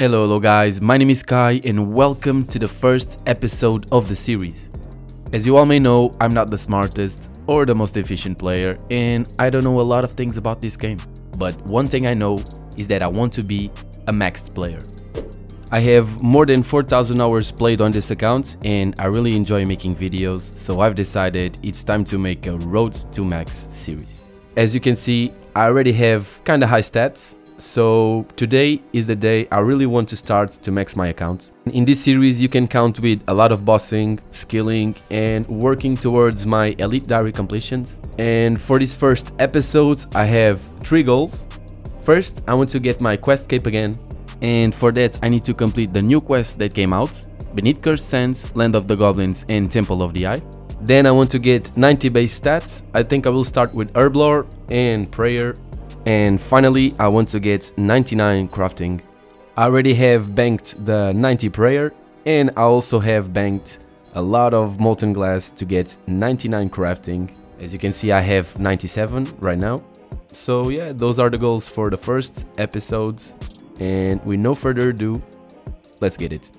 Hello, hello guys, my name is Khai and welcome to the first episode of the series. As you all may know, I'm not the smartest or the most efficient player and I don't know a lot of things about this game. But one thing I know is that I want to be a maxed player. I have more than 4000 hours played on this account and I really enjoy making videos, so I've decided it's time to make a Road to Max series. As you can see, I already have kinda high stats, so today is the day I really want to start to max my account. In this series you can count with a lot of bossing, skilling and working towards my elite diary completions. And for these first episodes I have three goals. First I want to get my quest cape again and for that I need to complete the new quests that came out Beneath Cursed Sands, Land of the Goblins and Temple of the Eye. Then I want to get 90 base stats. I think I will start with Herblore and Prayer and finally, I want to get 99 crafting. I already have banked the 90 prayer and I also have banked a lot of molten glass to get 99 crafting. As you can see, I have 97 right now. So yeah, those are the goals for the first episodes. And with no further ado, let's get it.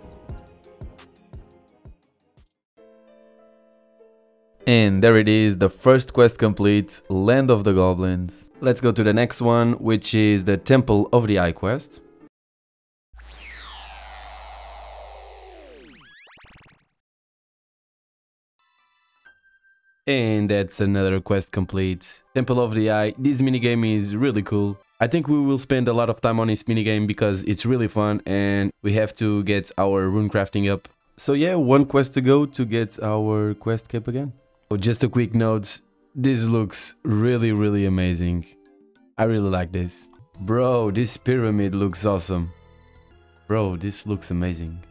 And there it is, the first quest complete, Land of the Goblins. Let's go to the next one, which is the Temple of the Eye quest. And that's another quest complete. Temple of the Eye. This minigame is really cool. I think we will spend a lot of time on this minigame because it's really fun and we have to get our rune crafting up. So yeah, one quest to go to get our quest cape again. Oh, just a quick note, this looks really really amazing. I really like this. Bro, this pyramid looks awesome. Bro, this looks amazing.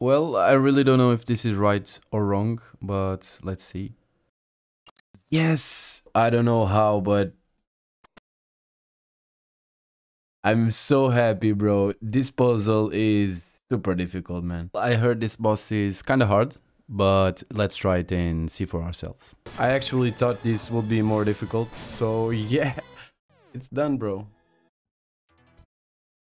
Well, I really don't know if this is right or wrong, but let's see. Yes! I don't know how, but... I'm so happy, bro. This puzzle is super difficult, man. I heard this boss is kinda hard, but let's try it and see for ourselves. I actually thought this would be more difficult, so yeah, it's done, bro.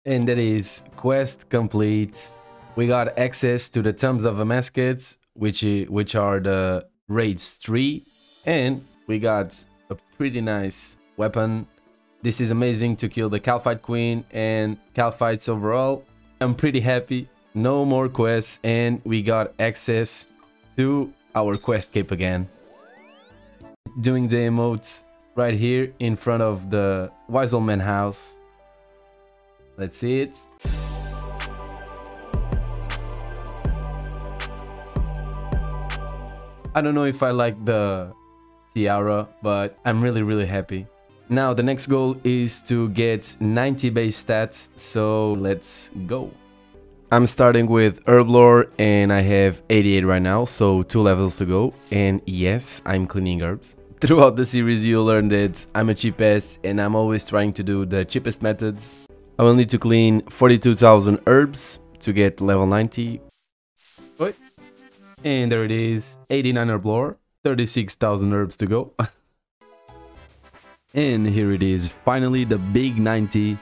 And that is quest complete. We got access to the Tombs of Amascut, which, which are the raids 3, and we got a pretty nice weapon. This is amazing to kill the Kalphite Queen and Kalphites overall. I'm pretty happy. No more quests and we got access to our quest cape again. Doing the emotes right here in front of the Wise Old Man house. Let's see it. I don't know if I like the tiara, but I'm really really happy. Now the next goal is to get 90 base stats, so let's go. I'm starting with Herblore and I have 88 right now, so 2 levels to go. And yes, I'm cleaning herbs. Throughout the series you'll learn that I'm a cheap ass and I'm always trying to do the cheapest methods. I will need to clean 42,000 herbs to get level 90. Wait. And there it is, 89 Herblore, 36,000 herbs to go. and here it is, finally the big 90.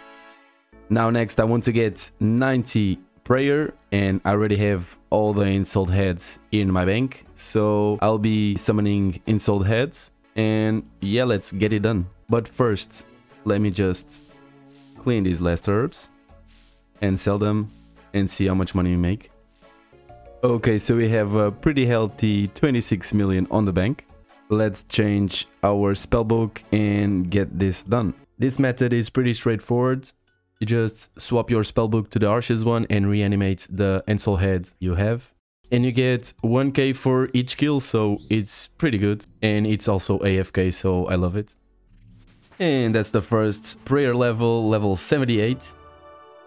Now next I want to get 90 prayer and I already have all the ensouled heads in my bank. So I'll be summoning ensouled heads and yeah let's get it done. But first let me just clean these last herbs and sell them and see how much money we make. Okay so we have a pretty healthy 26 million on the bank. Let's change our spellbook and get this done. This method is pretty straightforward you just swap your spellbook to the Arceuus one and reanimate the Ensouled head you have. And you get 1k for each kill, so it's pretty good. And it's also AFK, so I love it. And that's the first prayer level, level 78.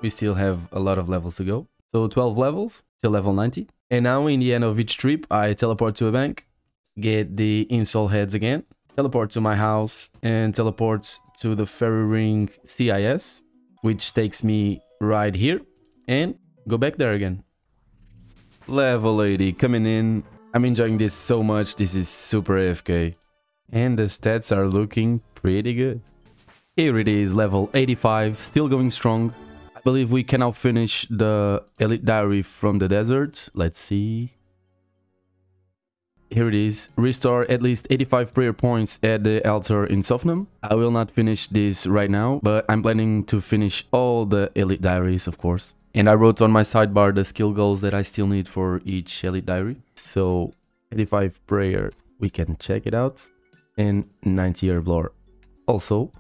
We still have a lot of levels to go. So 12 levels till level 90. And now in the end of each trip, I teleport to a bank, get the Ensouled heads again, teleport to my house, and teleport to the Fairy Ring CIS which takes me right here and go back there again. Level 80 coming in. I'm enjoying this so much. This is super AFK. And the stats are looking pretty good. Here it is, level 85, still going strong. I believe we can now finish the Elite Diary from the desert. Let's see. Here it is. Restore at least 85 prayer points at the altar in Sophanem. I will not finish this right now, but I'm planning to finish all the Elite Diaries, of course. And I wrote on my sidebar the skill goals that I still need for each Elite Diary. So 85 prayer, we can check it out. And 90 herblore also.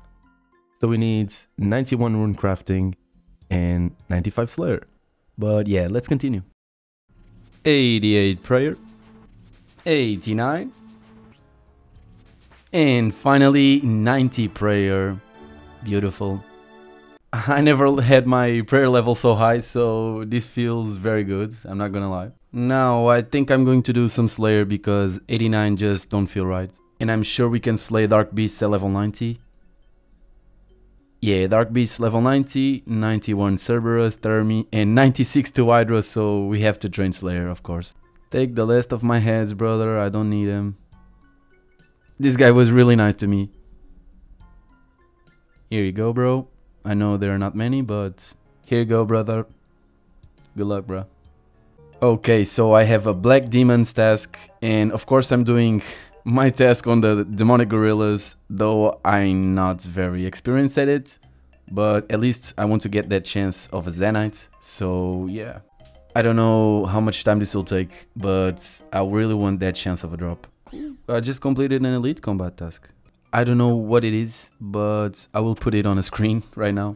So we need 91 rune crafting and 95 slayer. But yeah, let's continue. 88 prayer. 89. And finally 90 prayer. Beautiful. I never had my prayer level so high, so this feels very good, I'm not gonna lie. Now, I think I'm going to do some Slayer because 89 just don't feel right. And I'm sure we can slay Dark Beasts at level 90. Yeah, Dark Beast level 90, 91 Cerberus, Thermi, and 96 to Hydra, so we have to train Slayer, of course. Take the last of my heads, brother, I don't need them. This guy was really nice to me. Here you go, bro. I know there are not many, but here you go, brother. Good luck, bro. Okay, so I have a Black Demons task, and of course I'm doing my task on the Demonic Gorillas, though I'm not very experienced at it. But at least I want to get that chance of a Zenyte, so yeah. I don't know how much time this will take, but I really want that chance of a drop. I just completed an Elite Combat task. I don't know what it is, but I will put it on a screen right now.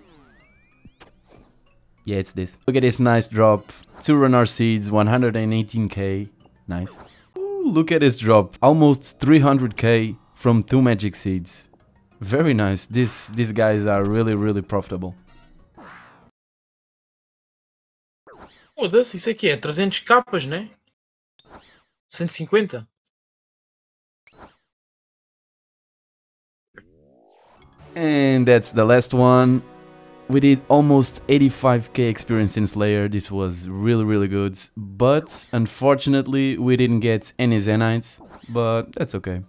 Yeah, it's this. Look at this nice drop. Two Ranarr seeds, 118k. Nice. Ooh, look at this drop. Almost 300k from two magic seeds. Very nice. This, these guys are really, really profitable. Foda-se, isso aqui é 300 capas, né? 150? And that's the last one. We did almost 85k experience in Slayer, this was really really good, but unfortunately we didn't get any Zenytes, but that's okay.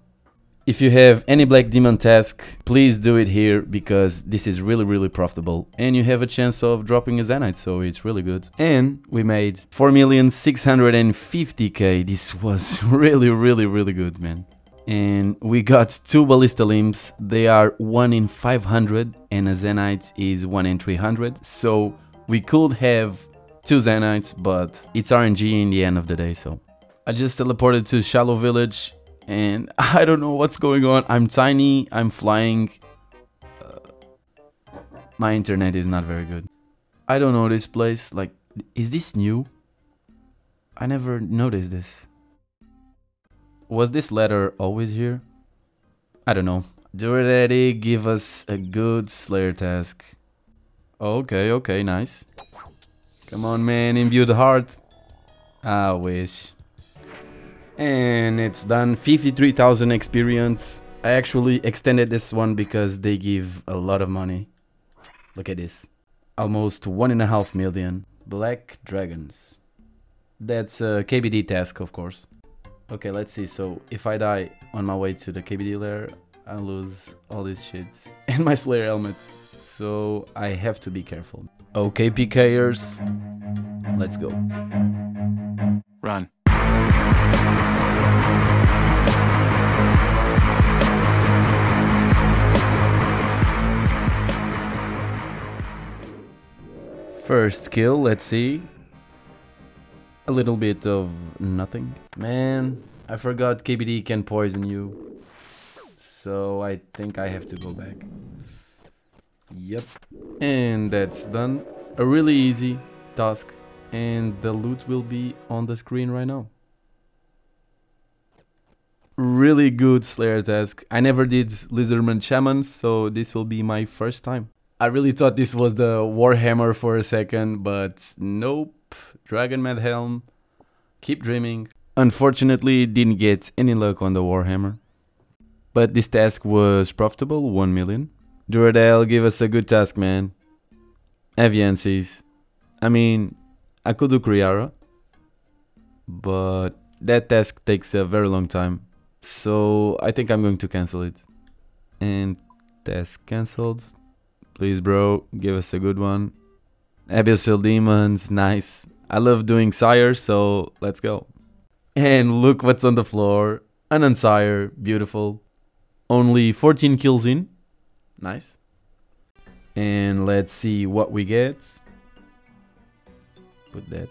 If you have any Black Demon task, please do it here, because this is really really profitable, and you have a chance of dropping a Zenyte, so it's really good. And we made 4,650k, this was really really really good man. And we got two ballista limbs. They are 1 in 500 and a zenyte is 1 in 300 so we could have two zenytes but it's rng in the end of the day so. I just teleported to Shilo Village and i don't know what's going on i'm tiny i'm flying uh, my internet is not very good i don't know this place like is this new i never noticed this was this letter always here? I don't know. Duradel give us a good Slayer task. Okay, okay, nice. Come on, man, imbue the heart. I wish. And it's done. 53,000 experience. I actually extended this one because they give a lot of money. Look at this. Almost one and a half million. Black Dragons. That's a KBD task, of course. Okay, let's see. So if I die on my way to the KBD lair, I lose all these shits and my Slayer helmet. So I have to be careful. Okay, PKers, let's go. Run. First kill, let's see a little bit of nothing. Man, I forgot KBD can poison you. So I think I have to go back. Yep. And that's done. A really easy task. And the loot will be on the screen right now. Really good Slayer task. I never did Lizardman Shaman, so this will be my first time. I really thought this was the Warhammer for a second, but nope. Dragon Med Helm, keep dreaming. Unfortunately, didn't get any luck on the Warhammer. But this task was profitable, 1 million. Duradel, give us a good task, man. Aviansies. I mean, I could do Kree'arra. But that task takes a very long time. So I think I'm going to cancel it. And task cancelled. Please, bro, give us a good one. Abyssal Demons, nice. I love doing Sire, so let's go. And look what's on the floor. An Unsire, beautiful. Only 14 kills in. Nice. And let's see what we get. Put that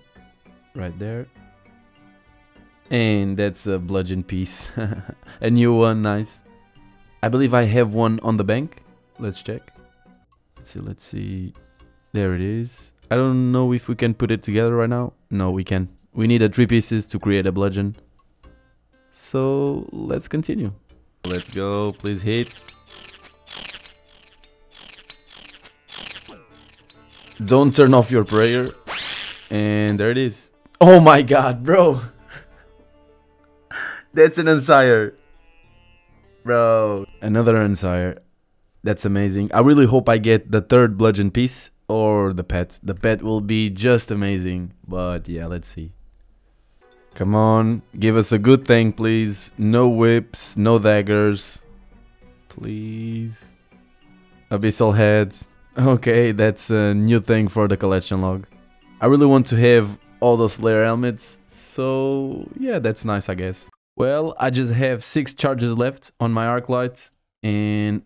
right there. And that's a bludgeon piece. a new one, nice. I believe I have one on the bank. Let's check. Let's see, let's see. There it is. I don't know if we can put it together right now. No, we can. We need a three pieces to create a bludgeon. So let's continue. Let's go, please hit. Don't turn off your prayer. And there it is. Oh my god, bro. That's an Unsire. Bro. Another Unsire. That's amazing. I really hope I get the third bludgeon piece or the pet. The pet will be just amazing. But yeah, let's see. Come on, give us a good thing, please. No whips, no daggers. Please. Abyssal heads. Okay, that's a new thing for the collection log. I really want to have all those Slayer helmets, so yeah, that's nice, I guess. Well, I just have 6 charges left on my arc lights, and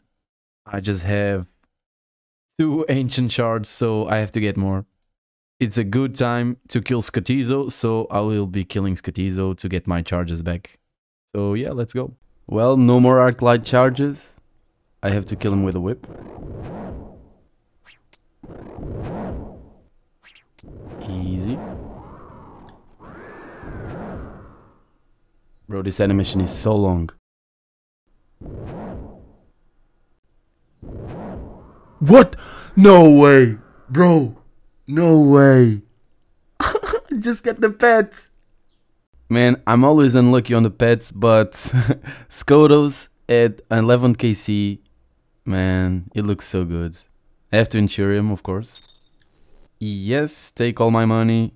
I just have 2 ancient shards, so I have to get more. It's a good time to kill Skotizo, so I will be killing Skotizo to get my charges back. So yeah, let's go. Well, no more arc light charges. I have to kill him with a whip. Easy. Bro, this animation is so long. What? No way, bro. No way. Just get the pets. Man, I'm always unlucky on the pets, but Skotos at 11 KC, man, it looks so good. I have to insure him, of course. Yes, take all my money.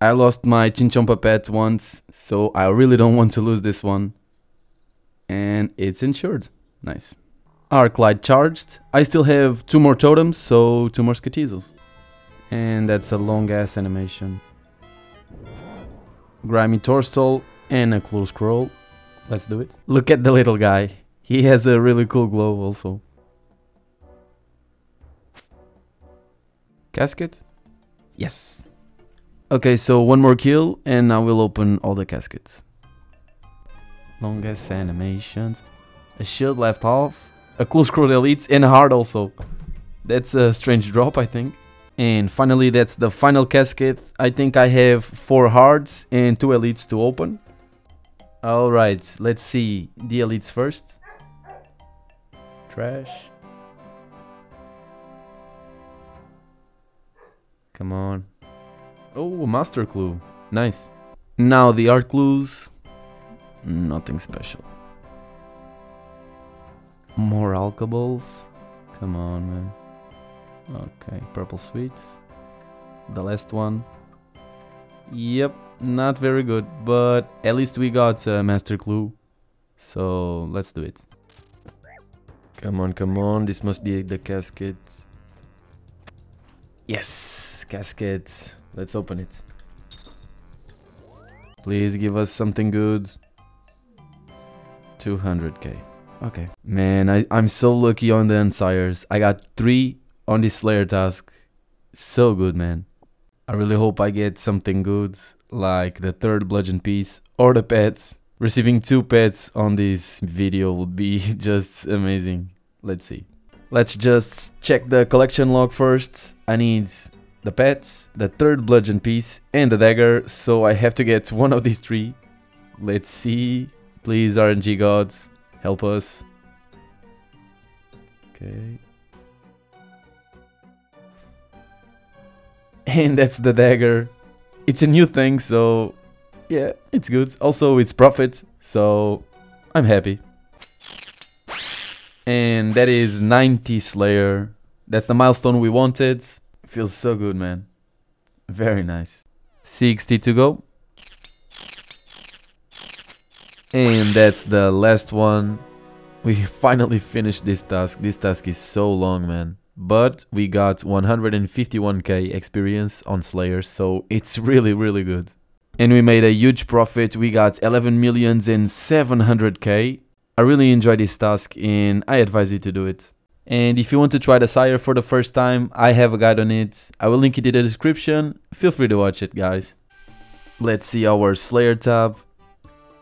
I lost my Chinchompa pet once, so I really don't want to lose this one. And it's insured. Nice. Arc light charged. I still have two more totems, so two more Skotizos. And that's a long ass animation. Grimy Torstol and a clue scroll. Let's do it. Look at the little guy. He has a really cool glow also. Casket? Yes. Okay, so one more kill and I will open all the caskets. Longest animations. A shield left half. A clue scroll elites and a heart also. That's a strange drop, I think. And finally, that's the final casket. I think I have four hearts and two elites to open. Alright, let's see the elites first. Trash. Come on. Oh, master clue. Nice. Now the art clues. Nothing special. More alcohols. Come on, man. Okay, purple sweets. The last one. Yep, not very good, but at least we got a master clue. So let's do it. Come on, come on. This must be the casket. Yes casket. Let's open it. Please give us something good. 200k. Okay. Man, I, I'm so lucky on the Unsires. I got 3 on this Slayer task. So good, man. I really hope I get something good, like the third bludgeon piece or the pets. Receiving two pets on this video would be just amazing. Let's see. Let's just check the collection log first. I need the pets, the third bludgeon piece, and the dagger, so I have to get one of these three. Let's see. Please, RNG gods, help us. Okay. And that's the dagger. It's a new thing, so yeah, it's good. Also, it's profit, so I'm happy. And that is 90 Slayer. That's the milestone we wanted. Feels so good, man. Very nice. 60 to go. And that's the last one. We finally finished this task. This task is so long, man. but we got 151k experience on Slayers, so it's really, really good. And we made a huge profit, we got 11 millions and 700k. I really enjoy this task and I advise you to do it. And if you want to try the Sire for the first time, I have a guide on it. I will link it in the description. Feel free to watch it, guys. Let's see our Slayer tab.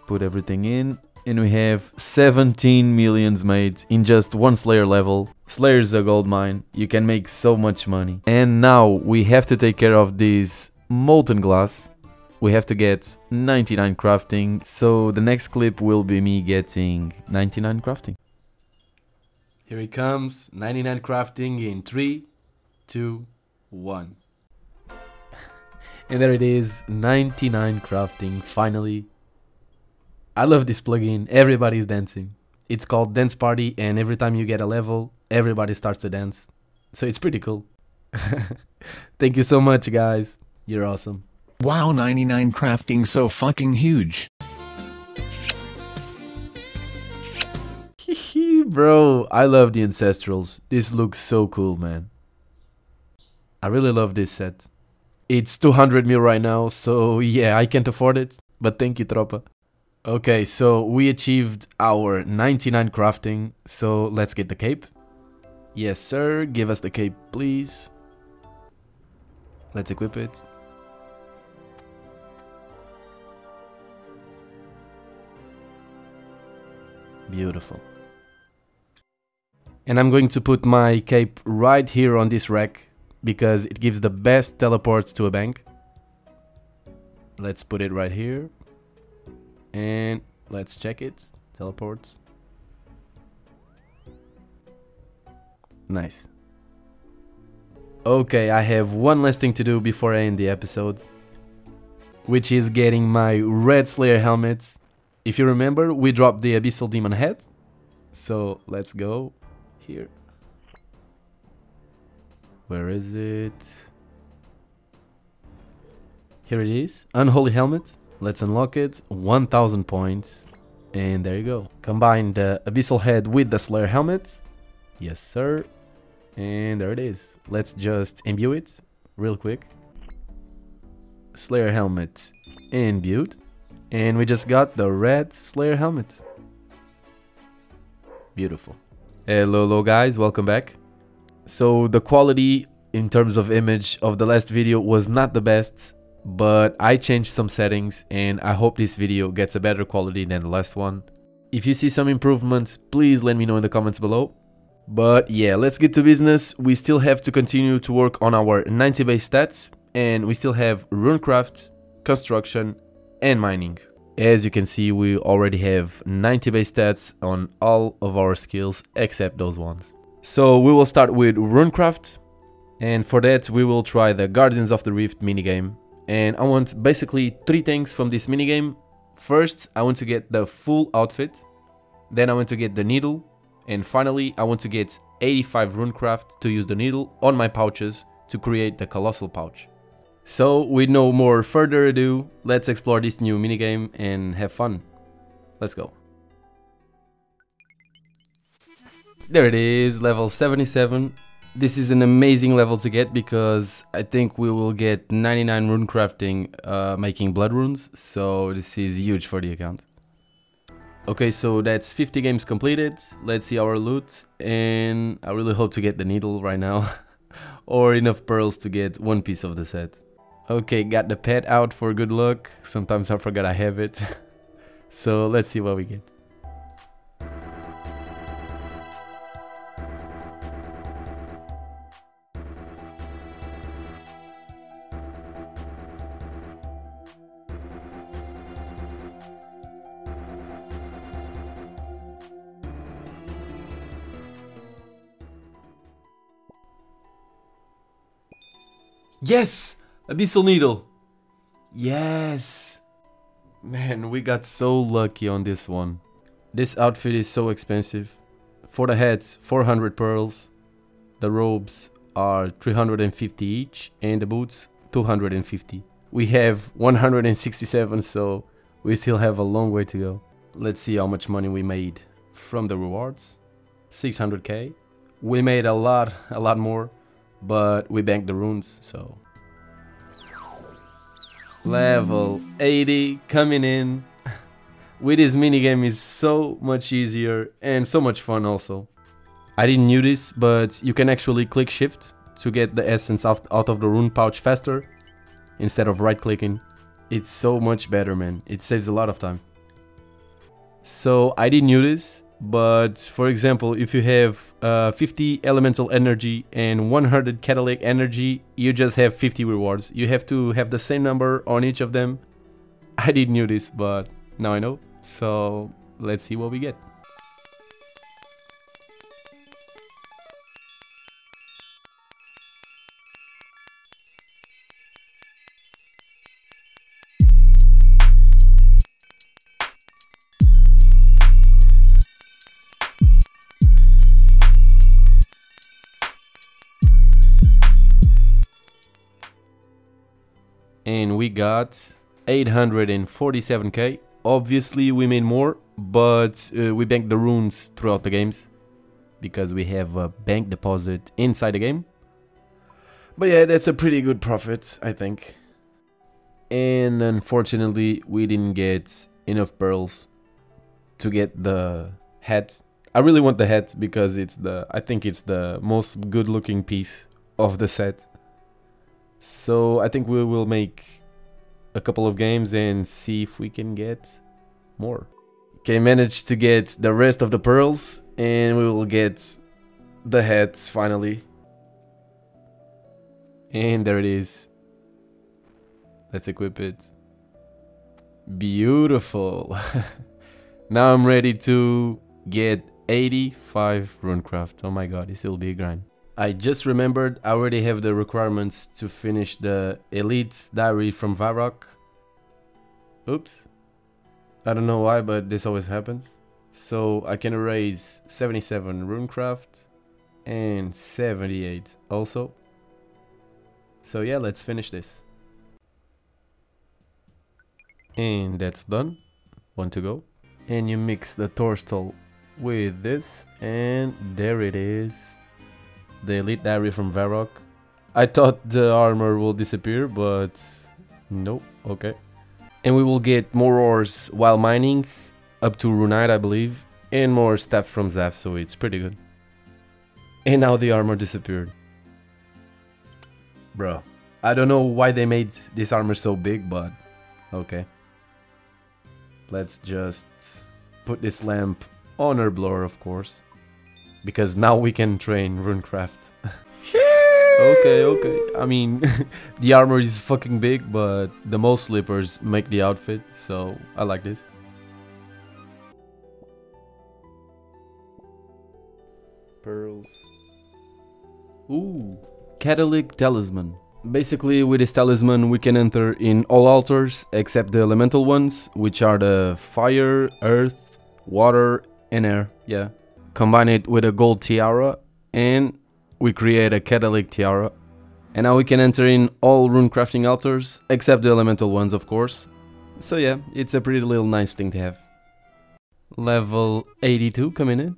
Put everything in. And we have 17 millions made in just one Slayer level. Slayer is a gold mine. You can make so much money. And now we have to take care of this molten glass. We have to get 99 crafting. So the next clip will be me getting 99 crafting. Here it comes, 99 crafting in 3, 2, 1. and there it is, 99 crafting, finally. I love this plugin, everybody's dancing. It's called Dance Party and every time you get a level, everybody starts to dance. So it's pretty cool. Thank you so much guys, you're awesome. Wow 99 crafting so fucking huge. Bro, I love the Ancestrals. This looks so cool, man. I really love this set. It's 200 mil right now, so yeah, I can't afford it. But thank you, Tropa. Okay, so we achieved our 99 crafting, so let's get the cape. Yes, sir. Give us the cape, please. Let's equip it. Beautiful. And I'm going to put my cape right here on this rack because it gives the best teleports to a bank. Let's put it right here. And let's check it. Teleports. Nice. Okay, I have one last thing to do before I end the episode. Which is getting my Red Slayer helmet. If you remember, we dropped the Abyssal Demon head. So let's go here. Where is it? Here it is. Unholy helmet. Let's unlock it. 1000 points. And there you go. Combine the Abyssal head with the Slayer helmet. Yes, sir. And there it is. Let's just imbue it real quick. Slayer helmet imbued. And we just got the red Slayer helmet. Beautiful. Hello, hello guys, welcome back. So the quality in terms of image of the last video was not the best, but I changed some settings and I hope this video gets a better quality than the last one. If you see some improvements, please let me know in the comments below. But yeah, let's get to business. We still have to continue to work on our 90 base stats and we still have runecraft, construction and mining. As you can see, we already have 90 base stats on all of our skills except those ones. So we will start with runecraft and for that we will try the Guardians of the Rift minigame. And I want basically three things from this minigame. First, I want to get the full outfit. Then I want to get the needle. And finally, I want to get 85 runecraft to use the needle on my pouches to create the colossal pouch. So, with no more further ado, let's explore this new minigame and have fun. Let's go. There it is, level 77. This is an amazing level to get because I think we will get 99 rune crafting uh, making blood runes, so this is huge for the account. Okay, so that's 50 games completed. Let's see our loot, and I really hope to get the needle right now, or enough pearls to get one piece of the set. Okay, got the pet out for good luck. Sometimes I forget I have it. so let's see what we get. Yes! Abyssal Needle! Yes! Man, we got so lucky on this one. This outfit is so expensive. For the heads, 400 pearls. The robes are 350 each and the boots 250. We have 167 so we still have a long way to go. Let's see how much money we made from the rewards. 600k, We made a lot, a lot more, but we banked the runes, so... Level 80 coming in. With this minigame is so much easier and so much fun also. I didn't knew this, but you can actually click shift to get the essence out, out of the rune pouch faster instead of right clicking. It's so much better man, it saves a lot of time. So I didn't knew this, but for example, if you have uh, 50 elemental energy and 100 catalytic energy, you just have 50 rewards. You have to have the same number on each of them. I didn't knew this, but now I know. So let's see what we get. And we got 847k. Obviously we made more, but uh, we banked the runes throughout the games because we have a bank deposit inside the game. But yeah, that's a pretty good profit, I think. And unfortunately, we didn't get enough pearls to get the hat. I really want the hat because it's the I think it's the most good looking piece of the set. So I think we will make a couple of games and see if we can get more. Okay, managed to get the rest of the pearls and we will get the hats finally. And there it is. Let's equip it. Beautiful. now I'm ready to get 85 runecraft. Oh my god, this will be a grind. I just remembered I already have the requirements to finish the Elite's Diary from Varrock. Oops. I don't know why, but this always happens. So I can erase 77 Runecraft and 78 also. So yeah, let's finish this. And that's done. One to go. And you mix the Torstol with this and there it is the Elite Diary from Varrock. I thought the armor will disappear, but nope, okay. And we will get more ores while mining, up to Runite I believe, and more stuff from Zeph, so it's pretty good. And now the armor disappeared. Bro, I don't know why they made this armor so big, but okay. Let's just put this lamp on our blower, of course. Because now we can train runecraft. okay, okay. I mean, the armor is fucking big, but the most slippers make the outfit, so I like this. Pearls. Ooh, Catalytic Talisman. Basically, with this talisman, we can enter in all altars except the elemental ones, which are the fire, earth, water, and air. Yeah, combine it with a gold tiara and we create a catalytic tiara. And now we can enter in all rune crafting altars, except the elemental ones of course. So yeah, it's a pretty little nice thing to have. Level 82 coming in.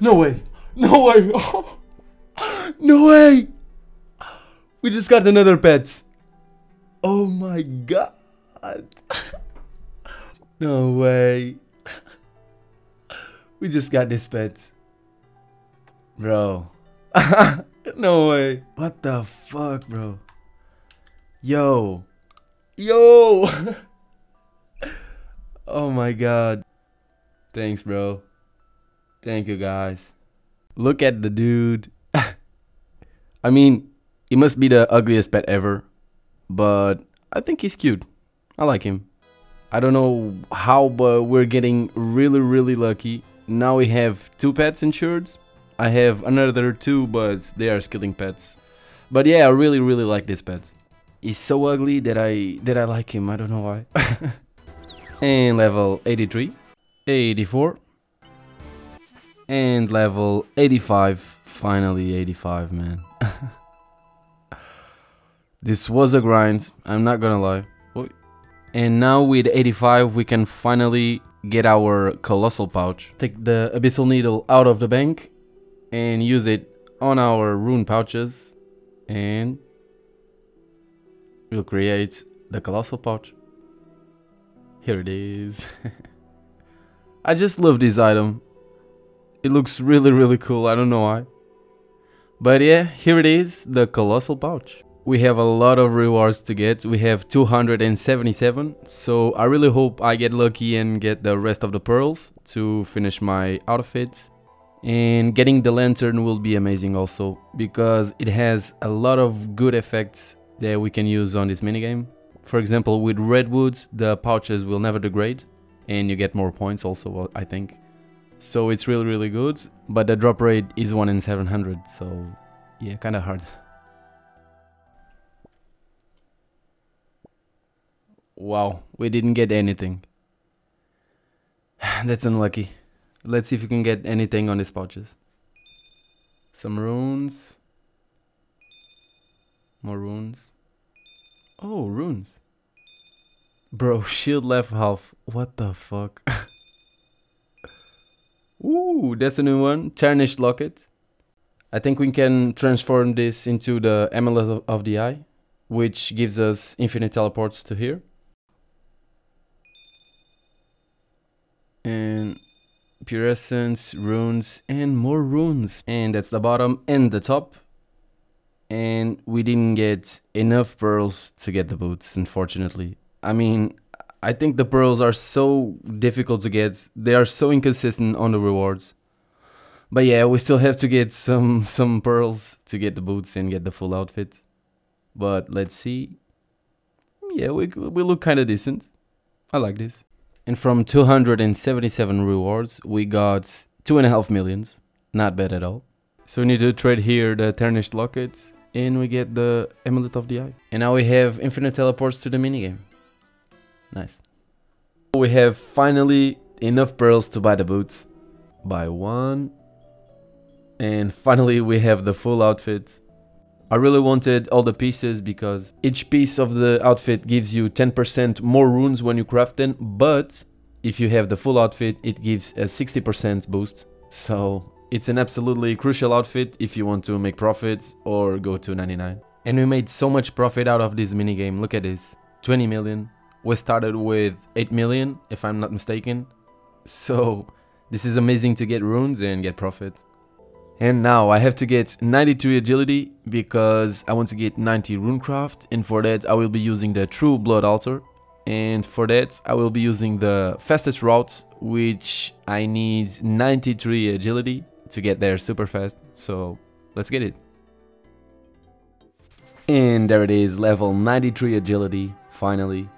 No way! No way! no way! We just got another pet. Oh my god. no way. We just got this pet. Bro. no way. What the fuck, bro? Yo. Yo. oh my god. Thanks, bro. Thank you, guys. Look at the dude. I mean, he must be the ugliest pet ever, but I think he's cute. I like him. I don't know how, but we're getting really, really lucky. Now we have two pets insured. I have another two, but they are skilling pets. But yeah, I really, really like this pet. He's so ugly that I that I like him. I don't know why. and level 83, 84, and level 85. Finally, 85, man. This was a grind, I'm not gonna lie. And now with 85 we can finally get our colossal pouch. Take the abyssal needle out of the bank and use it on our rune pouches and we'll create the colossal pouch. Here it is. I just love this item. It looks really really cool, I don't know why. But yeah, here it is, the colossal pouch. We have a lot of rewards to get, we have 277, so I really hope I get lucky and get the rest of the pearls to finish my outfits. And getting the lantern will be amazing also, because it has a lot of good effects that we can use on this minigame. For example, with redwoods, the pouches will never degrade, and you get more points also, I think. So it's really really good, but the drop rate is 1 in 700, so yeah, kinda hard. Wow, we didn't get anything. That's unlucky. Let's see if we can get anything on these pouches. Some runes. More runes. Oh, runes. Bro, shield left half. What the fuck? Ooh, that's a new one. Tarnished locket. I think we can transform this into the amulet of, of the eye, which gives us infinite teleports to here. And pure essence, runes, and more runes. And that's the bottom and the top. And we didn't get enough pearls to get the boots, unfortunately. I mean, I think the pearls are so difficult to get. They are so inconsistent on the rewards. But yeah, we still have to get some some pearls to get the boots and get the full outfit. But let's see. Yeah, we we look kind of decent. I like this. And from 277 rewards, we got two and a half millions. Not bad at all. So we need to trade here the tarnished lockets and we get the amulet of the eye. And now we have infinite teleports to the minigame. Nice. We have finally enough pearls to buy the boots. Buy one. And finally we have the full outfit. I really wanted all the pieces because each piece of the outfit gives you 10% more runes when you craft them, but if you have the full outfit, it gives a 60% boost. So it's an absolutely crucial outfit if you want to make profits or go to 99. And we made so much profit out of this minigame, look at this, 20 million, we started with 8 million, if I'm not mistaken. So this is amazing to get runes and get profit. And now I have to get 93 agility because I want to get 90 runecraft. And for that I will be using the true blood altar. And for that I will be using the fastest route which I need 93 agility to get there super fast. So let's get it. And there it is level 93 agility finally.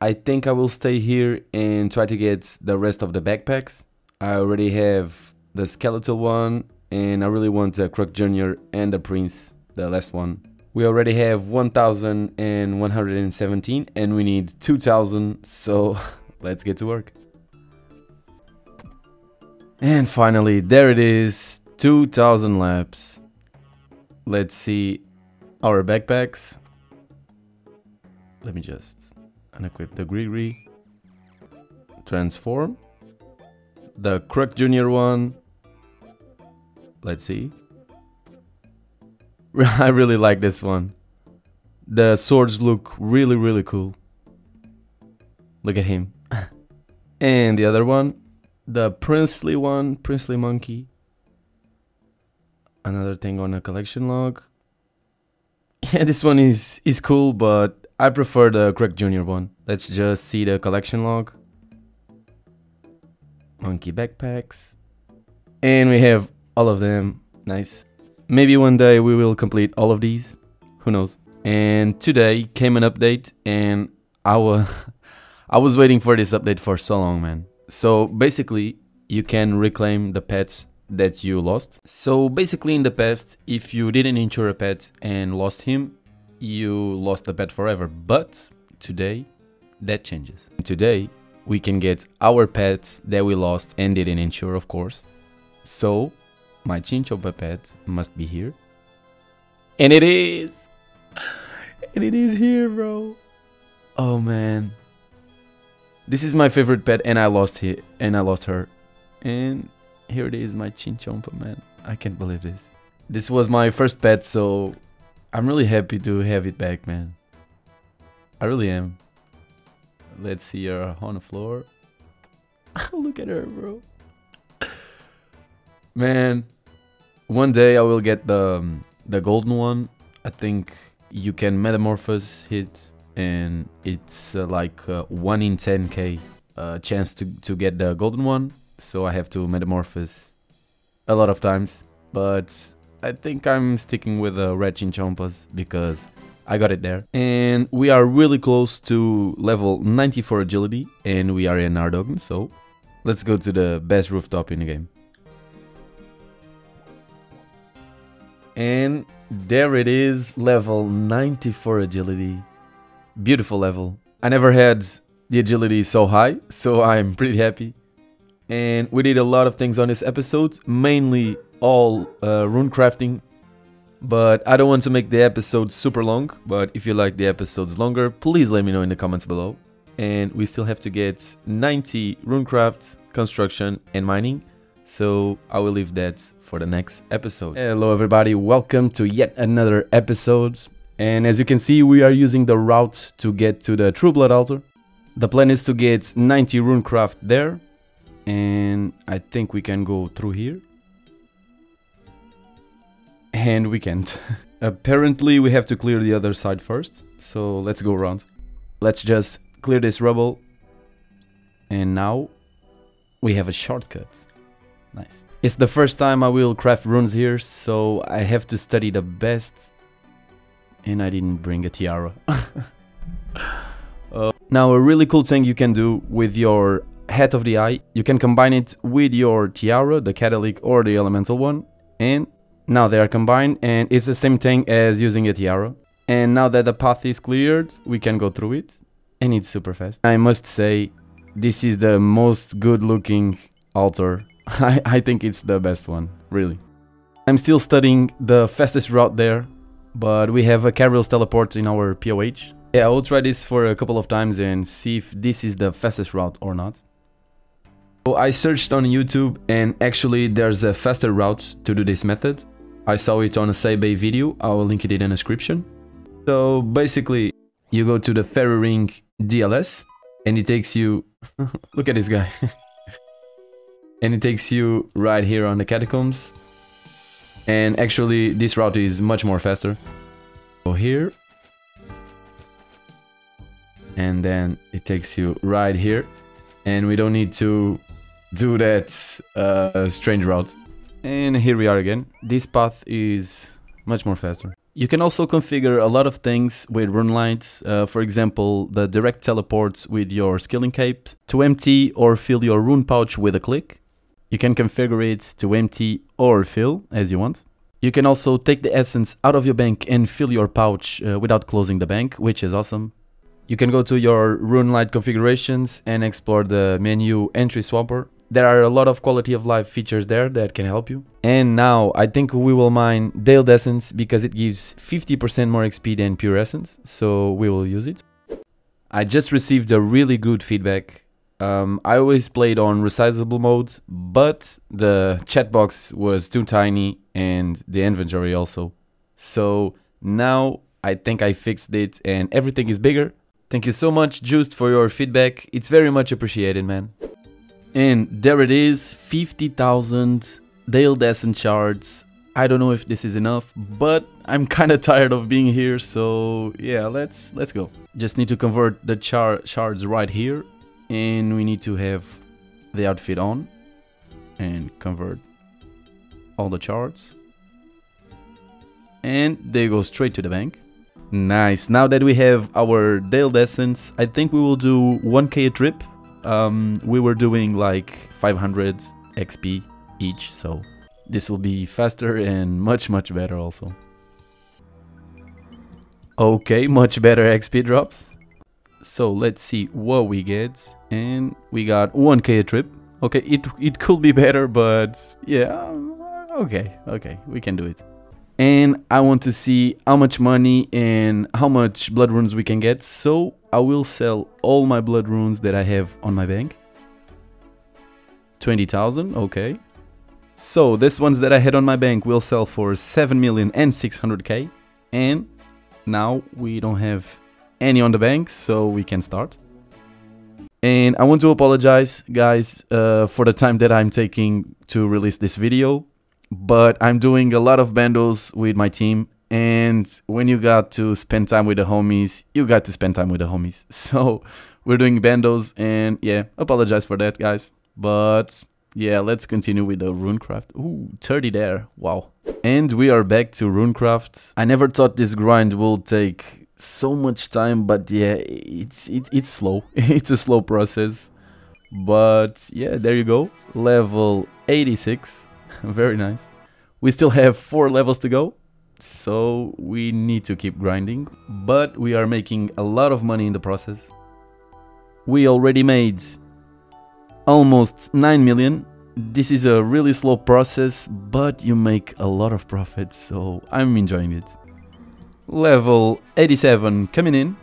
I think I will stay here and try to get the rest of the backpacks. I already have the skeletal one and I really want the Croc Jr. and the Prince, the last one. We already have 1117 and we need 2000 so let's get to work. And finally there it is, 2000 laps. Let's see our backpacks. Let me just unequip the Greegree, transform, the Croc Junior one, let's see, I really like this one, the swords look really really cool, look at him, and the other one, the princely one, princely monkey, another thing on a collection log, yeah this one is is cool but I prefer the Croc Jr. one. Let's just see the collection log. Monkey backpacks. And we have all of them. Nice. Maybe one day we will complete all of these. Who knows. And today came an update and I was, I was waiting for this update for so long, man. So basically, you can reclaim the pets that you lost. So basically in the past, if you didn't insure a pet and lost him, you lost the pet forever. But today, that changes. Today, we can get our pets that we lost and didn't insure, of course. So, my Chinchompa pet must be here. And it is! And it is here, bro. Oh man. This is my favorite pet and I lost it and I lost her. And here it is, my Chinchompa, man. I can't believe this. This was my first pet, so I'm really happy to have it back, man. I really am. Let's see her on the floor. Look at her, bro. Man, one day I will get the um, the golden one. I think you can metamorphose it, and it's uh, like uh, one in 10k uh, chance to to get the golden one. So I have to metamorphose a lot of times, but I think I'm sticking with the red chinchompas because I got it there. And we are really close to level 94 agility and we are in Ardougne, so let's go to the best rooftop in the game. And there it is, level 94 agility. Beautiful level. I never had the agility so high, so I'm pretty happy. And we did a lot of things on this episode, mainly all uh, rune crafting. But I don't want to make the episode super long, but if you like the episodes longer, please let me know in the comments below. And we still have to get 90 runecraft, construction and mining, so I will leave that for the next episode. Hello everybody, welcome to yet another episode. And as you can see, we are using the route to get to the True Blood Altar. The plan is to get 90 runecraft there, and I think we can go through here. And we can't. Apparently we have to clear the other side first, so let's go around. Let's just clear this rubble. And now we have a shortcut. Nice. It's the first time I will craft runes here, so I have to study the best. And I didn't bring a tiara. uh, now a really cool thing you can do with your Hat of the Eye, you can combine it with your tiara, the Catalytic or the elemental one, and now they are combined and it's the same thing as using a tiara. And now that the path is cleared, we can go through it and it's super fast. I must say, this is the most good looking altar. I, I think it's the best one, really. I'm still studying the fastest route there, but we have a Kharyrll's teleport in our POH. Yeah, I will try this for a couple of times and see if this is the fastest route or not. So I searched on YouTube and actually there's a faster route to do this method. I saw it on a Saebay video, I will link it in the description. So basically, you go to the Fairy Ring DLS and it takes you... look at this guy. and it takes you right here on the catacombs. And actually, this route is much more faster. Go here. And then it takes you right here. And we don't need to do that uh, strange route. And here we are again. This path is much more faster. You can also configure a lot of things with RuneLite's, uh, for example the direct teleports with your skilling cape to empty or fill your rune pouch with a click. You can configure it to empty or fill as you want. You can also take the essence out of your bank and fill your pouch uh, without closing the bank, which is awesome. You can go to your RuneLite configurations and explore the menu entry swapper there are a lot of quality of life features there that can help you. And now I think we will mine Daeyalt Essence because it gives 50% more XP than Pure Essence, so we will use it. I just received a really good feedback. Um, I always played on resizable mode, but the chat box was too tiny and the inventory also. So now I think I fixed it and everything is bigger. Thank you so much, Just, for your feedback. It's very much appreciated, man. And there it is, 50,000 Daeyalt essence shards. I don't know if this is enough, but I'm kind of tired of being here, so yeah, let's let's go. Just need to convert the char shards right here, and we need to have the outfit on, and convert all the charts And they go straight to the bank. Nice, now that we have our Daeyalt essences, I think we will do 1k a trip um, we were doing like 500 XP each, so this will be faster and much much better also. Okay, much better XP drops. So let's see what we get, and we got 1k a trip. Okay, it, it could be better, but yeah, okay, okay, we can do it. and I want to see how much money and how much blood runes we can get. So I will sell all my blood runes that I have on my bank. 20,000, okay. So this ones that I had on my bank will sell for 7 million and 600k. And now we don't have any on the bank, so we can start. And I want to apologize, guys, uh, for the time that I'm taking to release this video but I'm doing a lot of bandos with my team. And when you got to spend time with the homies, you got to spend time with the homies. So we're doing bandos, and yeah, apologize for that, guys. But yeah, let's continue with the runecraft. Ooh, 30 there. Wow. And we are back to runecraft. I never thought this grind will take so much time, but yeah, it's it's it's slow. it's a slow process. But yeah, there you go. Level 86. Very nice. We still have four levels to go, so we need to keep grinding, but we are making a lot of money in the process. We already made almost 9 million. This is a really slow process, but you make a lot of profit, so I'm enjoying it. Level 87 coming in.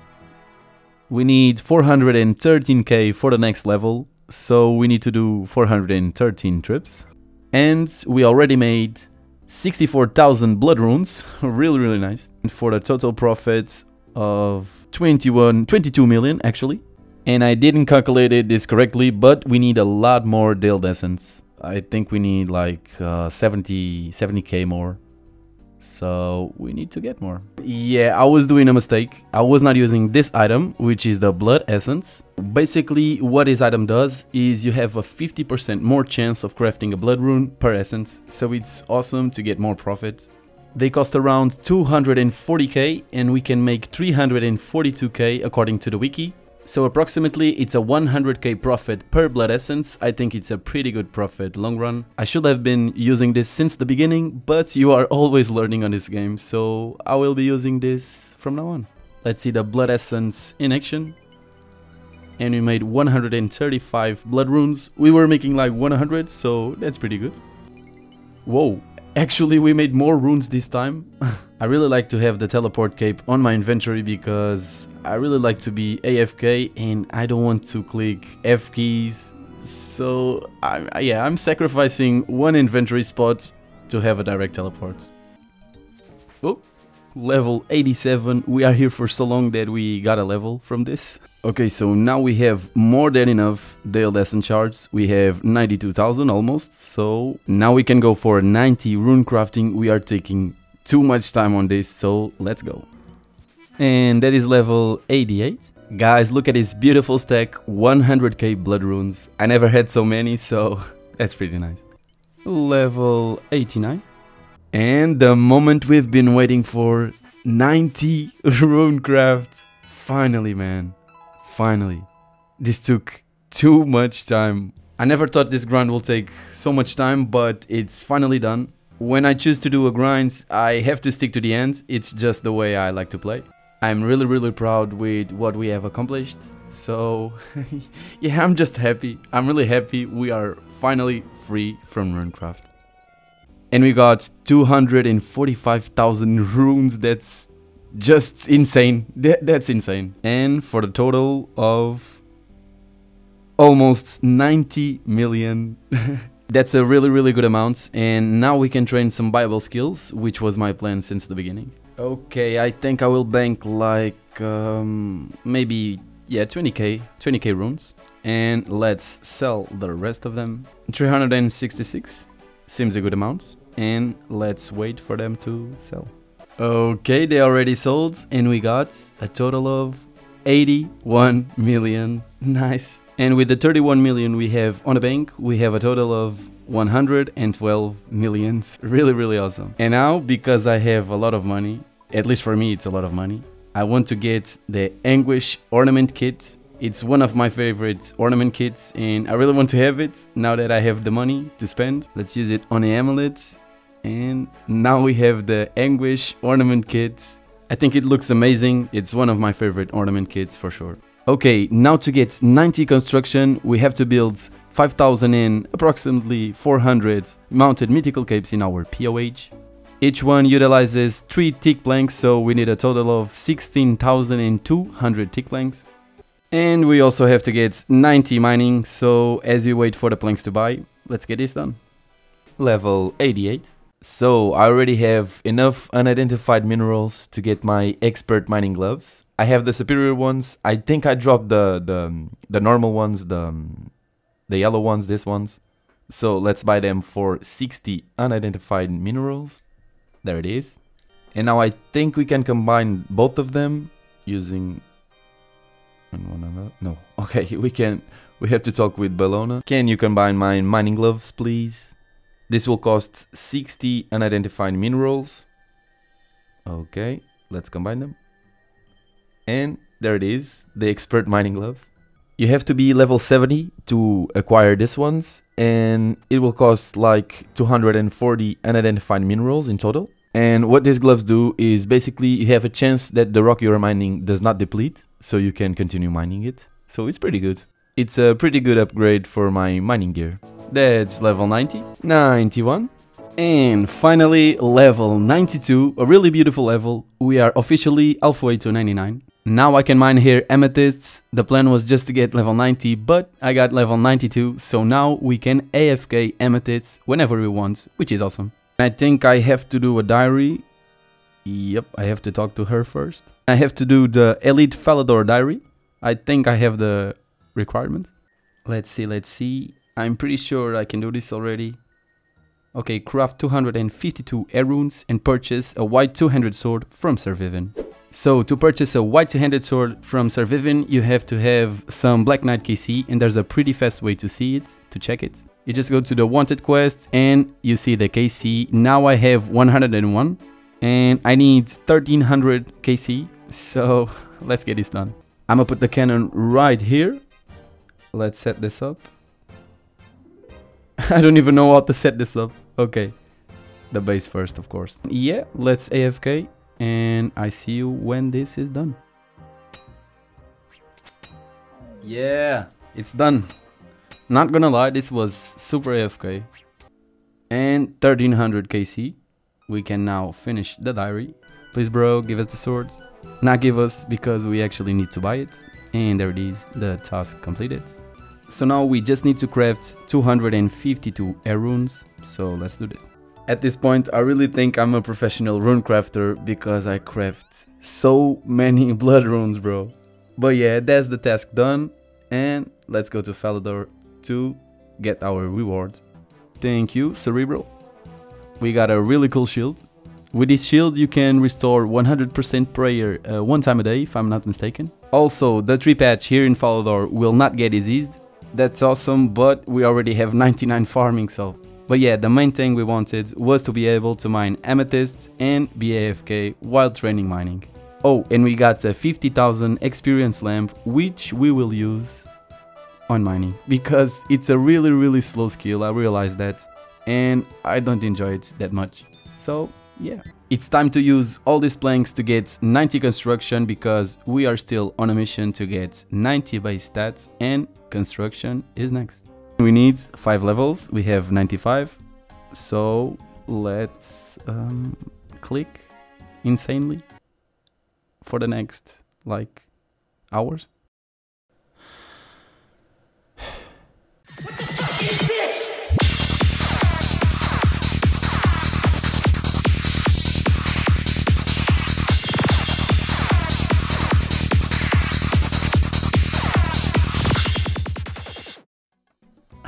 We need 413k for the next level, so we need to do 413 trips and we already made 64,000 blood runes, really really nice, and for the total profit of 21, 22 million actually. And I didn't calculate it this correctly, but we need a lot more Daeyalt Essence. I think we need like uh, 70, 70k more so we need to get more. Yeah, I was doing a mistake. I was not using this item, which is the blood essence. Basically, what this item does is you have a 50% more chance of crafting a blood rune per essence, so it's awesome to get more profit. They cost around 240k and we can make 342k according to the wiki. So approximately it's a 100k profit per blood essence, I think it's a pretty good profit long run. I should have been using this since the beginning, but you are always learning on this game, so I will be using this from now on. Let's see the blood essence in action. And we made 135 blood runes. We were making like 100, so that's pretty good. Whoa, Actually, we made more runes this time. I really like to have the teleport cape on my inventory because I really like to be AFK and I don't want to click F keys. So, I, uh, yeah, I'm sacrificing one inventory spot to have a direct teleport. Oh, level 87. We are here for so long that we got a level from this. Okay, so now we have more than enough Daeyalt essence charts. We have 92,000 almost. So now we can go for 90 rune crafting. We are taking too much time on this, so let's go. And that is level 88. Guys, look at this beautiful stack, 100k blood runes. I never had so many, so that's pretty nice. Level 89. And the moment we've been waiting for, 90 rune craft. Finally, man. Finally. This took too much time. I never thought this grind will take so much time, but it's finally done. When I choose to do a grind, I have to stick to the end. It's just the way I like to play. I'm really really proud with what we have accomplished. So yeah, I'm just happy. I'm really happy we are finally free from Runecraft. And we got 245,000 runes. That's just insane. That, that's insane. And for the total of almost 90 million. that's a really, really good amount. And now we can train some buyable skills, which was my plan since the beginning. Okay, I think I will bank like um, maybe, yeah, 20k, 20k runes. And let's sell the rest of them. 366 seems a good amount. And let's wait for them to sell. Okay, they already sold and we got a total of 81 million. Nice. And with the 31 million we have on the bank, we have a total of 112 millions. Really, really awesome. And now, because I have a lot of money, at least for me it's a lot of money, I want to get the Anguish Ornament Kit. It's one of my favorite ornament kits and I really want to have it now that I have the money to spend. Let's use it on the amulet and now we have the Anguish ornament kit. I think it looks amazing. It's one of my favorite ornament kits for sure. Okay, now to get 90 construction, we have to build 5000 in approximately 400 mounted mythical capes in our POH. Each one utilizes 3 teak planks, so we need a total of 16,200 teak planks. And we also have to get 90 mining, so as you wait for the planks to buy, let's get this done. Level 88. So I already have enough unidentified minerals to get my expert mining gloves. I have the superior ones. I think I dropped the the, the normal ones, the the yellow ones, this ones. So let's buy them for 60 unidentified minerals. There it is. And now I think we can combine both of them using one another. No. Okay, we can we have to talk with Belona. Can you combine my mining gloves, please? This will cost 60 unidentified minerals. Okay, let's combine them. And there it is, the expert mining gloves. You have to be level 70 to acquire these ones and it will cost like 240 unidentified minerals in total. And what these gloves do is basically you have a chance that the rock you are mining does not deplete, so you can continue mining it. So it's pretty good. It's a pretty good upgrade for my mining gear. That's level 90, 91, and finally level 92, a really beautiful level. We are officially halfway to 99. Now I can mine here amethysts. The plan was just to get level 90, but I got level 92, so now we can AFK amethysts whenever we want, which is awesome. I think I have to do a diary. Yep, I have to talk to her first. I have to do the Elite Falador diary. I think I have the requirements. Let's see, let's see. I'm pretty sure I can do this already. Okay, craft 252 air runes and purchase a white two-handed sword from Sir. So to purchase a white two-handed sword from Sir you have to have some Black Knight KC and there's a pretty fast way to see it, to check it. You just go to the wanted quest and you see the KC. Now I have 101 and I need 1300 KC. So let's get this done. I'm gonna put the cannon right here. Let's set this up. I don't even know how to set this up. Okay. The base first, of course. Yeah, let's AFK and I see you when this is done. Yeah, it's done. Not gonna lie, this was super AFK. And 1300 KC. We can now finish the diary. Please bro, give us the sword. Not give us because we actually need to buy it. And there it is, the task completed. So now we just need to craft 252 air runes, so let's do that. At this point, I really think I'm a professional rune crafter because I craft so many blood runes, bro. But yeah, that's the task done, and let's go to Falador to get our reward. Thank you, Sir Rebral. We got a really cool shield. With this shield you can restore 100% prayer uh, one time a day if I'm not mistaken. Also, the tree patch here in Falador will not get diseased that's awesome, but we already have 99 farming, so... But yeah, the main thing we wanted was to be able to mine amethysts and BAFK while training mining. Oh, and we got a 50,000 experience lamp, which we will use on mining. Because it's a really really slow skill, I realize that. And I don't enjoy it that much. So, yeah. It's time to use all these planks to get 90 construction because we are still on a mission to get 90 base stats and construction is next. We need 5 levels, we have 95, so let's um, click insanely for the next like hours.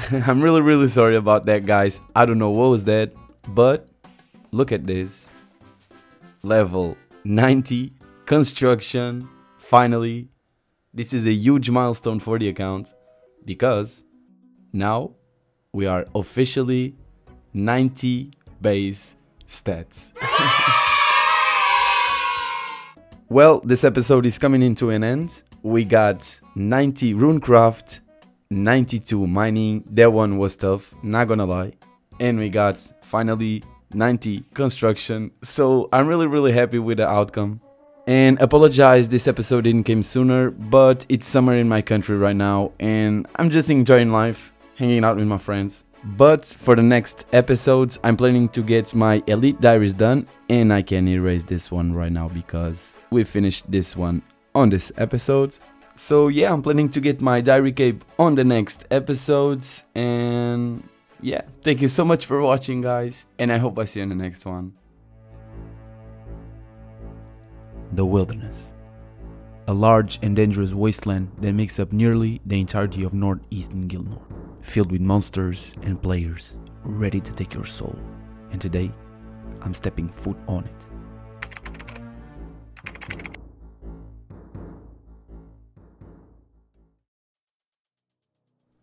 I'm really really sorry about that guys. I don't know what was that, but look at this. Level 90 construction finally. This is a huge milestone for the account because now we are officially 90 base stats. well, this episode is coming into an end. We got 90 runecraft 92 mining. That one was tough, not gonna lie. And we got finally 90 construction. So I'm really really happy with the outcome. And apologize this episode didn't came sooner, but it's summer in my country right now and I'm just enjoying life, hanging out with my friends. But for the next episodes, I'm planning to get my Elite Diaries done and I can erase this one right now because we finished this one on this episode. So yeah, I'm planning to get my diary cape on the next episodes and yeah, thank you so much for watching guys and I hope I see you in the next one. The Wilderness a large and dangerous wasteland that makes up nearly the entirety of northeastern Gielinor, filled with monsters and players ready to take your soul. And today, I'm stepping foot on it.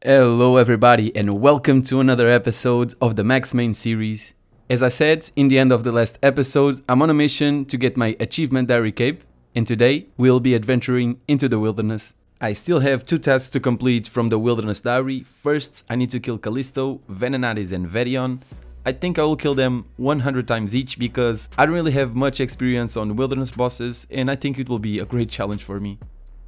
Hello everybody and welcome to another episode of the Max Main series. As I said in the end of the last episode, I'm on a mission to get my achievement diary cape and today we'll be adventuring into the wilderness. I still have two tasks to complete from the wilderness diary. First, I need to kill Callisto, Venenatis and Vet'ion. I think I will kill them 100 times each because I don't really have much experience on wilderness bosses and I think it will be a great challenge for me.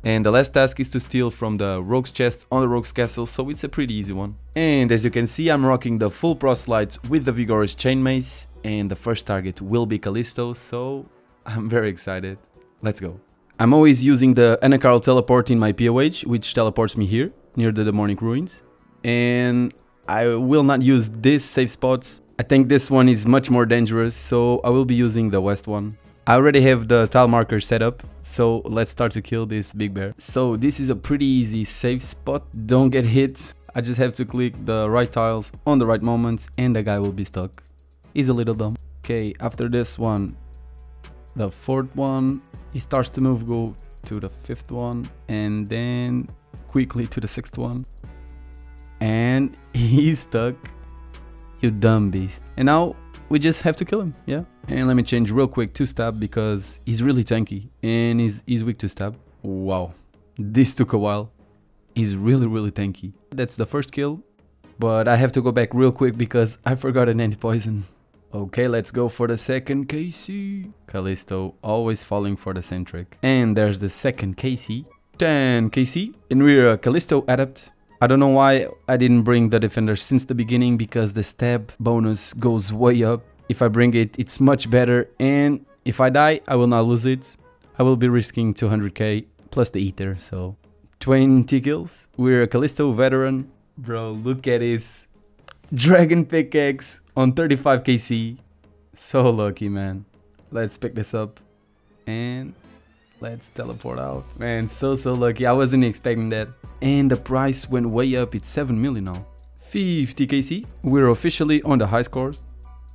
And the last task is to steal from the rogue's chest on the rogue's castle, so it's a pretty easy one. And as you can see, I'm rocking the full proselyte with the Viggora's chainmace, and the first target will be Callisto, so I'm very excited. Let's go. I'm always using the Annakarl teleport in my POH, which teleports me here, near the demonic ruins. And I will not use this safe spots. I think this one is much more dangerous, so I will be using the west one. I already have the tile marker set up, so let's start to kill this big bear. So this is a pretty easy safe spot, don't get hit. I just have to click the right tiles on the right moments and the guy will be stuck. He's a little dumb. Okay, after this one, the fourth one, he starts to move, go to the fifth one and then quickly to the sixth one. And he's stuck. You dumb beast. And now we just have to kill him, yeah? And let me change real quick to stab because he's really tanky and he's, he's weak to stab. Wow, this took a while. He's really, really tanky. That's the first kill, but I have to go back real quick because I forgot an anti-poison. Okay, let's go for the second KC. Callisto always falling for the trick. And there's the second KC. 10 KC. And we're a Callisto adept. I don't know why I didn't bring the defender since the beginning because the stab bonus goes way up. If I bring it, it's much better and if I die, I will not lose it. I will be risking 200k plus the ether, so 20 kills. We're a Callisto veteran. Bro, look at his dragon pickaxe on 35 KC. So lucky, man. Let's pick this up and let's teleport out. Man, so, so lucky. I wasn't expecting that. And the price went way up. It's 7 million now. 50 KC. We're officially on the high scores.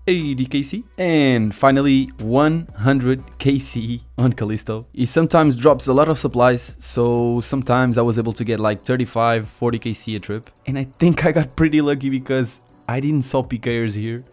80 KC. And finally 100 KC on Callisto. He sometimes drops a lot of supplies, so sometimes I was able to get like 35, 40 KC a trip. And I think I got pretty lucky because I didn't saw PKers here.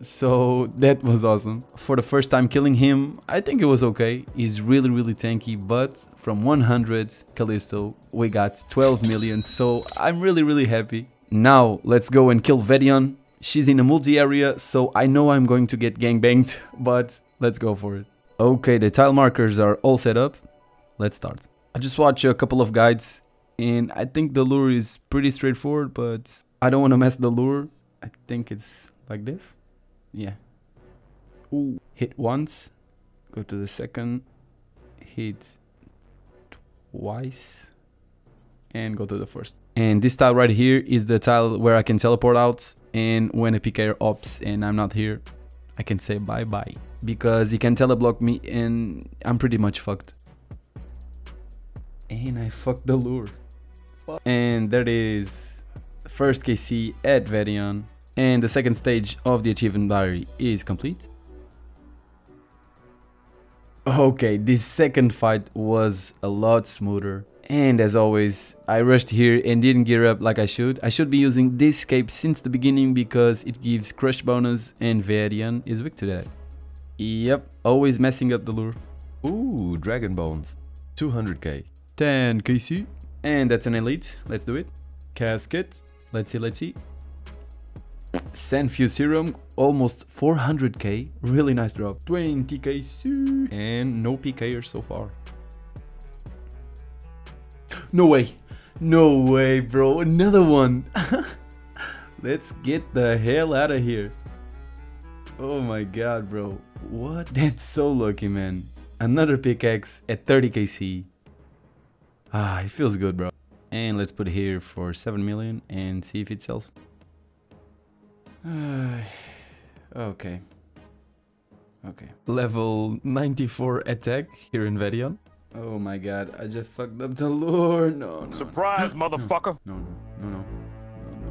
So that was awesome. For the first time killing him, I think it was okay. He's really, really tanky, but from 100 Callisto, we got 12 million, so I'm really, really happy. Now, let's go and kill Vet'ion. She's in a multi-area, so I know I'm going to get gangbanged, but let's go for it. Okay, the tile markers are all set up. Let's start. I just watched a couple of guides, and I think the lure is pretty straightforward, but I don't want to mess the lure. I think it's like this. Yeah. Ooh. Hit once, go to the second, hit twice, and go to the first. And this tile right here is the tile where I can teleport out and when a PKer ops and I'm not here, I can say bye bye. Because he can teleblock me and I'm pretty much fucked. And I fucked the lure. And there is first KC at Vet'ion. And the second stage of the achievement battery is complete. Okay, this second fight was a lot smoother. And as always, I rushed here and didn't gear up like I should. I should be using this cape since the beginning because it gives crush bonus and Vet'ion is weak to that. Yep, always messing up the lure. Ooh, Dragon Bones. 200k. 10 KC. And that's an elite. Let's do it. Casket. Let's see, let's see. Sanfew Serum, almost 400k. Really nice drop. 20k and no PKers so far. No way. No way, bro. Another one. Let's get the hell out of here. Oh my god, bro. What? That's so lucky, man. Another pickaxe at 30 KC. Ah, it feels good, bro. And let's put it here for 7 million and see if it sells. okay. Okay. Level 94 attack here in Vet'ion. Oh my god, I just fucked up the lure. No, no. Surprise, motherfucker! No, no, no, no. No, no,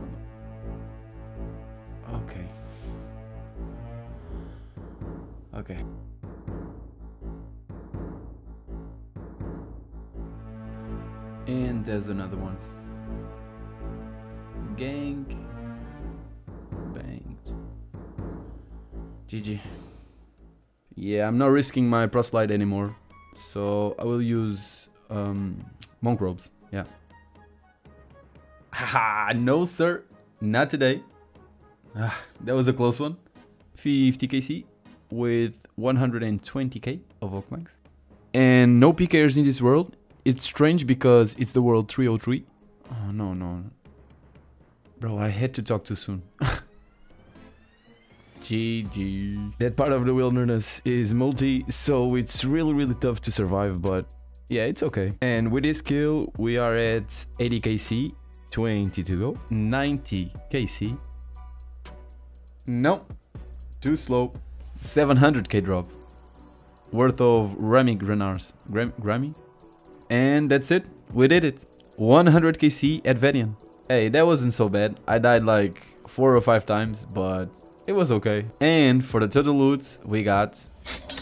no. Okay. Okay. And there's another one. Gang. GG. Yeah, I'm not risking my proselyte anymore. So I will use um, monk robes. Yeah. Haha, no sir. Not today. Ah, that was a close one. 50 KC with 120k of Oakmax. And no PKers in this world. It's strange because it's the world 303. Oh, no, no. Bro, I had to talk too soon. GG. That part of the wilderness is multi, so it's really, really tough to survive, but yeah, it's okay. And with this kill, we are at 80 KC, 20 to go, 90 KC. No, too slow. 700k drop worth of Remy Grenars. Gram Grammy? And that's it. We did it. 100 KC at Vet'ion. Hey, that wasn't so bad. I died like four or five times, but it was okay. And for the total loot, we got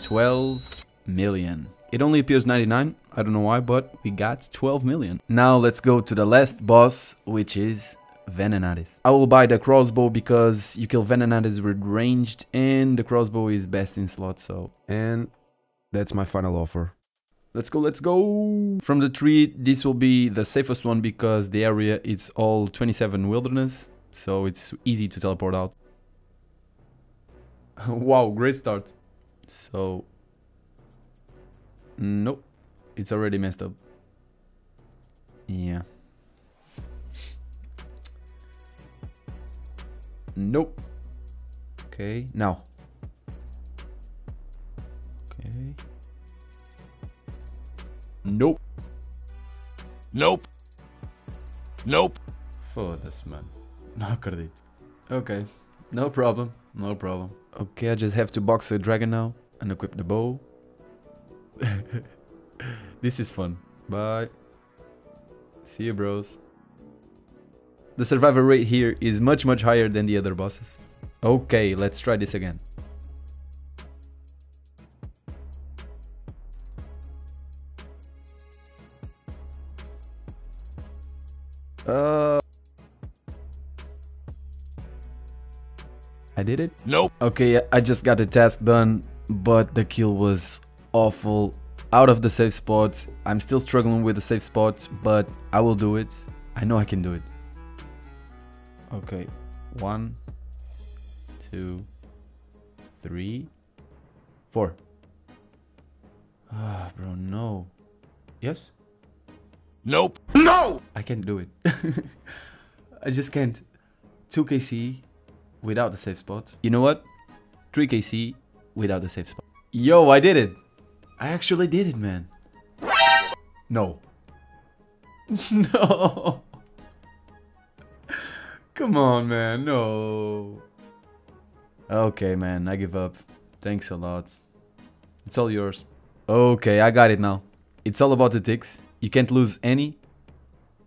12 million. It only appears 99, I don't know why, but we got 12 million. Now let's go to the last boss, which is Venenatis. I will buy the crossbow because you kill Venenatis with ranged and the crossbow is best in slot, so... And that's my final offer. Let's go, let's go! From the tree, this will be the safest one because the area is all 27 wilderness, so it's easy to teleport out. wow, great start. So... Nope, it's already messed up. Yeah. Nope. Okay, now. Okay. Nope. Nope. Nope. Foda-se, mano. Não acredito. Okay, no problem, no problem. Okay, I just have to box a dragon now and equip the bow. this is fun. Bye. See you, bros. The survival rate here is much much higher than the other bosses. Okay, let's try this again. Uh... I did it? Nope. Okay, I just got the task done, but the kill was awful. Out of the safe spots. I'm still struggling with the safe spots, but I will do it. I know I can do it. Okay, one, two, three, four. Ah, bro, no. Yes? Nope. No! I can't do it. I just can't. 2kc without the safe spot. You know what? 3kc without the safe spot. Yo, I did it! I actually did it, man. No. no. Come on, man. No. Okay, man. I give up. Thanks a lot. It's all yours. Okay, I got it now. It's all about the ticks. You can't lose any.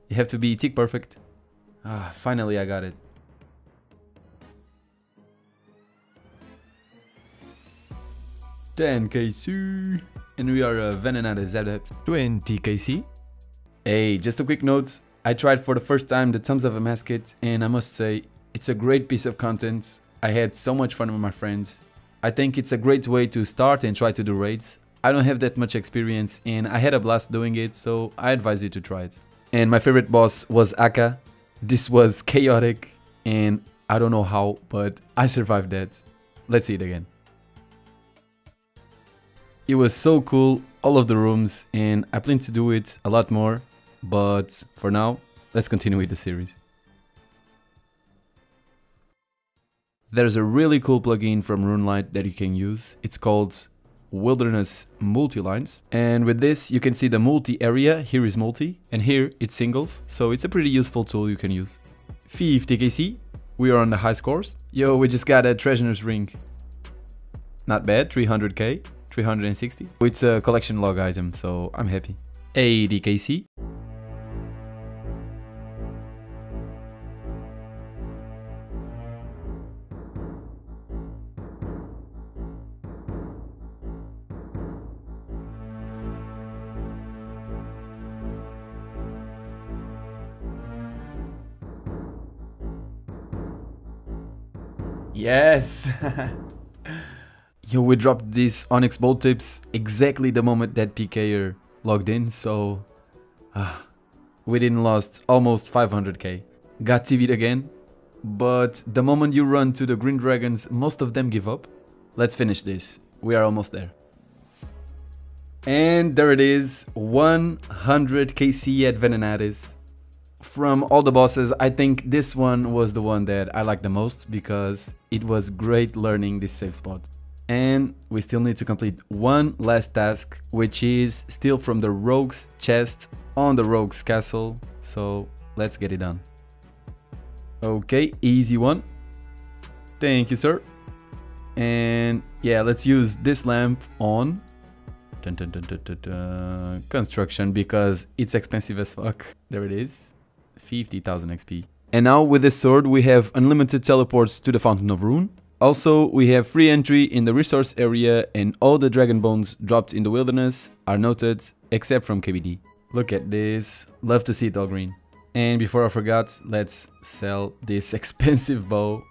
You have to be tick perfect. Ah, finally I got it. Ten KC. And we are uh, Venenatis Adept. 20 KC. Hey, just a quick note. I tried for the first time the Tombs of Amascut kit, and I must say, it's a great piece of content. I had so much fun with my friends. I think it's a great way to start and try to do raids. I don't have that much experience and I had a blast doing it, so I advise you to try it. And my favorite boss was Akkha. This was chaotic and I don't know how, but I survived that. Let's see it again. It was so cool, all of the rooms, and I plan to do it a lot more. But for now, let's continue with the series. there's a really cool plugin from RuneLite that you can use. It's called Wilderness Multilines. And with this, you can see the multi area. Here is multi, and here it's singles. So it's a pretty useful tool you can use. 50kc, we are on the high scores. Yo, we just got a Treasonous ring. Not bad, 300k, 360. It's a collection log item, so I'm happy. 80kc. Yes! Yo, we dropped these Onyx Bolt tips exactly the moment that PKer logged in, so... Uh, we didn't lost almost 500k. Got TV'd again, but the moment you run to the Green Dragons, most of them give up. Let's finish this. We are almost there. And there it is, 100 KC at Venenatis. From all the bosses, I think this one was the one that I liked the most because it was great learning this safe spot. And we still need to complete one last task, which is steal from the Rogue's chest on the Rogue's castle. So let's get it done. Okay, easy one. Thank you, sir. And yeah, let's use this lamp on dun, dun, dun, construction because it's expensive as fuck. There it is. 50,000 XP. And now with this sword we have unlimited teleports to the Fountain of Rune. Also, we have free entry in the resource area and all the dragon bones dropped in the wilderness are noted except from KBD. Look at this, love to see it all green. And before I forgot, let's sell this expensive bow,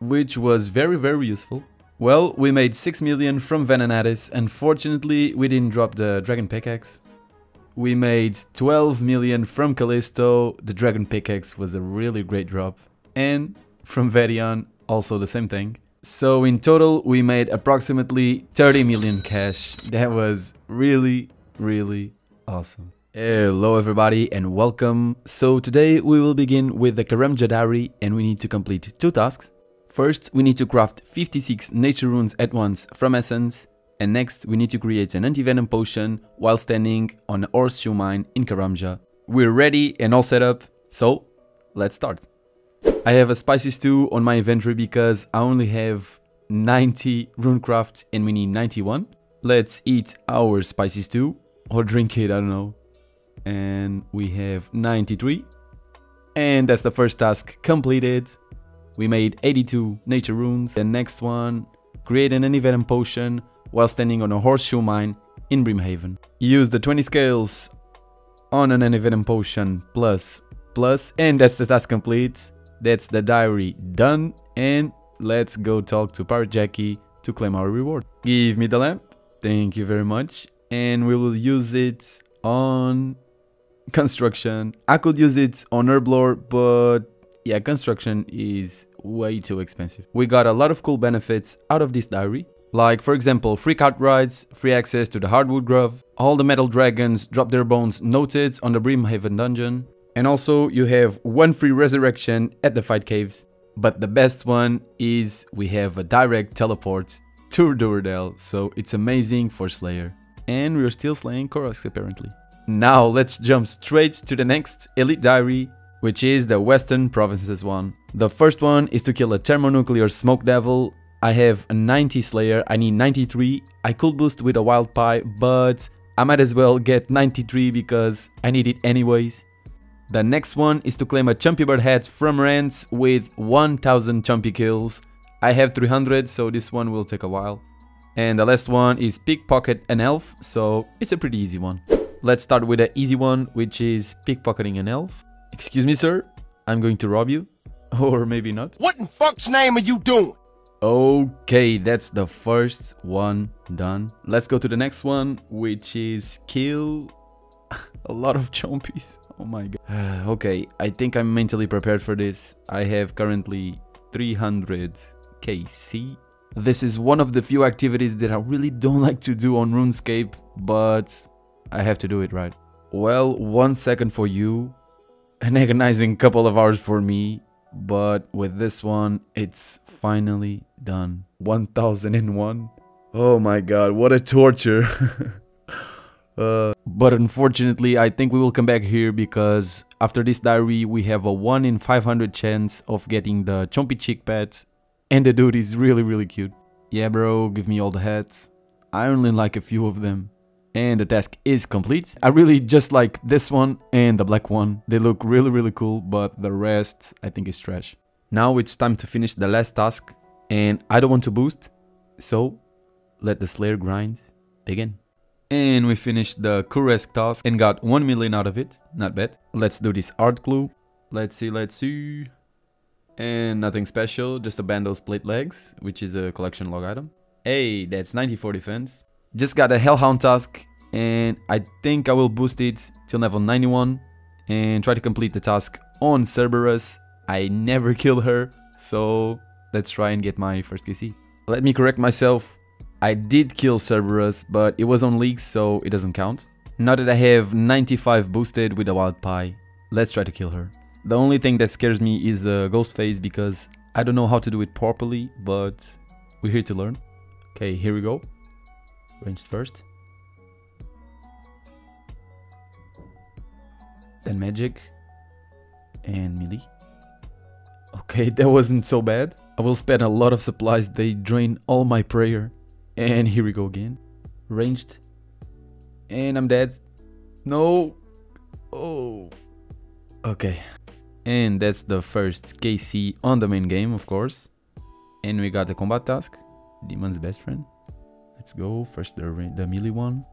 which was very very useful. Well, we made 6 million from Venenatis, unfortunately we didn't drop the dragon pickaxe. We made 12 million from Callisto, the dragon pickaxe was a really great drop. And from Vet'ion, also the same thing. So in total, we made approximately 30 million cash. That was really, really awesome. Hello everybody and welcome. So today we will begin with the Karamja Diary and we need to complete two tasks. First, we need to craft 56 nature runes at once from Essence. And next, we need to create an anti-venom potion while standing on a horseshoe mine in Karamja. We're ready and all set up, so let's start. I have a spicy stew on my inventory because I only have 90 runecraft and we need 91. Let's eat our spicy stew or drink it, I don't know. And we have 93. And that's the first task completed. We made 82 nature runes. The next one, create an anti-venom potion while standing on a horseshoe mine in Brimhaven. Use the 20 scales on an anti-venom potion plus plus and that's the task complete. That's the diary done and let's go talk to Pirate Jackie to claim our reward. Give me the lamp. Thank you very much. And we will use it on construction. I could use it on Herblore, but yeah, construction is way too expensive. We got a lot of cool benefits out of this diary. Like, for example, free cart rides, free access to the Hardwood Grove, all the metal dragons drop their bones noted on the Brimhaven dungeon, and also you have one free resurrection at the Fight Caves. But the best one is we have a direct teleport to Duradel, so it's amazing for Slayer. And we're still slaying Koroks apparently. Now let's jump straight to the next Elite Diary, which is the Western Provinces one. The first one is to kill a thermonuclear smoke devil. I have a 90 Slayer, I need 93. I could boost with a Wild Pie, but I might as well get 93 because I need it anyways. The next one is to claim a Chompy Bird hat from Rantz with 1000 Chompy kills. I have 300, so this one will take a while. And the last one is pickpocket an elf, so it's a pretty easy one. Let's start with the easy one, which is pickpocketing an elf. Excuse me, sir, I'm going to rob you. Or maybe not. What in fuck's name are you doing? Okay, that's the first one done. Let's go to the next one, which is kill a lot of chompies. Oh my god. okay, I think I'm mentally prepared for this. I have currently 300 KC. This is one of the few activities that I really don't like to do on RuneScape, but I have to do it right. Well, one second for you, an agonizing couple of hours for me, but with this one, it's finally done. 1001. Oh my god, what a torture. uh, but unfortunately, I think we will come back here because after this diary, we have a 1 in 500 chance of getting the Chompy Chick pets, and the dude is really, really cute. Yeah, bro, give me all the hats. I only like a few of them. And the task is complete. I really just like this one and the black one. They look really, really cool, but the rest I think is trash. Now it's time to finish the last task, and I don't want to boost, so let the Slayer grind begin. And we finished the Kurask task and got 1 million out of it, not bad. Let's do this art clue. Let's see, let's see. And nothing special, just a Bando's split legs, which is a collection log item. Hey, that's 94 defense. Just got a Hellhound task and I think I will boost it till level 91 and try to complete the task on Cerberus. I never killed her, so let's try and get my first KC. Let me correct myself, I did kill Cerberus, but it was on leagues, so it doesn't count. Now that I have 95 boosted with a Wild Pie, let's try to kill her. The only thing that scares me is the Ghost Phase because I don't know how to do it properly, but we're here to learn. Okay, here we go. Ranged first. Then magic. And melee. Okay, that wasn't so bad. I will spend a lot of supplies, they drain all my prayer. And here we go again. Ranged. And I'm dead. No. Oh. Okay. And that's the first KC on the main game, of course. And we got the combat task. Demon's best friend. Let's go. First the, the melee one.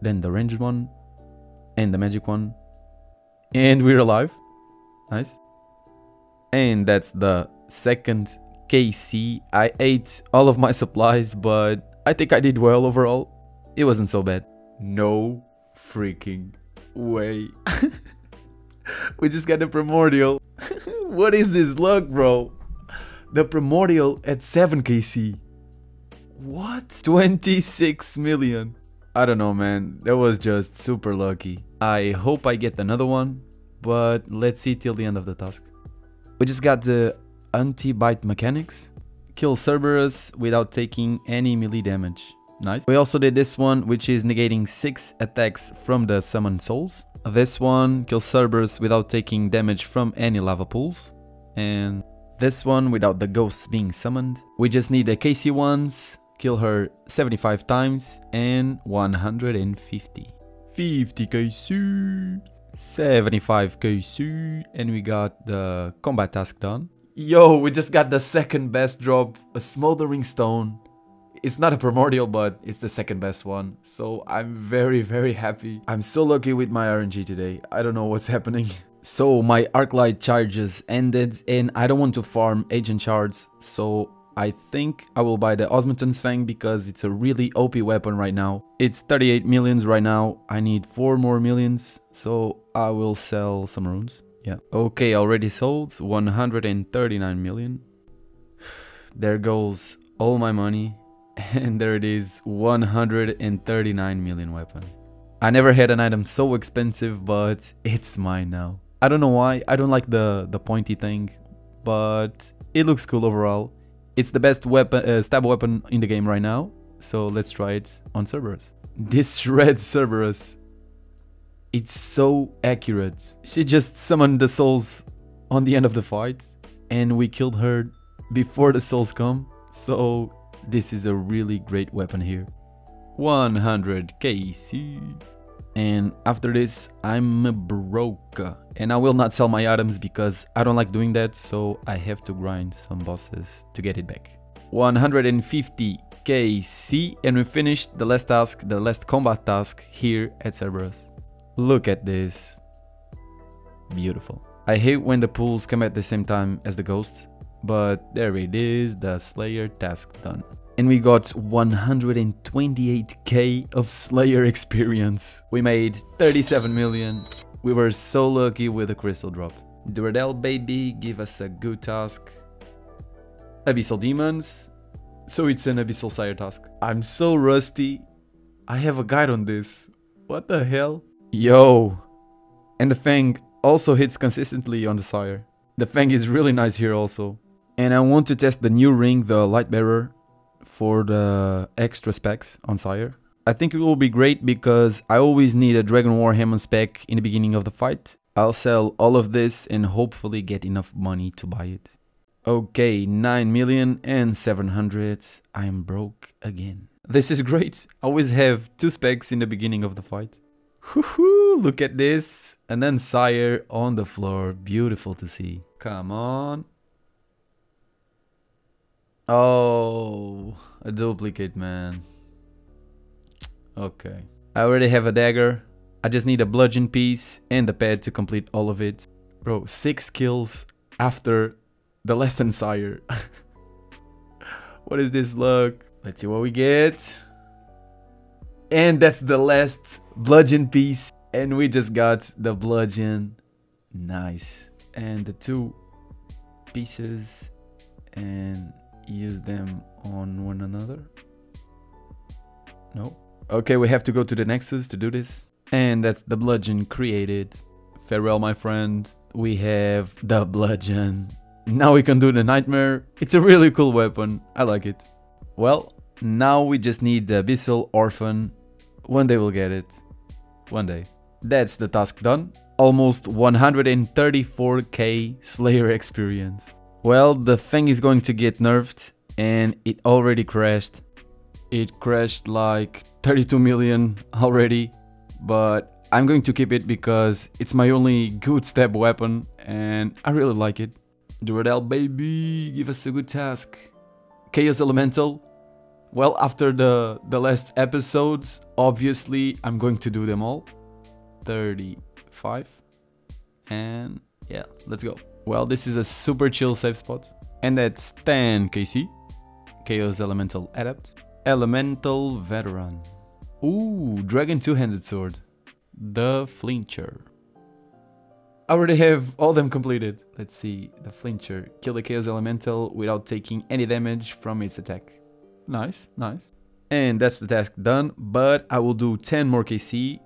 Then the ranged one. And the magic one. And we're alive. Nice. And that's the second KC. I ate all of my supplies, but I think I did well overall. It wasn't so bad. No freaking way. we just got the primordial. what is this luck, bro? The primordial at 7 KC. What? 26 million. I don't know, man. That was just super lucky. I hope I get another one, but let's see till the end of the task. We just got the anti-bite mechanics. Kill Cerberus without taking any melee damage. Nice. We also did this one, which is negating 6 attacks from the summoned souls. This one, kill Cerberus without taking damage from any lava pools. And this one without the ghosts being summoned. We just need a KC once, kill her 75 times and 150. 50 KC, 75 KC, and we got the combat task done. Yo, we just got the second best drop, a smoldering stone. It's not a primordial, but it's the second best one. So I'm very, very happy. I'm so lucky with my RNG today. I don't know what's happening. So my Arclight charges ended and I don't want to farm ancient shards. So I think I will buy the Osmumten's Fang because it's a really OP weapon right now. It's 38 millions right now. I need 4 more millions. So I will sell some runes. Yeah. Okay, already sold 139 million. There goes all my money. And there it is, 139 million weapon. I never had an item so expensive, but it's mine now. I don't know why, I don't like the, the pointy thing, but it looks cool overall. It's the best weapon, uh, stab weapon in the game right now, so let's try it on Cerberus. This red Cerberus, it's so accurate. She just summoned the souls on the end of the fight, and we killed her before the souls come, so this is a really great weapon here. 100 KC. And after this, I'm broke. And I will not sell my items because I don't like doing that, so I have to grind some bosses to get it back. 150 KC and we finished the last task, the last combat task here at Cerberus. Look at this. Beautiful. I hate when the pools come at the same time as the ghosts, but there it is, the Slayer task done. And we got 128k of Slayer experience. We made 37 million. We were so lucky with the crystal drop. Duradel baby, give us a good task. Abyssal demons. So it's an Abyssal Sire task. I'm so rusty. I have a guide on this. What the hell? Yo. And the Fang also hits consistently on the Sire. The Fang is really nice here also. And I want to test the new ring, the Lightbearer, for the extra specs on Sire. I think it will be great because I always need a Dragon Warhammer spec in the beginning of the fight. I'll sell all of this and hopefully get enough money to buy it. Okay, 9 million and 700. I'm broke again. This is great. I always have two specs in the beginning of the fight. Look at this. And then Sire on the floor. Beautiful to see. Come on. Oh, a duplicate, man. Okay. I already have a dagger. I just need a bludgeon piece and a pad to complete all of it. Bro, 6 kills after the Lesson Sire. what is this luck? Let's see what we get. And that's the last bludgeon piece. And we just got the bludgeon. Nice. And the two pieces and use them on one another. No. Okay, we have to go to the Nexus to do this. And that's the bludgeon created. Farewell, my friend. We have the bludgeon. Now we can do the nightmare. It's a really cool weapon. I like it. Well, now we just need the Abyssal Orphan. One day we'll get it. One day. That's the task done. Almost 134k Slayer experience. Well, the thing is going to get nerfed and it already crashed. It crashed like 32 million already, but I'm going to keep it because it's my only good stab weapon and I really like it. Duradel baby, give us a good task. Chaos Elemental. Well, after the, the last episodes, obviously I'm going to do them all. 35. And yeah, let's go. Well, this is a super chill safe spot. And that's 10 KC. Chaos Elemental Adept. Elemental Veteran. Ooh, Dragon Two-Handed Sword. The Flincher. I already have all them completed. Let's see, the Flincher. Kill the Chaos Elemental without taking any damage from its attack. Nice, nice. And that's the task done, but I will do 10 more KC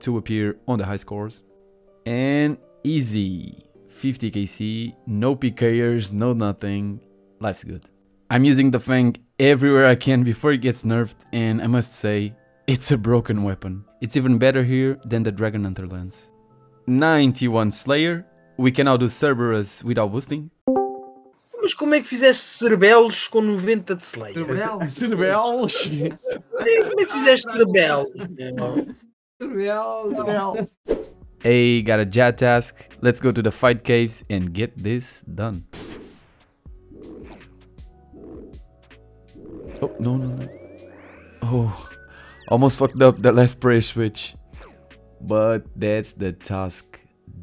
to appear on the high scores. And easy. 50 KC, no PKers, no nothing. Life's good. I'm using the Fang everywhere I can before it gets nerfed, and I must say, it's a broken weapon. It's even better here than the Dragon Hunter lance. 91 Slayer. We can now do Cerberus without boosting. Mas como é que fizeste Cerbelos com 90 de Slayer? Cerberus! Sim, Como é que fizeste Cerbelos? Hey, got a Jad task. Let's go to the fight caves and get this done. Oh, no, no, no. Oh, almost fucked up the last prayer switch. But that's the task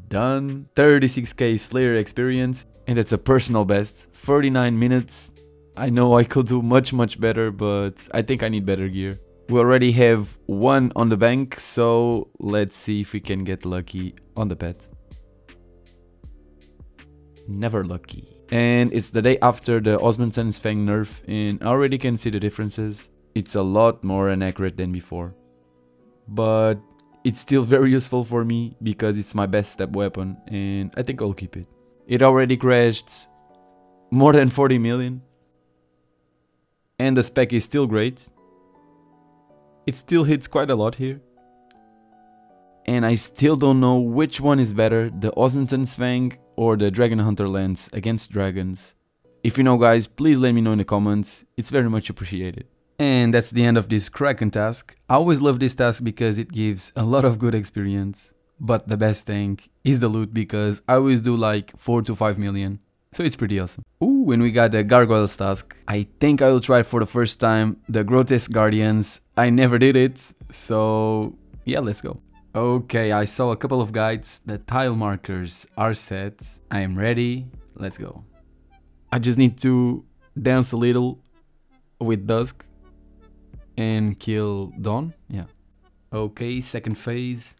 done. 36k Slayer experience, and that's a personal best. 49 minutes. I know I could do much, much better, but I think I need better gear. We already have one on the bank, so let's see if we can get lucky on the pet. Never lucky. And it's the day after the Osmumten's Fang nerf, and I already can see the differences. It's a lot more inaccurate than before. But it's still very useful for me because it's my best step weapon, and I think I'll keep it. It already crashed more than 40 million. And the spec is still great. It still hits quite a lot here. And I still don't know which one is better, the Osmumten's Fang or the Dragon Hunter Lance against dragons. If you know guys, please let me know in the comments, it's very much appreciated. And that's the end of this Kraken task. I always love this task because it gives a lot of good experience. But the best thing is the loot because I always do like 4 to 5 million. So it's pretty awesome. Ooh, and we got the Gargoyles task. I think I will try for the first time the Grotesque Guardians. I never did it, so yeah, let's go. Okay, I saw a couple of guides. The tile markers are set. I am ready. Let's go. I just need to dance a little with Dusk and kill Dawn. Yeah. Okay, second phase.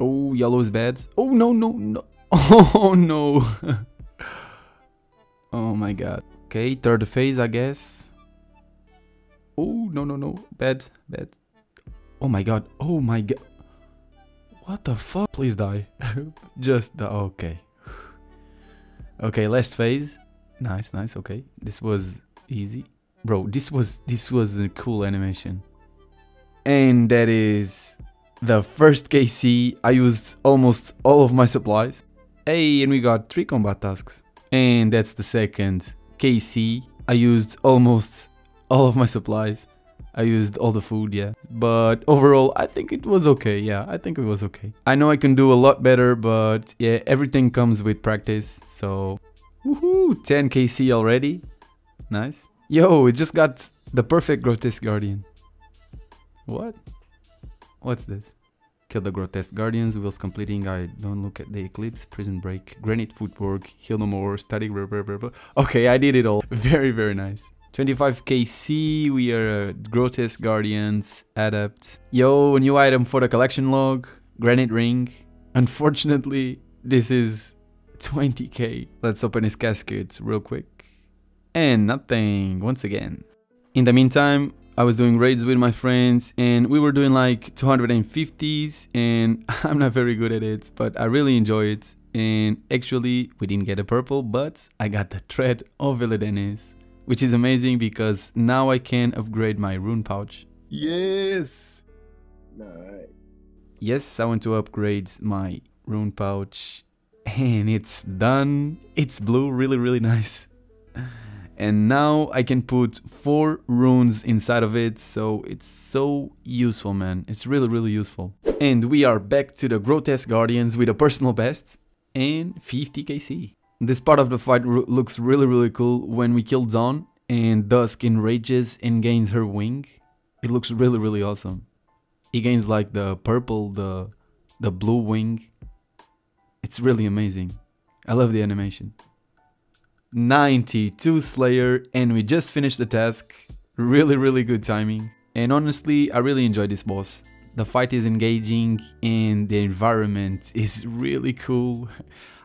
Oh, yellow is bad. Oh, no, no, no. Oh, no. oh my god. Okay, third phase, I guess. Oh, no, no, no. Bad, bad. Oh my god. Oh my god. What the fuck? Please die. Just the okay. Okay, last phase. Nice, nice, okay. This was easy. Bro, this was this was a cool animation. And that is the first KC. I used almost all of my supplies. Hey, and we got three combat tasks. And that's the second KC. I used almost all of my supplies. I used all the food, yeah. But overall, I think it was okay. Yeah, I think it was okay. I know I can do a lot better, but yeah, everything comes with practice. So, woohoo, 10 KC already. Nice. Yo, we just got the perfect grotesque guardian. What? What's this? Kill the grotesque guardians whilst completing I don't look at the eclipse, prison break, granite footwork, heal no more, static blah, blah, blah, blah. Okay, I did it all. Very, very nice. 25 KC, we are uh, grotesque guardians, adept. Yo, new item for the collection log, granite ring. Unfortunately, this is 20k. Let's open his casket real quick. And nothing, once again. In the meantime, I was doing raids with my friends and we were doing like 250s and I'm not very good at it, but I really enjoy it. And actually, we didn't get a purple, but I got the thread of Elidinis, which is amazing because now I can upgrade my rune pouch. Yes! Nice. Yes, I want to upgrade my rune pouch and it's done. It's blue, really, really nice and now I can put four runes inside of it so it's so useful man. It's really really useful. And we are back to the grotesque guardians with a personal best and 50 kc this part of the fight looks really really cool when we kill Dawn and Dusk enrages and gains her wing. It looks really really awesome. He gains like the purple the the blue wing. It's really amazing. I love the animation 92 Slayer and we just finished the task. Really, really good timing. And honestly, I really enjoyed this boss. The fight is engaging and the environment is really cool.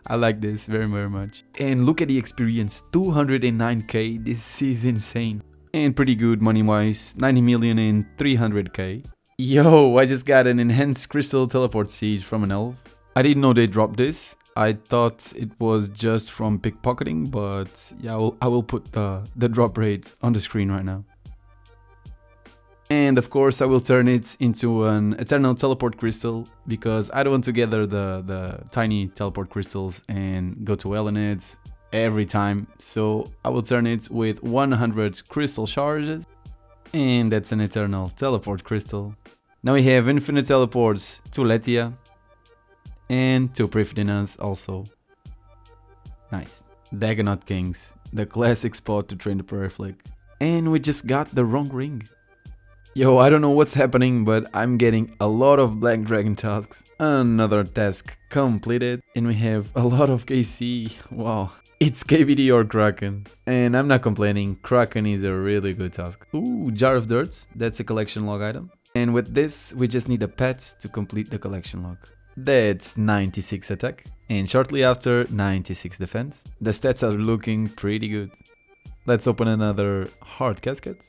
I like this very, very much. And look at the experience, 209k, this is insane. And pretty good money-wise, 90 million and 300k. Yo, I just got an enhanced crystal teleport seed from an elf. I didn't know they dropped this. I thought it was just from pickpocketing, but yeah, I will, I will put the, the drop rate on the screen right now. And of course I will turn it into an eternal teleport crystal because I don't want to gather the, the tiny teleport crystals and go to Eluned's every time. So I will turn it with 100 crystal charges and that's an eternal teleport crystal. Now we have infinite teleports to Lletya, and two Prifddinas also. Nice. Dagannoth Kings, the classic spot to train the flag. And we just got the wrong ring. Yo, I don't know what's happening, but I'm getting a lot of Black Dragon tasks. Another task completed, and we have a lot of KC. Wow. It's KBD or Kraken. And I'm not complaining, Kraken is a really good task. Ooh, Jar of Dirts, that's a collection log item. And with this, we just need a pet to complete the collection log. That's 96 attack and shortly after 96 defense. The stats are looking pretty good. Let's open another hard casket.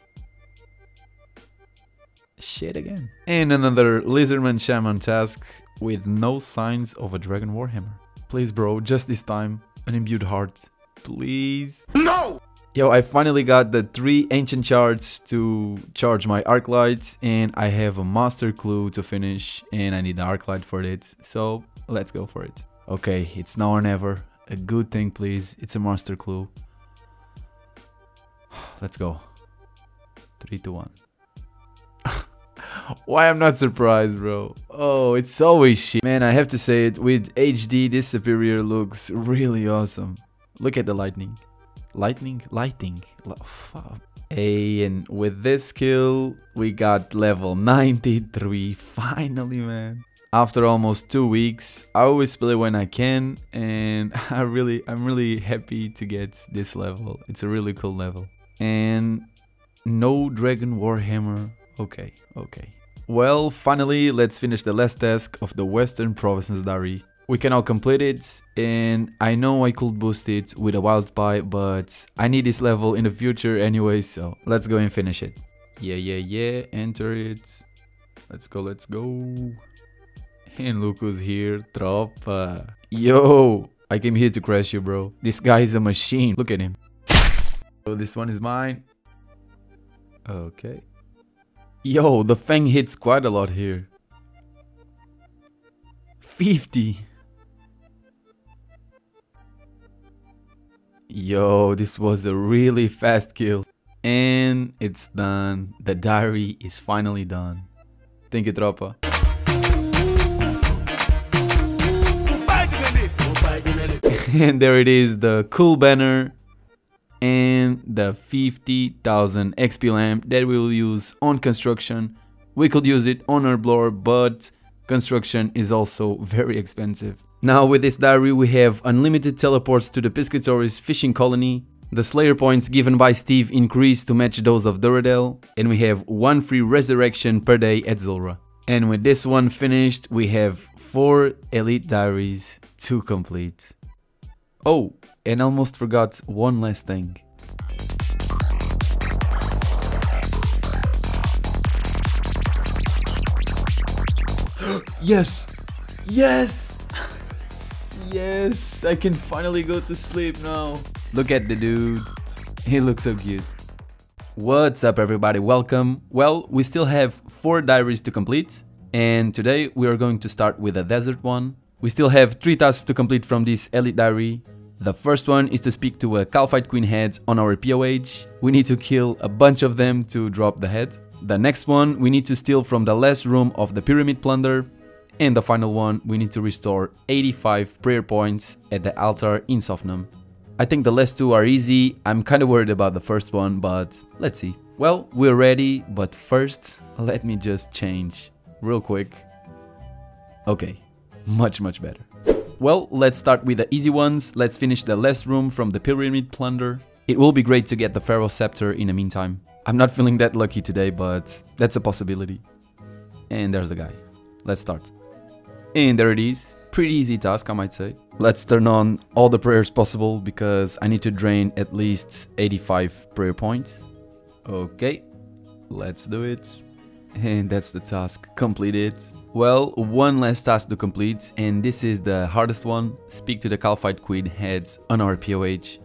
Shit again. And another Lizardman Shaman task with no signs of a Dragon Warhammer. Please bro, just this time, an imbued heart. Please. No! Yo, I finally got the three ancient shards to charge my arc lights and I have a master clue to finish and I need the arc light for it. So let's go for it. Okay, it's now or never. A good thing please, it's a master clue. Let's go. 3 to 1. Why I'm not surprised, bro. Oh, it's always shit. Man, I have to say it, with HD this superior looks really awesome. Look at the lightning. Lightning? Lighting. Hey, and with this skill, we got level 93. Finally, man. After almost two weeks, I always play when I can, and I really, I'm really happy to get this level. It's a really cool level. And no Dragon Warhammer. Okay, okay. Well, finally, let's finish the last task of the Western Provinces Diary. We can now complete it and I know I could boost it with a wild pie but I need this level in the future anyway so let's go and finish it. Yeah yeah yeah enter it. Let's go let's go. And who's here, tropa. Yo, I came here to crash you, bro. This guy is a machine. Look at him. So this one is mine. Okay. Yo, the Fang hits quite a lot here. 50. Yo, this was a really fast kill. And it's done. The diary is finally done. Thank you, tropa. and there it is, the cool banner and the 50,000 XP lamp that we will use on construction. We could use it on Herblore, but construction is also very expensive. Now with this diary we have unlimited teleports to the Piscatoris fishing colony, the Slayer points given by Steve increase to match those of Duradel, and we have one free resurrection per day at Zulrah. And with this one finished, we have 4 elite diaries to complete. Oh, and almost forgot one last thing. yes! Yes! Yes! I can finally go to sleep now. Look at the dude. He looks so cute. What's up everybody, welcome. Well, we still have 4 diaries to complete. And today we are going to start with a desert one. We still have 3 tasks to complete from this elite diary. The first one is to speak to a Kalphite Queen head on our POH. We need to kill a bunch of them to drop the head. The next one, we need to steal from the last room of the Pyramid Plunder. And the final one, we need to restore 85 prayer points at the altar in Sophanem. I think the last two are easy, I'm kinda worried about the first one, but let's see. Well, we're ready, but first, let me just change real quick. Okay, much much better. Well, let's start with the easy ones. Let's finish the last room from the Pyramid Plunder. It will be great to get the Pharaoh Scepter in the meantime. I'm not feeling that lucky today, but that's a possibility. And there's the guy. Let's start. And there it is. Pretty easy task, I might say. Let's turn on all the prayers possible because I need to drain at least 85 prayer points. Okay, let's do it. And that's the task completed. Well, one last task to complete, and this is the hardest one. Speak to the Kalphite Queen heads on our POH.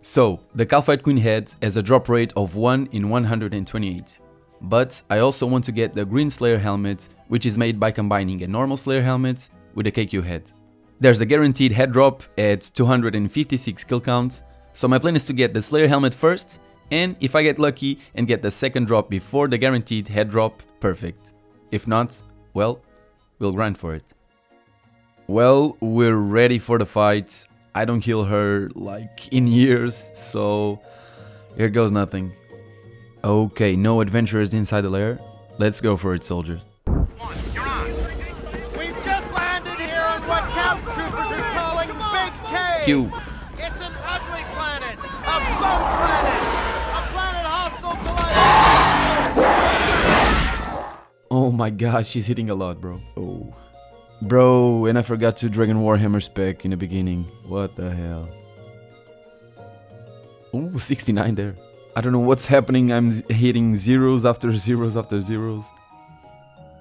So, the Kalphite Queen head has a drop rate of 1 in 128. But I also want to get the Green Slayer helmet, which is made by combining a normal Slayer helmet with a KQ head. There's a guaranteed head drop at 256 kill counts, so my plan is to get the Slayer helmet first, and if I get lucky and get the second drop before the guaranteed head drop, perfect. If not, well, we'll grind for it. Well, we're ready for the fight. I don't kill her like in years, so here goes nothing. Okay, no adventurers inside the lair. Let's go for it, soldiers. Cave. Q. It's an ugly planet, a planet, a planet hostile to life. Oh my gosh, she's hitting a lot, bro. Oh. Bro, and I forgot to Dragon Warhammer spec in the beginning. What the hell? Ooh, 69 there. I don't know what's happening. I'm hitting zeros after zeros after zeros.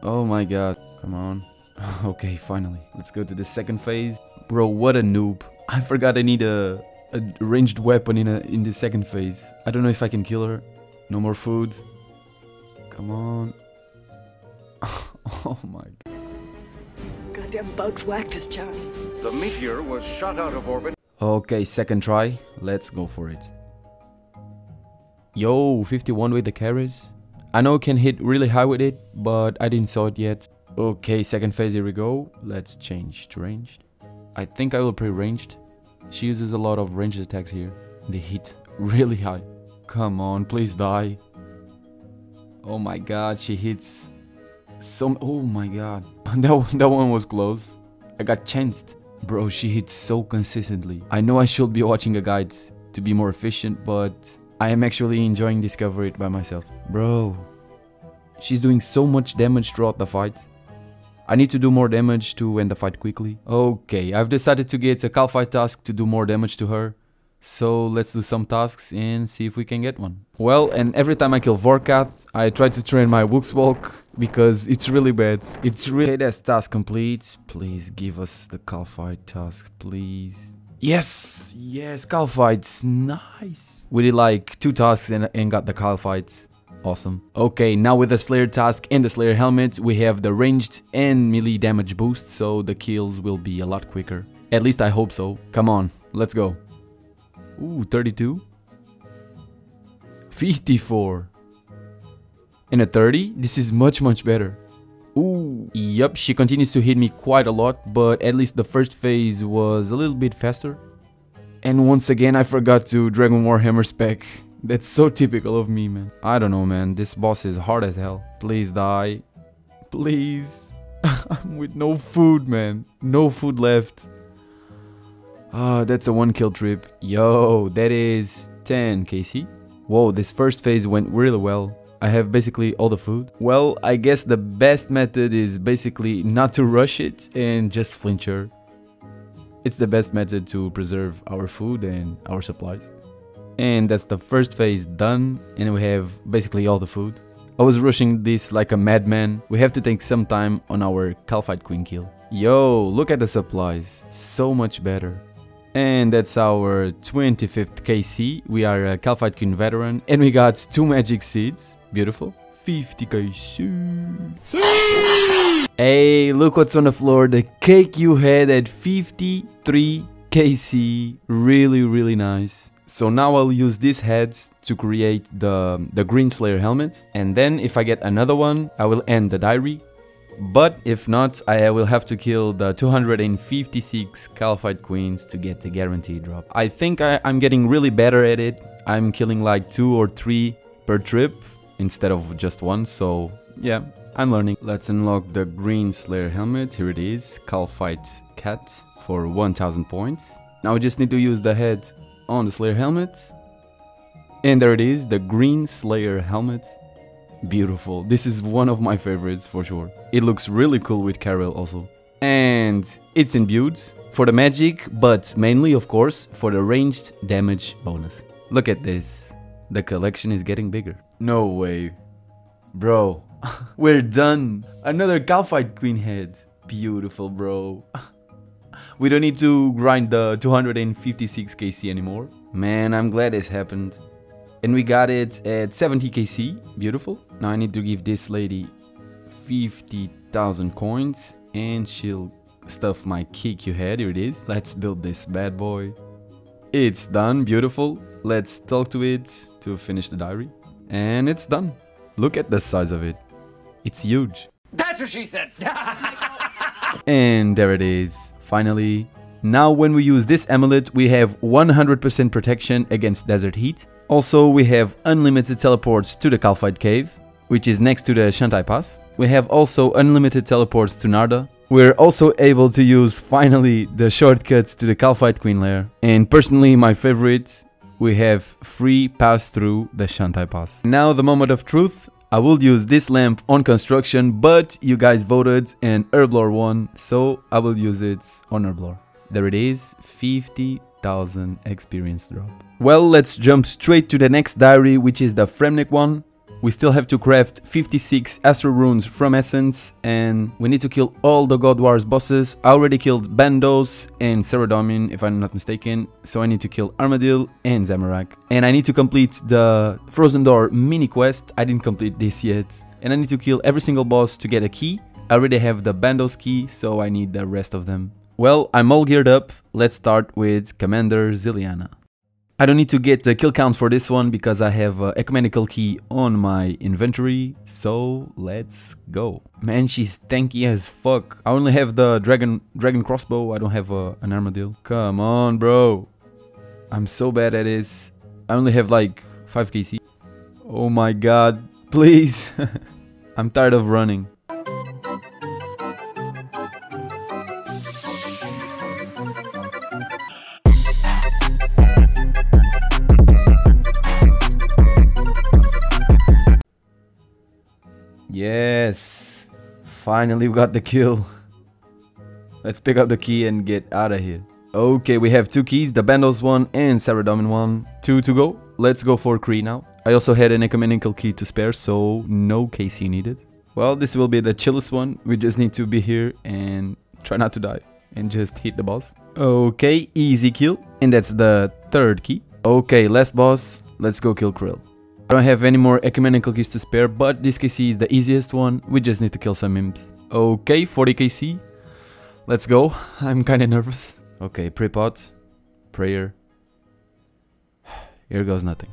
Oh my god. Come on. Okay, finally. Let's go to the second phase. Bro, what a noob. I forgot I need a, a ranged weapon in a in the second phase. I don't know if I can kill her. No more food. Come on. oh my god. Goddamn bugs whacked us, Charlie. The meteor was shot out of orbit. Okay, second try. Let's go for it. Yo, 51 with the Keris. I know I can hit really high with it, but I didn't saw it yet. Okay, second phase, here we go. Let's change to ranged. I think I will play ranged. She uses a lot of ranged attacks here. They hit really high. Come on, please die. Oh my god, she hits some... Oh my god. That one, that one was close. I got chanced. Bro, she hits so consistently. I know I should be watching a guide to be more efficient, but I am actually enjoying discover it by myself. Bro, she's doing so much damage throughout the fight. I need to do more damage to end the fight quickly. Okay, I've decided to get a Kalphite task to do more damage to her. So let's do some tasks and see if we can get one. Well, and every time I kill Vorkath, I try to train my Woox walk because it's really bad. It's really... Okay, that's task complete. Please give us the Kalphite task, please. Yes! Yes, Kalphites. Nice. We did like two tasks and, and got the Kalphites. Awesome. Okay, now with the Slayer task and the Slayer helmet, we have the ranged and melee damage boost, so the kills will be a lot quicker. At least I hope so. Come on, let's go. Ooh, 32. 54. And a 30? This is much, much better. Ooh, yep, she continues to hit me quite a lot, but at least the first phase was a little bit faster. And once again, I forgot to Dragon Warhammer spec. That's so typical of me, man. I don't know, man. This boss is hard as hell. Please die. Please. I'm with no food, man. No food left. Ah, that's a one kill trip. Yo, that is 10 KC. Whoa, this first phase went really well. I have basically all the food. Well, I guess the best method is basically not to rush it and just flinch her. It's the best method to preserve our food and our supplies. And that's the first phase done and we have basically all the food. I was rushing this like a madman. We have to take some time on our Kalphite Queen kill. Yo, look at the supplies. So much better. And that's our 25th KC. We are a Kalphite Queen veteran and we got two magic seeds. Beautiful. 50 KC. Hey, look what's on the floor. The cake you had at 53 KC. Really, really nice. So now I'll use these heads to create the, the Green Slayer helmet. And then if I get another one, I will end the diary but if not, I will have to kill the 256 Kalphite Queens to get the guaranteed drop. I think I, am getting really better at it. I'm killing like 2 or 3 per trip instead of just one, so yeah, I'm learning. Let's unlock the Green Slayer helmet. Here it is, Kalphite Khat for 1000 points. Now we just need to use the head on the Slayer helmet. And there it is, the Green Slayer helmet beautiful. This is one of my favorites for sure. It looks really cool with Karil also. And it's imbued for the magic, but mainly of course for the ranged damage bonus. Look at this. The collection is getting bigger. No way. Bro, we're done. Another Kalphite Queen head. Beautiful, bro. we don't need to grind the 256 KC anymore. Man, I'm glad this happened. And we got it at 70 KC. Beautiful. Now I need to give this lady 50,000 coins and she'll stuff my KQ head. Here it is. Let's build this bad boy. It's done. Beautiful. Let's talk to it to finish the diary. And it's done. Look at the size of it. It's huge. That's what she said. and there it is. Finally. Now when we use this amulet, we have 100% protection against desert heat also, we have unlimited teleports to the Kalphite Cave, which is next to the Shantay Pass. We have also unlimited teleports to Nardah. We're also able to use, finally, the shortcuts to the Kalphite Queen Lair. And personally, my favorite, we have free pass through the Shantay Pass. Now the moment of truth. I will use this lamp on construction, but you guys voted and Herblore won, so I will use it on Herblore. There it is, 50 1000 experience drop. Well, let's jump straight to the next diary, which is the Fremennik one. We still have to craft 56 Astral Runes from Essence and we need to kill all the God Wars bosses. I already killed Bandos and Saradomin if I'm not mistaken, so I need to kill Armadyl and Zamorak. And I need to complete the Frozen Door mini quest, I didn't complete this yet. And I need to kill every single boss to get a key. I already have the Bandos key, so I need the rest of them. Well, I'm all geared up. Let's start with Commander Zilyana. I don't need to get the kill count for this one because I have a ecumenical key on my inventory, so let's go. Man, she's tanky as fuck. I only have the dragon dragon crossbow, I don't have a, an armadillo. Come on, bro. I'm so bad at this. I only have like 5 KC. Oh my god, please. I'm tired of running. Yes. Finally we got the kill. Let's pick up the key and get out of here. Okay, we have two keys, the Bandos one and Saradomin one. Two to go. Let's go for Kree now. I also had an ecumenical key to spare, so no KC needed. Well, this will be the chillest one. We just need to be here and try not to die and just hit the boss. Okay, easy kill. And that's the third key. Okay, last boss. Let's go kill K'ril. I don't have any more ecumenical keys to spare, but this KC is the easiest one. We just need to kill some imps. Okay, 40 KC. Let's go. I'm kinda nervous. Okay, pre-pot, prayer. Here goes nothing.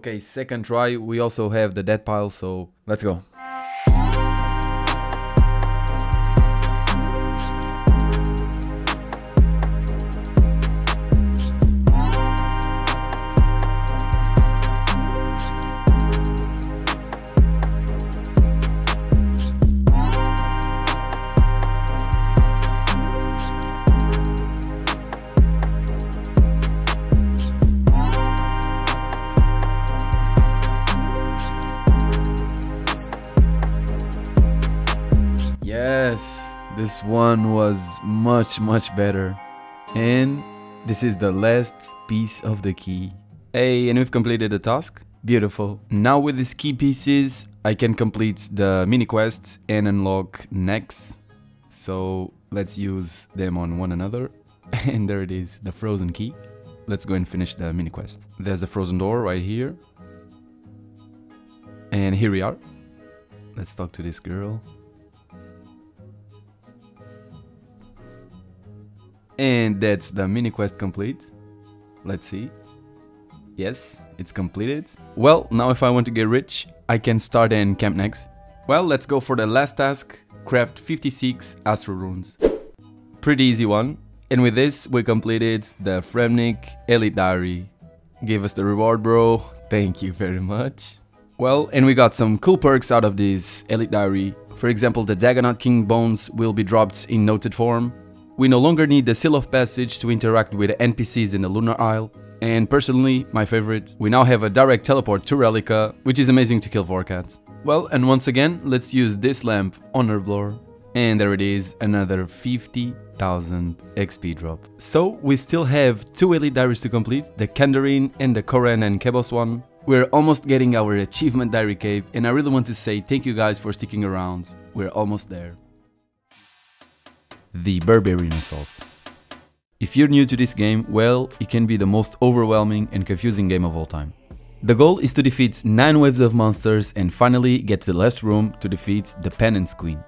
Okay, second try. We also have the dead pile, so let's go. This one was much, much better. And this is the last piece of the key. Hey, and we've completed the task. Beautiful. Now with these key pieces, I can complete the mini quests and unlock Nex. So let's use them on one another. And there it is, the frozen key. Let's go and finish the mini quest. There's the frozen door right here. And here we are. Let's talk to this girl. And that's the mini quest complete. Let's see. Yes, it's completed. Well, now if I want to get rich, I can start and camp Nex. Well, let's go for the last task. Craft 56 Astral Runes. Pretty easy one. And with this, we completed the Fremennik Elite Diary. Give us the reward, bro. Thank you very much. Well, and we got some cool perks out of this Elite Diary. For example, the Dagannoth King bones will be dropped in noted form. We no longer need the Seal of Passage to interact with NPCs in the Lunar Isle. And personally, my favorite, we now have a direct teleport to Rellekka, which is amazing to kill Vorkath. Well, and once again, let's use this lamp on Herblore. And there it is, another 50,000 XP drop. So, we still have two Elite Diaries to complete, the Kandarin and the Kourend and Kebos one. We're almost getting our Achievement Diary Cape, and I really want to say thank you guys for sticking around. We're almost there the Barbarian Assault. If you're new to this game, well, it can be the most overwhelming and confusing game of all time. The goal is to defeat 9 waves of monsters and finally get to the last room to defeat the Penance Queen.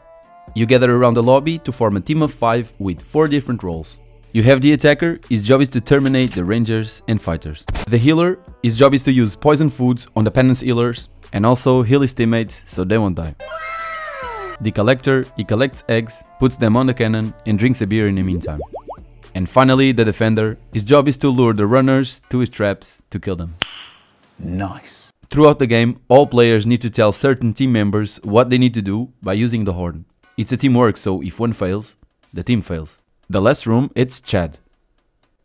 You gather around the lobby to form a team of 5 with 4 different roles. You have the attacker, his job is to terminate the rangers and fighters. The healer, his job is to use poison foods on the penance healers and also heal his teammates so they won't die. The collector, he collects eggs, puts them on the cannon and drinks a beer in the meantime. And finally, the defender, his job is to lure the runners to his traps to kill them. Nice. Throughout the game, all players need to tell certain team members what they need to do by using the horn. It's a teamwork, so if one fails, the team fails. The last room, it's Chad.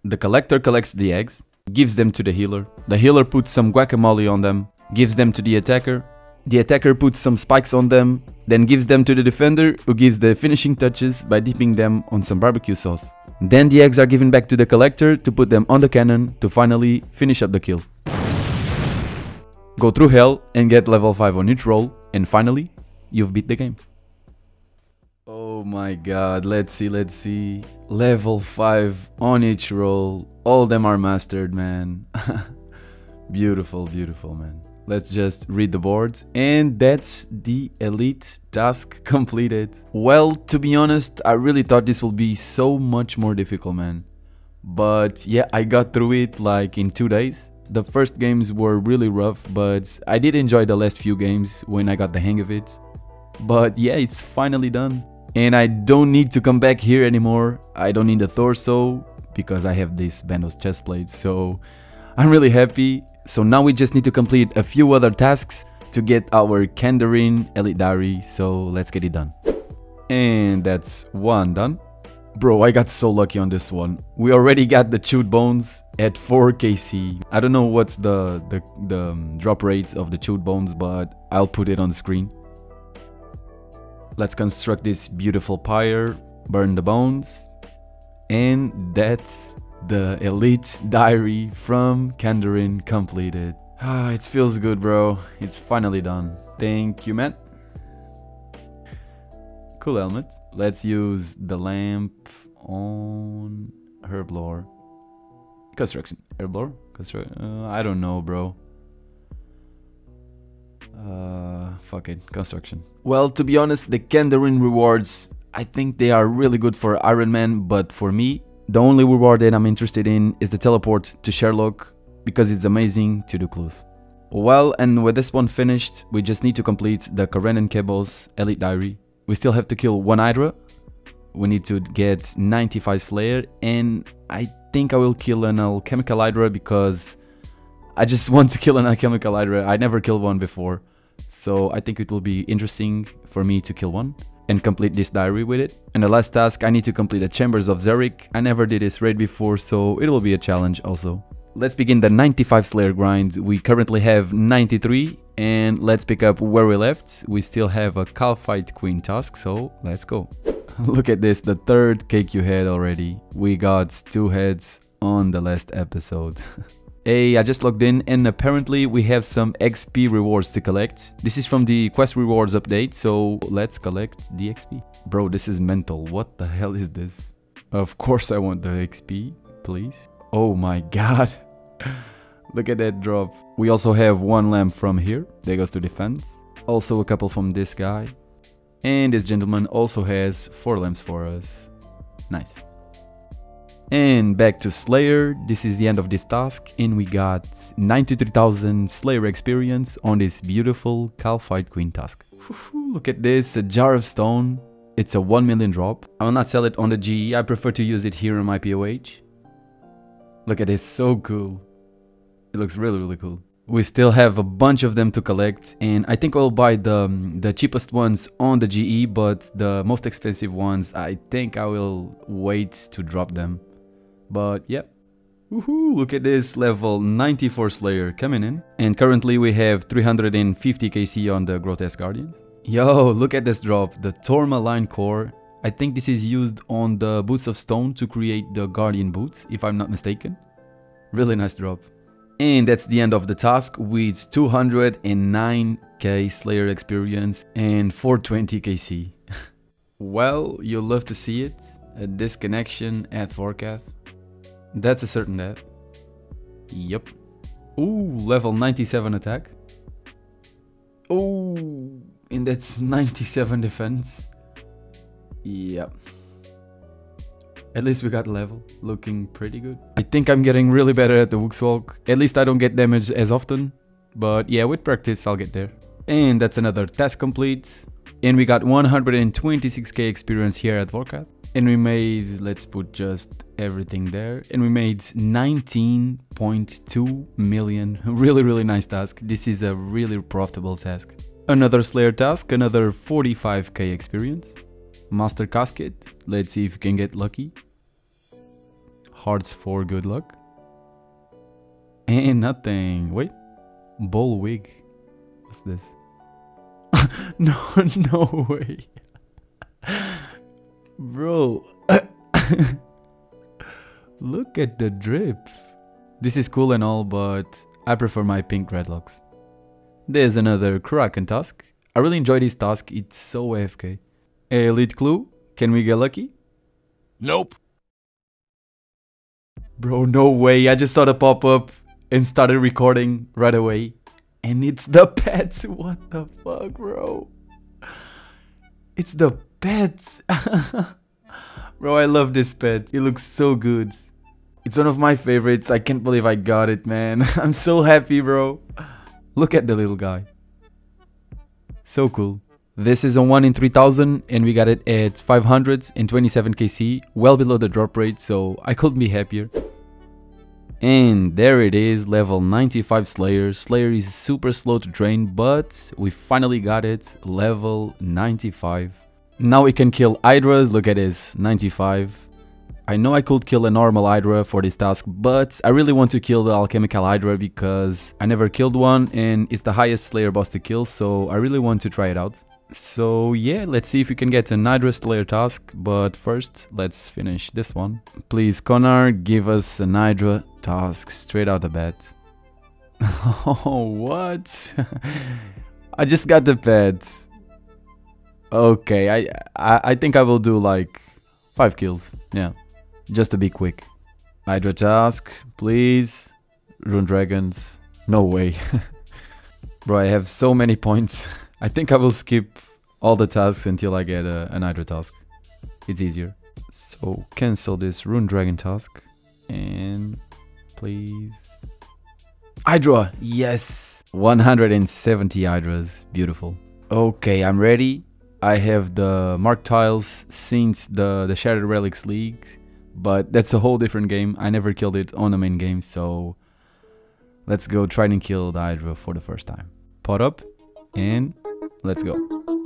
The collector collects the eggs, gives them to the healer. The healer puts some guacamole on them, gives them to the attacker. The attacker puts some spikes on them, then gives them to the defender who gives the finishing touches by dipping them on some barbecue sauce. Then the eggs are given back to the collector to put them on the cannon to finally finish up the kill. Go through hell and get level 5 on each roll and finally, you've beat the game. Oh my god, let's see, let's see. Level 5 on each roll. All them are mastered, man. beautiful, beautiful, man. Let's just read the board and that's the elite task completed. Well, to be honest, I really thought this will be so much more difficult, man. But yeah, I got through it like in two days. The first games were really rough, but I did enjoy the last few games when I got the hang of it. But yeah, it's finally done. And I don't need to come back here anymore. I don't need the torso because I have this Bandos chest plate. So I'm really happy. So now we just need to complete a few other tasks to get our Kandarin Elite Diary. So let's get it done. And that's one done. Bro, I got so lucky on this one. We already got the chewed bones at 4 KC. I don't know what's the, the, the um, drop rates of the chewed bones, but I'll put it on screen. Let's construct this beautiful pyre, burn the bones, and that's the Elite Diary from Kandarin completed. Ah, it feels good, bro. It's finally done. Thank you, man. Cool helmet. Let's use the lamp on herblore. Construction. Herblore? Construct. Uh, I don't know, bro. Uh, fuck it. Construction. Well, to be honest, the Kandarin rewards, I think they are really good for Iron Man, but for me, the only reward that I'm interested in is the teleport to Sherlock because it's amazing to do clues. Well, and with this one finished, we just need to complete the Karen Cables Elite Diary. We still have to kill one Hydra. We need to get 95 Slayer, and I think I will kill an Alchemical Hydra because I just want to kill an Alchemical Hydra. I never killed one before, so I think it will be interesting for me to kill one and complete this diary with it. And the last task, I need to complete the Chambers of Xeric. I never did this raid before, so it will be a challenge also. Let's begin the 95 Slayer grind. We currently have 93, and let's pick up where we left. We still have a Kalphite Queen task, so let's go. Look at this, the third cake you had already. We got two heads on the last episode. Hey, I just logged in and apparently we have some XP rewards to collect. This is from the quest rewards update, so let's collect the XP. Bro, this is mental. What the hell is this? Of course I want the XP, please. Oh my god. Look at that drop. We also have one lamp from here. That goes to defense. Also a couple from this guy. And this gentleman also has four lamps for us. Nice. And back to Slayer, this is the end of this task and we got 93,000 Slayer experience on this beautiful Kalphite Queen task. Look at this, a jar of stone. It's a 1 million drop. I will not sell it on the GE, I prefer to use it here on my POH. Look at this, so cool. It looks really really cool. We still have a bunch of them to collect and I think I'll buy the, um, the cheapest ones on the GE but the most expensive ones I think I will wait to drop them. But yep. Woohoo, look at this level 94 Slayer coming in. And currently we have 350 KC on the Grotesque Guardians. Yo, look at this drop, the Tourmaline core. I think this is used on the Boots of Stone to create the Guardian boots, if I'm not mistaken. Really nice drop. And that's the end of the task with 209k Slayer experience and 420 KC. well, you'll love to see it. A disconnection at Vorkath. That's a certain death. Yep. Ooh, level 97 attack. Ooh, and that's 97 defense. Yep. At least we got level, looking pretty good. I think I'm getting really better at the Walk. At least I don't get damaged as often. But yeah, with practice I'll get there. And that's another task complete. And we got 126k experience here at Vorkath and we made let's put just everything there. And we made 19.2 million. Really really nice task. This is a really profitable task. Another slayer task another 45k experience. Master casket let's see if you can get lucky. Hearts for good luck. And nothing. Wait. Ball wig. What's this? No no way Bro. Look at the drip. This is cool and all, but I prefer my pink dreadlocks. There's another Kraken task. I really enjoy this task, it's so AFK. Elite clue, can we get lucky? Nope. Bro, no way, I just saw the pop-up and started recording right away. And it's the pets, what the fuck, bro? It's the pet. Bro, I love this pet. It looks so good. It's one of my favorites. I can't believe I got it, man. I'm so happy, bro. Look at the little guy. So cool. This is a 1 in 3000 and we got it at 527 KC, well below the drop rate, so I couldn't be happier. And there it is, level 95 Slayer. Slayer is super slow to train, but we finally got it, level 95. Now we can kill Hydras, look at this, 95. I know I could kill a normal Hydra for this task, but I really want to kill the Alchemical Hydra because I never killed one and it's the highest Slayer boss to kill, so I really want to try it out. So yeah, let's see if we can get an Hydra Slayer task, but first, let's finish this one. Please, Konar, give us an Hydra task straight out of bed. oh, what? I just got the pets. Okay, I, I I think I will do like 5 kills, yeah. Just to be quick. Hydra task, please. Rune Dragons. No way. Bro, I have so many points. I think I will skip all the tasks until I get a, an Hydra task. It's easier. So cancel this Rune Dragon task. And please. Hydra! Yes! 170 Hydras. Beautiful. Okay, I'm ready. I have the Mark tiles since the, the Shattered Relics League but that's a whole different game. I never killed it on the main game, so let's go try and kill the Hydra for the first time. Pot up, and let's go.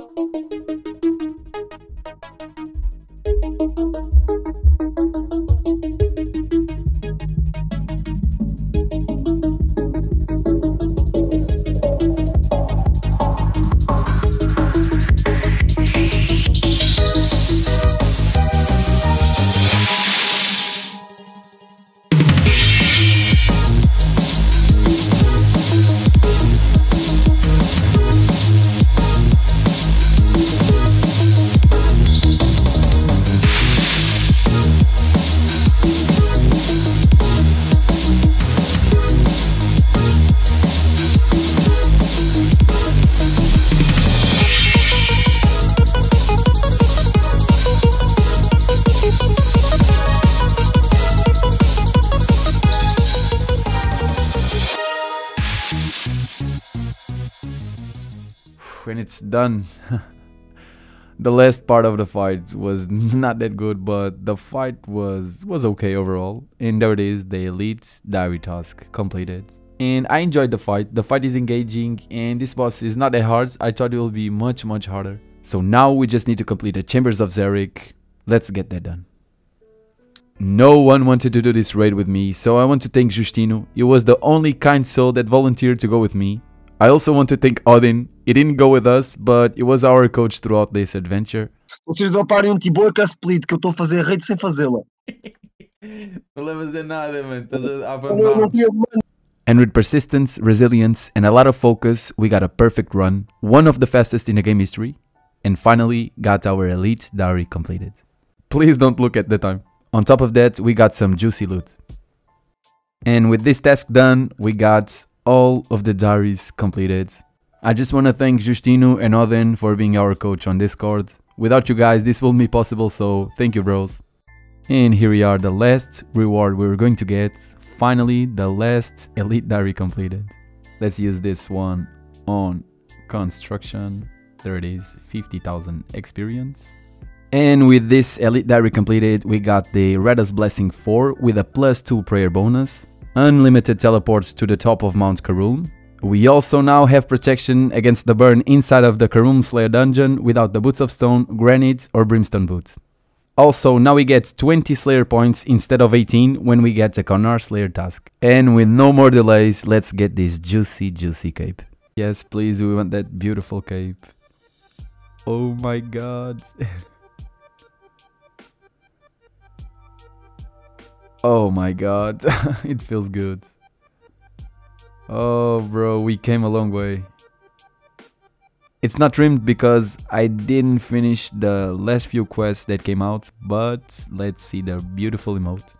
It's done. The last part of the fight was not that good but the fight was was okay overall. And there it is the elite diary task completed. And i enjoyed the fight. The fight is engaging and this boss is not that hard. I thought it will be much much harder. So now we just need to complete the chambers of Xeric let's get that done. No one wanted to do this raid with me, so I want to thank Justino. He was the only kind soul that volunteered to go with me. I also want to thank Odin. He didn't go with us, but he was our coach throughout this adventure. Vocês não parem um tiboca split que eu estou a fazer raid sem fazê-la. Não levas de nada, mano. Estás a Eu mano. And with persistence, resilience, and a lot of focus, we got a perfect run, one of the fastest in the game history, and finally got our elite diary completed. Please don't look at the time. On top of that, we got some juicy loot. And with this task done, we got all of the diaries completed. I just want to thank Justino and Odin for being our coach on Discord. Without you guys, this wouldn't be possible, so thank you bros. And here we are, the last reward we are going to get. Finally, the last elite diary completed. Let's use this one on construction. There it is, 50,000 experience. And with this elite diary completed, we got the Rada's Blessing 4 with a plus 2 prayer bonus, unlimited teleports to the top of Mount Karuulm. We also now have protection against the burn inside of the Karuulm Slayer dungeon without the Boots of Stone, Granite or Brimstone Boots. Also, now we get 20 Slayer points instead of 18 when we get the Konar Slayer task. And with no more delays, let's get this juicy, juicy cape. Yes, please, we want that beautiful cape. Oh my god. oh my god, it feels good. Oh, bro, we came a long way. It's not trimmed because I didn't finish the last few quests that came out, but let's see the beautiful emote.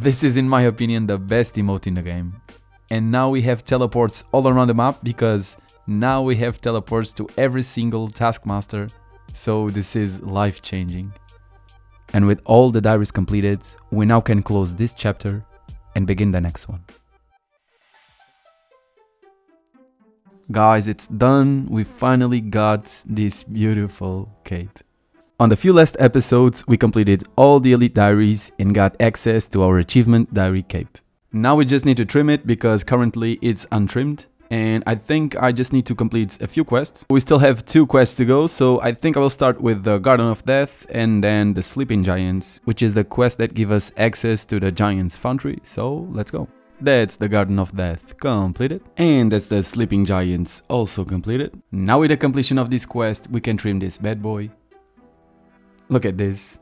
This is in my opinion the best emote in the game. And now we have teleports all around the map because now we have teleports to every single Taskmaster. So this is life changing. And with all the diaries completed, we now can close this chapter and begin the next one. Guys, it's done. We finally got this beautiful cape. On the few last episodes, we completed all the elite diaries and got access to our achievement diary cape. Now we just need to trim it because currently it's untrimmed and I think I just need to complete a few quests. We still have two quests to go, so I think I will start with the Garden of Death and then the Sleeping Giants, which is the quest that gives us access to the Giants Foundry, so let's go. That's the Garden of Death completed. And that's the Sleeping Giants also completed. Now with the completion of this quest, we can trim this bad boy. Look at this.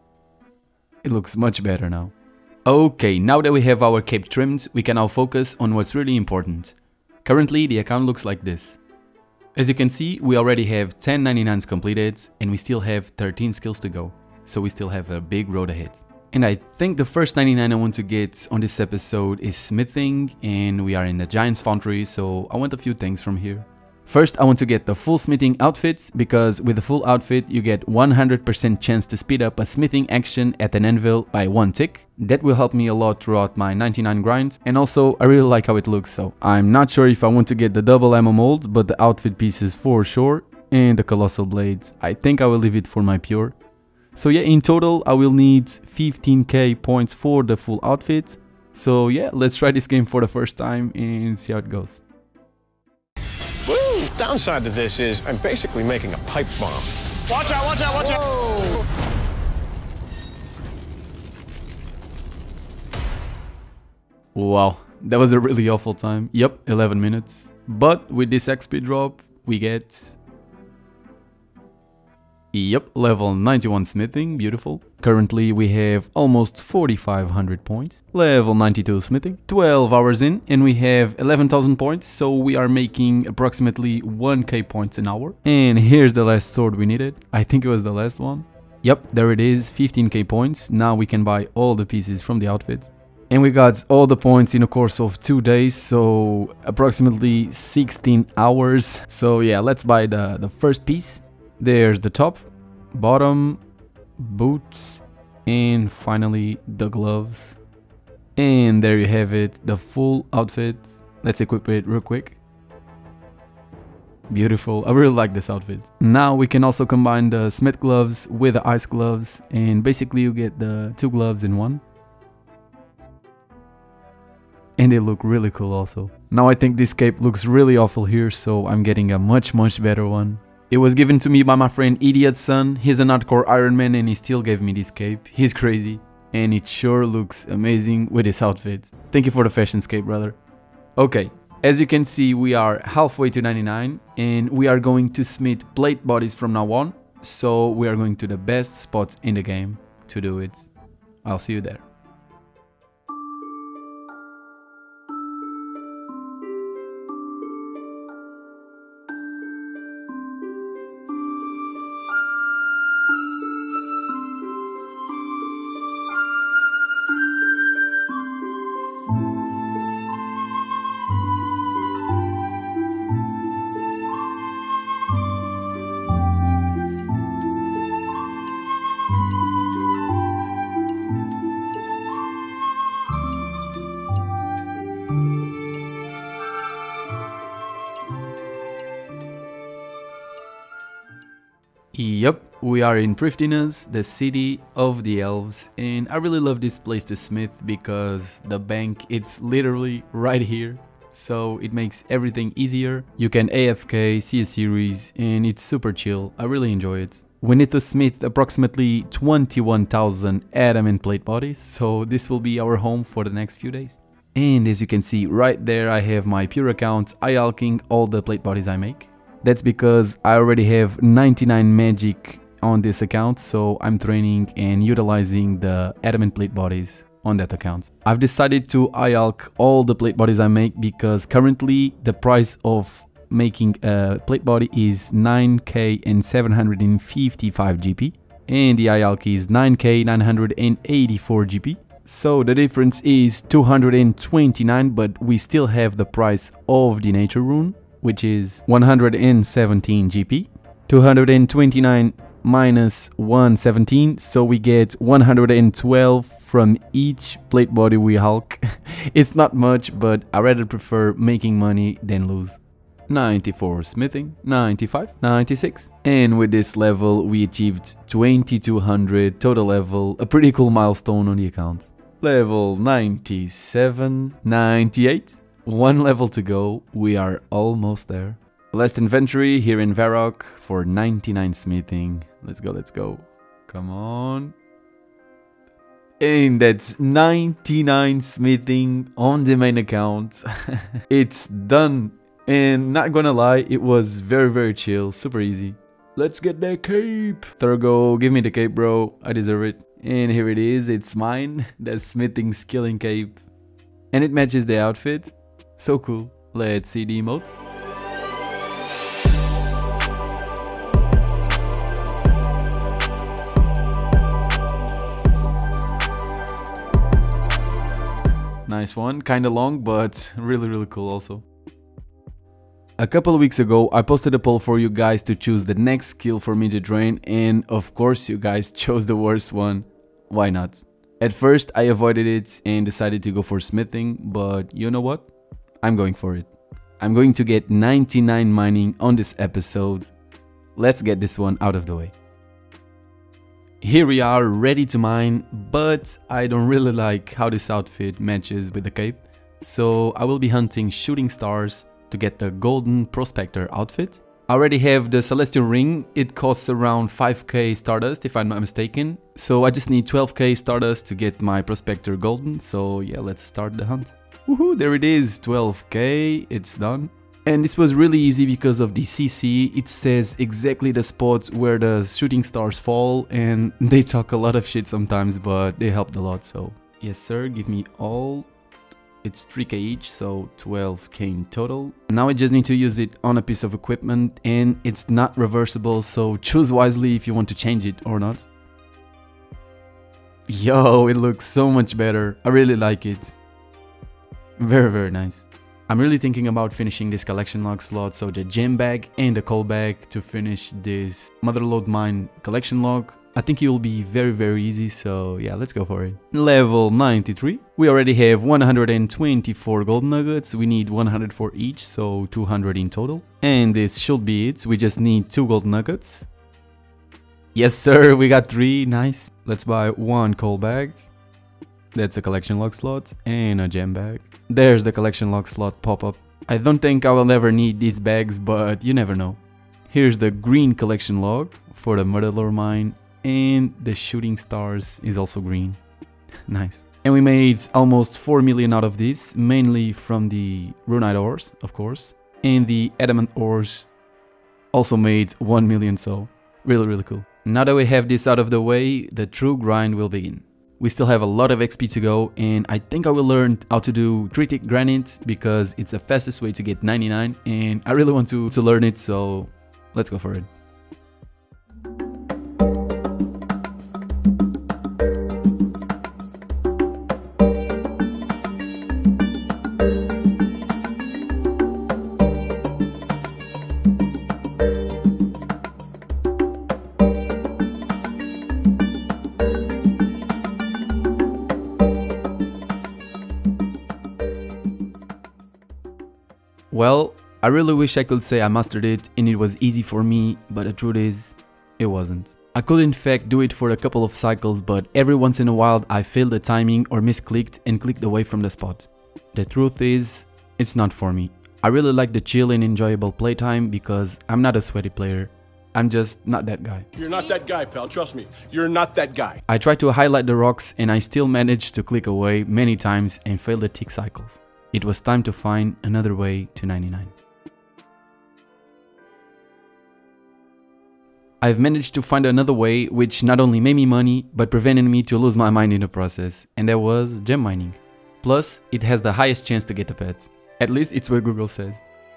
It looks much better now. Okay, now that we have our cape trimmed, we can now focus on what's really important. Currently, the account looks like this. As you can see, we already have 10 99s completed and we still have 13 skills to go, so we still have a big road ahead. And I think the first 99 I want to get on this episode is smithing and we are in the Giants Foundry so I want a few things from here. First I want to get the full smithing outfits because with the full outfit you get 100% chance to speed up a smithing action at an anvil by one tick. That will help me a lot throughout my 99 grinds and also I really like how it looks so I'm not sure if I want to get the double ammo mold but the outfit pieces for sure and the colossal blades I think I will leave it for my pure so yeah, in total I will need 15k points for the full outfit. So yeah, let's try this game for the first time and see how it goes. Woo! Downside to this is I'm basically making a pipe bomb. Watch out, watch out, watch out! Wow, that was a really awful time. Yep, 11 minutes. But with this XP drop, we get Yep, level 91 smithing, beautiful. Currently we have almost 4500 points. Level 92 smithing, 12 hours in and we have 11,000 points, so we are making approximately 1k points an hour. And here's the last sword we needed, I think it was the last one. Yep, there it is, 15k points. Now we can buy all the pieces from the outfit. And we got all the points in a course of 2 days, so approximately 16 hours. So yeah, let's buy the, the first piece. There's the top, bottom, boots, and finally the gloves. And there you have it, the full outfit. Let's equip it real quick. Beautiful, I really like this outfit. Now we can also combine the smith gloves with the ice gloves and basically you get the two gloves in one. And they look really cool also. Now I think this cape looks really awful here so I'm getting a much much better one. It was given to me by my friend Idiot Son. He's an hardcore Iron Man and he still gave me this cape. He's crazy. And it sure looks amazing with this outfit. Thank you for the fashion scape, brother. Okay, as you can see, we are halfway to 99 and we are going to smith plate bodies from now on. So we are going to the best spots in the game to do it. I'll see you there. We are in Prifddinas, the city of the elves, and I really love this place to smith because the bank, it's literally right here, so it makes everything easier. You can AFK, see a series, and it's super chill, I really enjoy it. We need to smith approximately 21,000 adamant plate bodies, so this will be our home for the next few days. And as you can see right there I have my pure account, I alking all the plate bodies I make. That's because I already have 99 magic on this account, so I'm training and utilizing the adamant plate bodies on that account. I've decided to IALK all the plate bodies I make because currently the price of making a plate body is 9k and 755 GP and the IALK is 9k 984 GP. So the difference is 229, but we still have the price of the nature rune, which is 117 GP. 229 minus 117, so we get 112 from each plate body we hulk. it's not much, but I rather prefer making money than lose. 94 smithing, 95, 96. And with this level we achieved 2200 total level, a pretty cool milestone on the account. Level 97, 98. One level to go, we are almost there. Last inventory here in Varrock for 99 smithing. Let's go, let's go. Come on. And that's 99 smithing on the main account. it's done. And not gonna lie, it was very, very chill, super easy. Let's get that cape. Thurgo, give me the cape, bro. I deserve it. And here it is, it's mine. The smithing skilling cape. And it matches the outfit. So cool. Let's see the emote. Nice one, kinda long, but really really cool also. A couple of weeks ago, I posted a poll for you guys to choose the next skill for me to train and of course you guys chose the worst one. Why not? At first, I avoided it and decided to go for smithing, but you know what? I'm going for it. I'm going to get 99 mining on this episode. Let's get this one out of the way. Here we are ready to mine, but I don't really like how this outfit matches with the cape. So I will be hunting shooting stars to get the golden prospector outfit. I already have the celestial ring, it costs around 5k stardust if I'm not mistaken. So I just need 12k stardust to get my prospector golden, so yeah, let's start the hunt. Woohoo, there it is, 12k, it's done. And this was really easy because of the CC, it says exactly the spots where the shooting stars fall and they talk a lot of shit sometimes but they helped a lot so. Yes sir give me all. It's 3k each so 12k in total. Now I just need to use it on a piece of equipment and it's not reversible so choose wisely if you want to change it or not. Yo it looks so much better. I really like it. Very very nice I'm really thinking about finishing this collection log slot, so the gem bag and the coal bag to finish this Motherlode Mine collection log. I think it will be very very easy, so yeah, let's go for it. Level 93. We already have 124 gold nuggets, we need 100 for each, so 200 in total. And this should be it, we just need 2 gold nuggets. Yes sir, we got 3, nice. Let's buy one coal bag. That's a collection log slot and a gem bag. There's the collection log slot pop-up. I don't think I will ever need these bags, but you never know. Here's the green collection log for the Motherlode mine, and the shooting stars is also green. nice. And we made almost 4 million out of this, mainly from the runite ores, of course. And the adamant ores also made 1 million, so really, really cool. Now that we have this out of the way, the true grind will begin. We still have a lot of XP to go and I think I will learn how to do Tritic Granite because it's the fastest way to get 99 and I really want to, to learn it so let's go for it. I really wish I could say I mastered it and it was easy for me, but the truth is, it wasn't. I could in fact do it for a couple of cycles, but every once in a while I failed the timing or misclicked and clicked away from the spot. The truth is, it's not for me. I really like the chill and enjoyable playtime because I'm not a sweaty player. I'm just not that guy. You're not that guy, pal. Trust me. You're not that guy. I tried to highlight the rocks and I still managed to click away many times and fail the tick cycles. It was time to find another way to 99. I've managed to find another way which not only made me money, but prevented me to lose my mind in the process, and that was gem mining. Plus, it has the highest chance to get a pet. At least it's what Google says.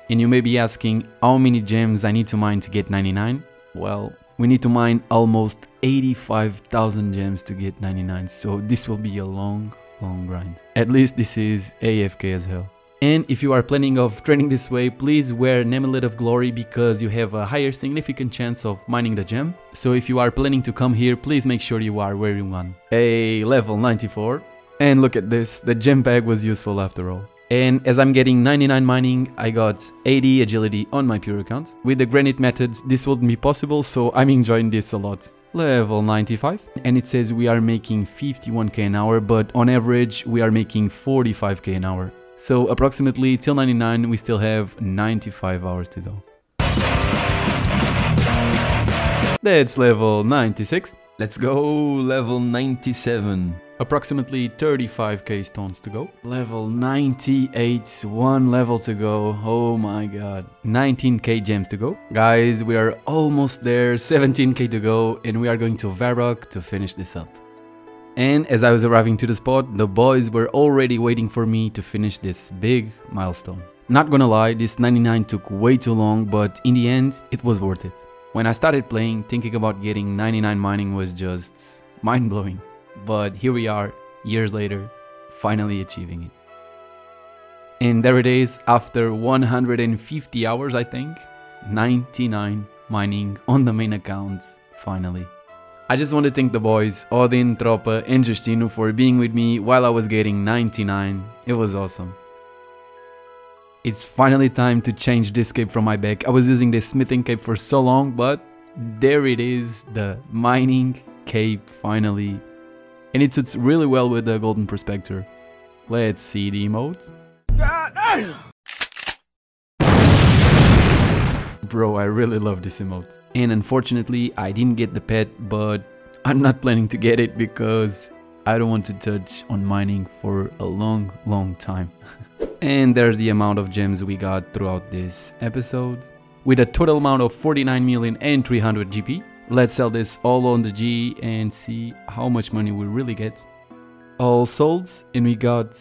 And you may be asking how many gems I need to mine to get 99? Well, We need to mine almost 85,000 gems to get 99, so this will be a long, long grind. At least this is AFK as hell. And if you are planning of training this way, please wear an Amulet of Glory because you have a higher significant chance of mining the gem. So if you are planning to come here, please make sure you are wearing one. A level 94. And look at this, the gem bag was useful after all. And as I'm getting 99 mining, I got 80 agility on my pure account. With the granite method, this wouldn't be possible, so I'm enjoying this a lot. Level 95, and it says we are making 51k an hour, but on average, we are making 45k an hour. So approximately till 99 we still have 95 hours to go. That's level 96. Let's go level 97. Approximately 35k stones to go. Level 98, one level to go. Oh my god. 19k gems to go. Guys, we are almost there. 17k to go and we are going to Varrock to finish this up. And as I was arriving to the spot, the boys were already waiting for me to finish this big milestone. Not gonna lie, this 99 took way too long, but in the end, it was worth it. When I started playing, thinking about getting 99 mining was just mind-blowing. But here we are, years later, finally achieving it. And there it is, after 150 hours I think, 99 mining on the main account, finally. I just want to thank the boys, Odin, Tropa and Justino for being with me while I was getting 99. It was awesome. It's finally time to change this cape from my back. I was using this smithing cape for so long, but there it is, the mining cape finally. And it suits really well with the golden prospector. Let's see the emote. Bro, I really love this emote. And unfortunately, I didn't get the pet, but I'm not planning to get it because I don't want to touch on mining for a long, long time. and there's the amount of gems we got throughout this episode. With a total amount of 49 million and 300 GP. Let's sell this all on the G and see how much money we really get. All sold and we got,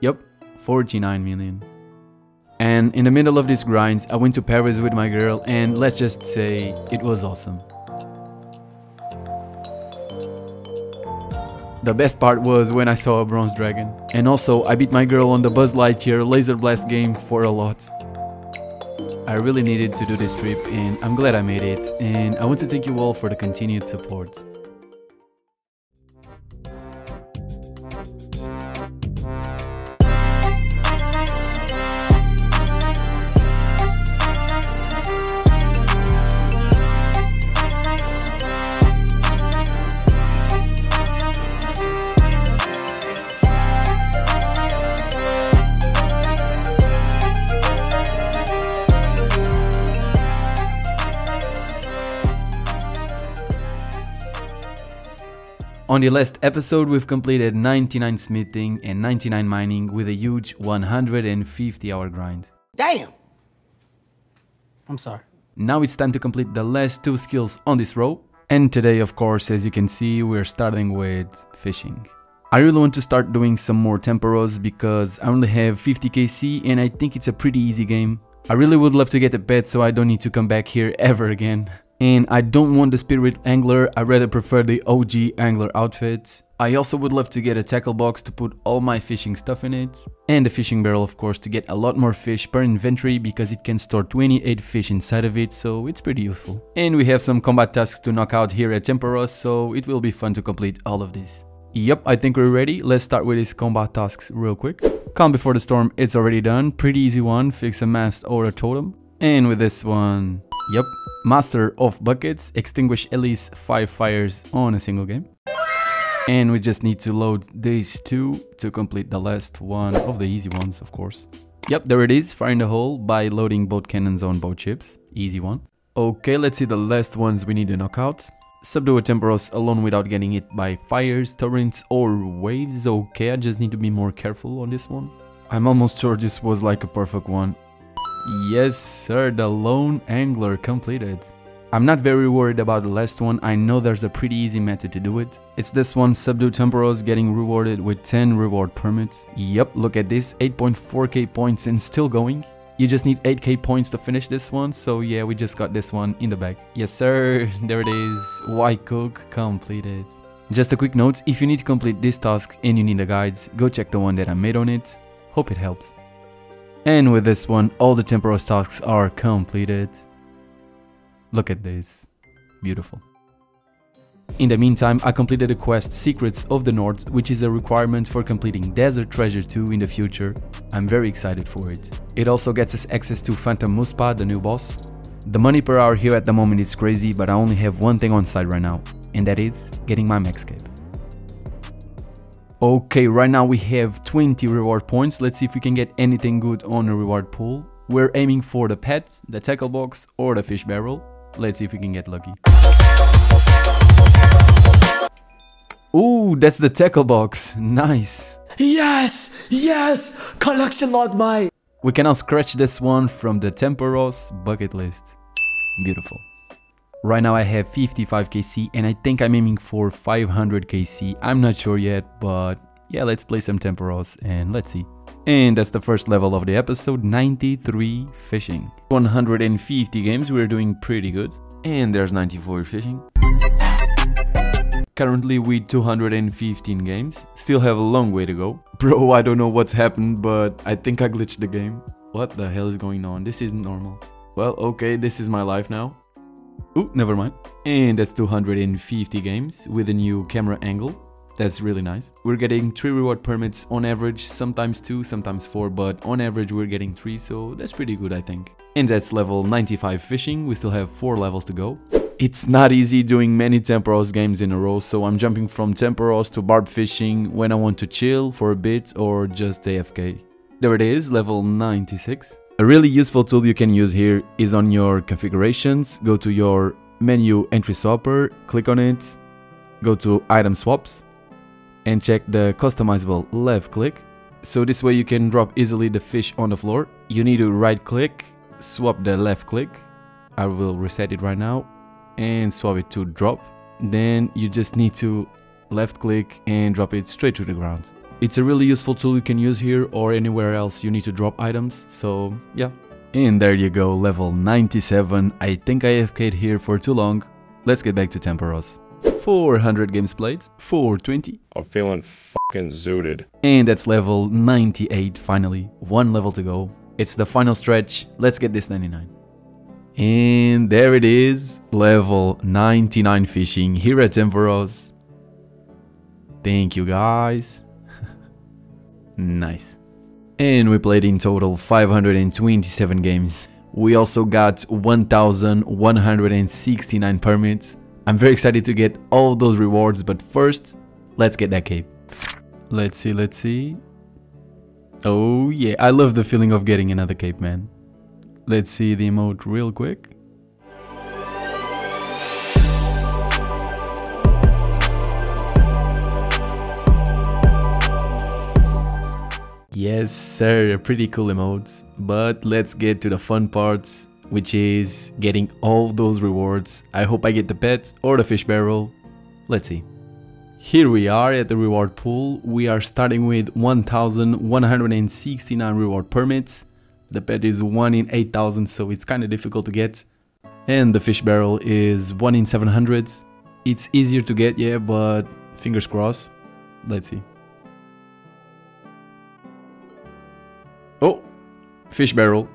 yep, 49 million. And in the middle of these grinds, I went to Paris with my girl and let's just say it was awesome. The best part was when I saw a bronze dragon. And also, I beat my girl on the Buzz Lightyear Laser Blast game for a lot. I really needed to do this trip and I'm glad I made it and I want to thank you all for the continued support. On the last episode, we've completed 99 smithing and 99 mining with a huge 150 hour grind. Damn! I'm sorry. Now it's time to complete the last two skills on this row. And today, of course, as you can see, we're starting with fishing. I really want to start doing some more tempoross because I only have 50 KC and I think it's a pretty easy game. I really would love to get a pet so I don't need to come back here ever again and I don't want the spirit angler, I rather prefer the OG angler outfit. I also would love to get a tackle box to put all my fishing stuff in it. And a fishing barrel of course to get a lot more fish per inventory because it can store 28 fish inside of it so it's pretty useful. And we have some combat tasks to knock out here at Tempoross so it will be fun to complete all of this. Yep, I think we're ready. Let's start with these combat tasks real quick. Calm before the storm, it's already done. Pretty easy one, fix a mast or a totem. And with this one, yep, Master of Buckets, extinguish at least 5 fires on a single game. And we just need to load these two to complete the last one of the easy ones, of course. Yep, there it is, fire in the hole by loading both cannons on both ships. Easy one. Okay, let's see the last ones we need to knock out. Subdue a Tempoross alone without getting hit by fires, torrents or waves. Okay, I just need to be more careful on this one. I'm almost sure this was like a perfect one. Yes sir, the lone angler completed. I'm not very worried about the last one, I know there's a pretty easy method to do it. It's this one, Subdue Tempoross getting rewarded with 10 reward permits. Yep, look at this, 8.4k points and still going. You just need 8k points to finish this one, so yeah, we just got this one in the bag. Yes sir, there it is, Why Cook completed. Just a quick note, if you need to complete this task and you need the guides, go check the one that I made on it, hope it helps. And with this one, all the Tempoross tasks are completed. Look at this, beautiful. In the meantime, I completed the quest Secrets of the North, which is a requirement for completing Desert Treasure 2 in the future. I'm very excited for it. It also gets us access to Phantom Muspah, the new boss. The money per hour here at the moment is crazy, but I only have one thing on side right now, and that is getting my max cape. Okay, right now we have 20 reward points. Let's see if we can get anything good on a reward pool. We're aiming for the pet, the tackle box, or the fish barrel. Let's see if we can get lucky. Ooh, that's the tackle box. Nice. Yes! Yes! Collection log my. We can now scratch this one from the Tempoross bucket list. Beautiful. Right now I have 55 KC and I think I'm aiming for 500 KC. I'm not sure yet, but yeah, let's play some Tempoross and let's see. And that's the first level of the episode, 93 fishing. 150 games, we're doing pretty good. And there's 94 fishing. Currently with 215 games, still have a long way to go. Bro, I don't know what's happened, but I think I glitched the game. What the hell is going on? This isn't normal. Well, okay, this is my life now. Ooh, never mind. And that's 250 games with a new camera angle. That's really nice. We're getting 3 reward permits on average, sometimes 2, sometimes 4, but on average we're getting 3, so that's pretty good I think. And that's level 95 fishing, we still have 4 levels to go. It's not easy doing many Tempoross games in a row, so I'm jumping from Tempoross to barb fishing when I want to chill for a bit or just AFK. There it is, level 96. A really useful tool you can use here is on your configurations, go to your menu entry swapper, click on it, go to item swaps, and check the customizable left click. So this way you can drop easily the fish on the floor. You need to right click, swap the left click. I will reset it right now and swap it to drop then you just need to left click and drop it straight to the ground it's a really useful tool you can use here or anywhere else you need to drop items. So yeah. And there you go level 97 i think i AFK'd here for too long. Let's get back to tempoross. 400 games played 420 i'm feeling fucking zooted. And that's level 98 finally. One level to go. It's the final stretch. Let's get this 99 and there it is, level 99 fishing here at Tempoross. Thank you guys. Nice. And we played in total 527 games. We also got 1169 permits. I'm very excited to get all those rewards, but first, let's get that cape. Let's see, let's see. Oh yeah, I love the feeling of getting another cape, man. Let's see the emote real quick. Yes sir, pretty cool emotes. But let's get to the fun parts, which is getting all those rewards. I hope I get the pets or the fish barrel. Let's see. Here we are at the reward pool. We are starting with 1169 reward permits the pet is 1 in 8000 so it's kinda difficult to get. And the fish barrel is 1 in 700. It's easier to get, yeah, but fingers crossed. Let's see. Fish barrel.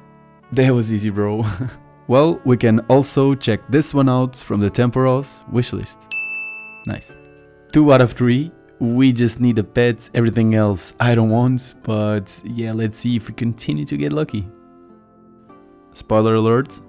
That was easy, bro. well, we can also check this one out from the Tempoross wishlist. Nice. 2 out of 3 we just need the pets, everything else I don't want, but yeah, let's see if we continue to get lucky. Spoiler alert,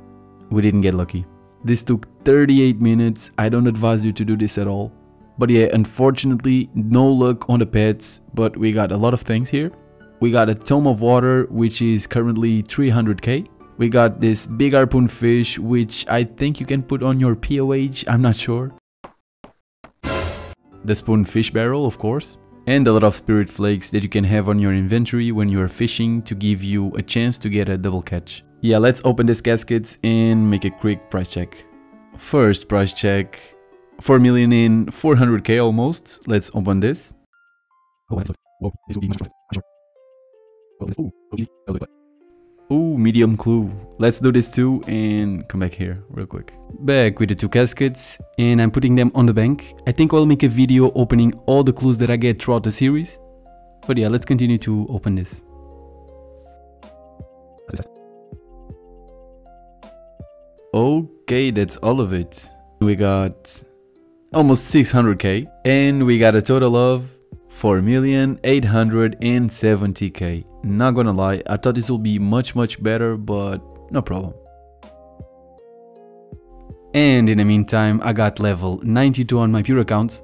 we didn't get lucky. This took 38 minutes, I don't advise you to do this at all. But yeah, unfortunately, no luck on the pets, but we got a lot of things here. We got a tome of water, which is currently 300k. We got this big harpoon fish, which I think you can put on your POH, I'm not sure the spoon fish barrel of course, and a lot of spirit flakes that you can have on your inventory when you are fishing to give you a chance to get a double catch. Yeah, let's open this casket and make a quick price check. First price check, 4 million in 400k almost. Let's open this. Ooh, medium clue. Let's do this too and come back here real quick. Back with the two caskets and I'm putting them on the bank. I think I'll make a video opening all the clues that I get throughout the series. But yeah, let's continue to open this. Okay, that's all of it. We got almost 600k and we got a total of 4,870k. Not gonna lie, I thought this will be much much better, but no problem. And in the meantime, I got level 92 on my pure account.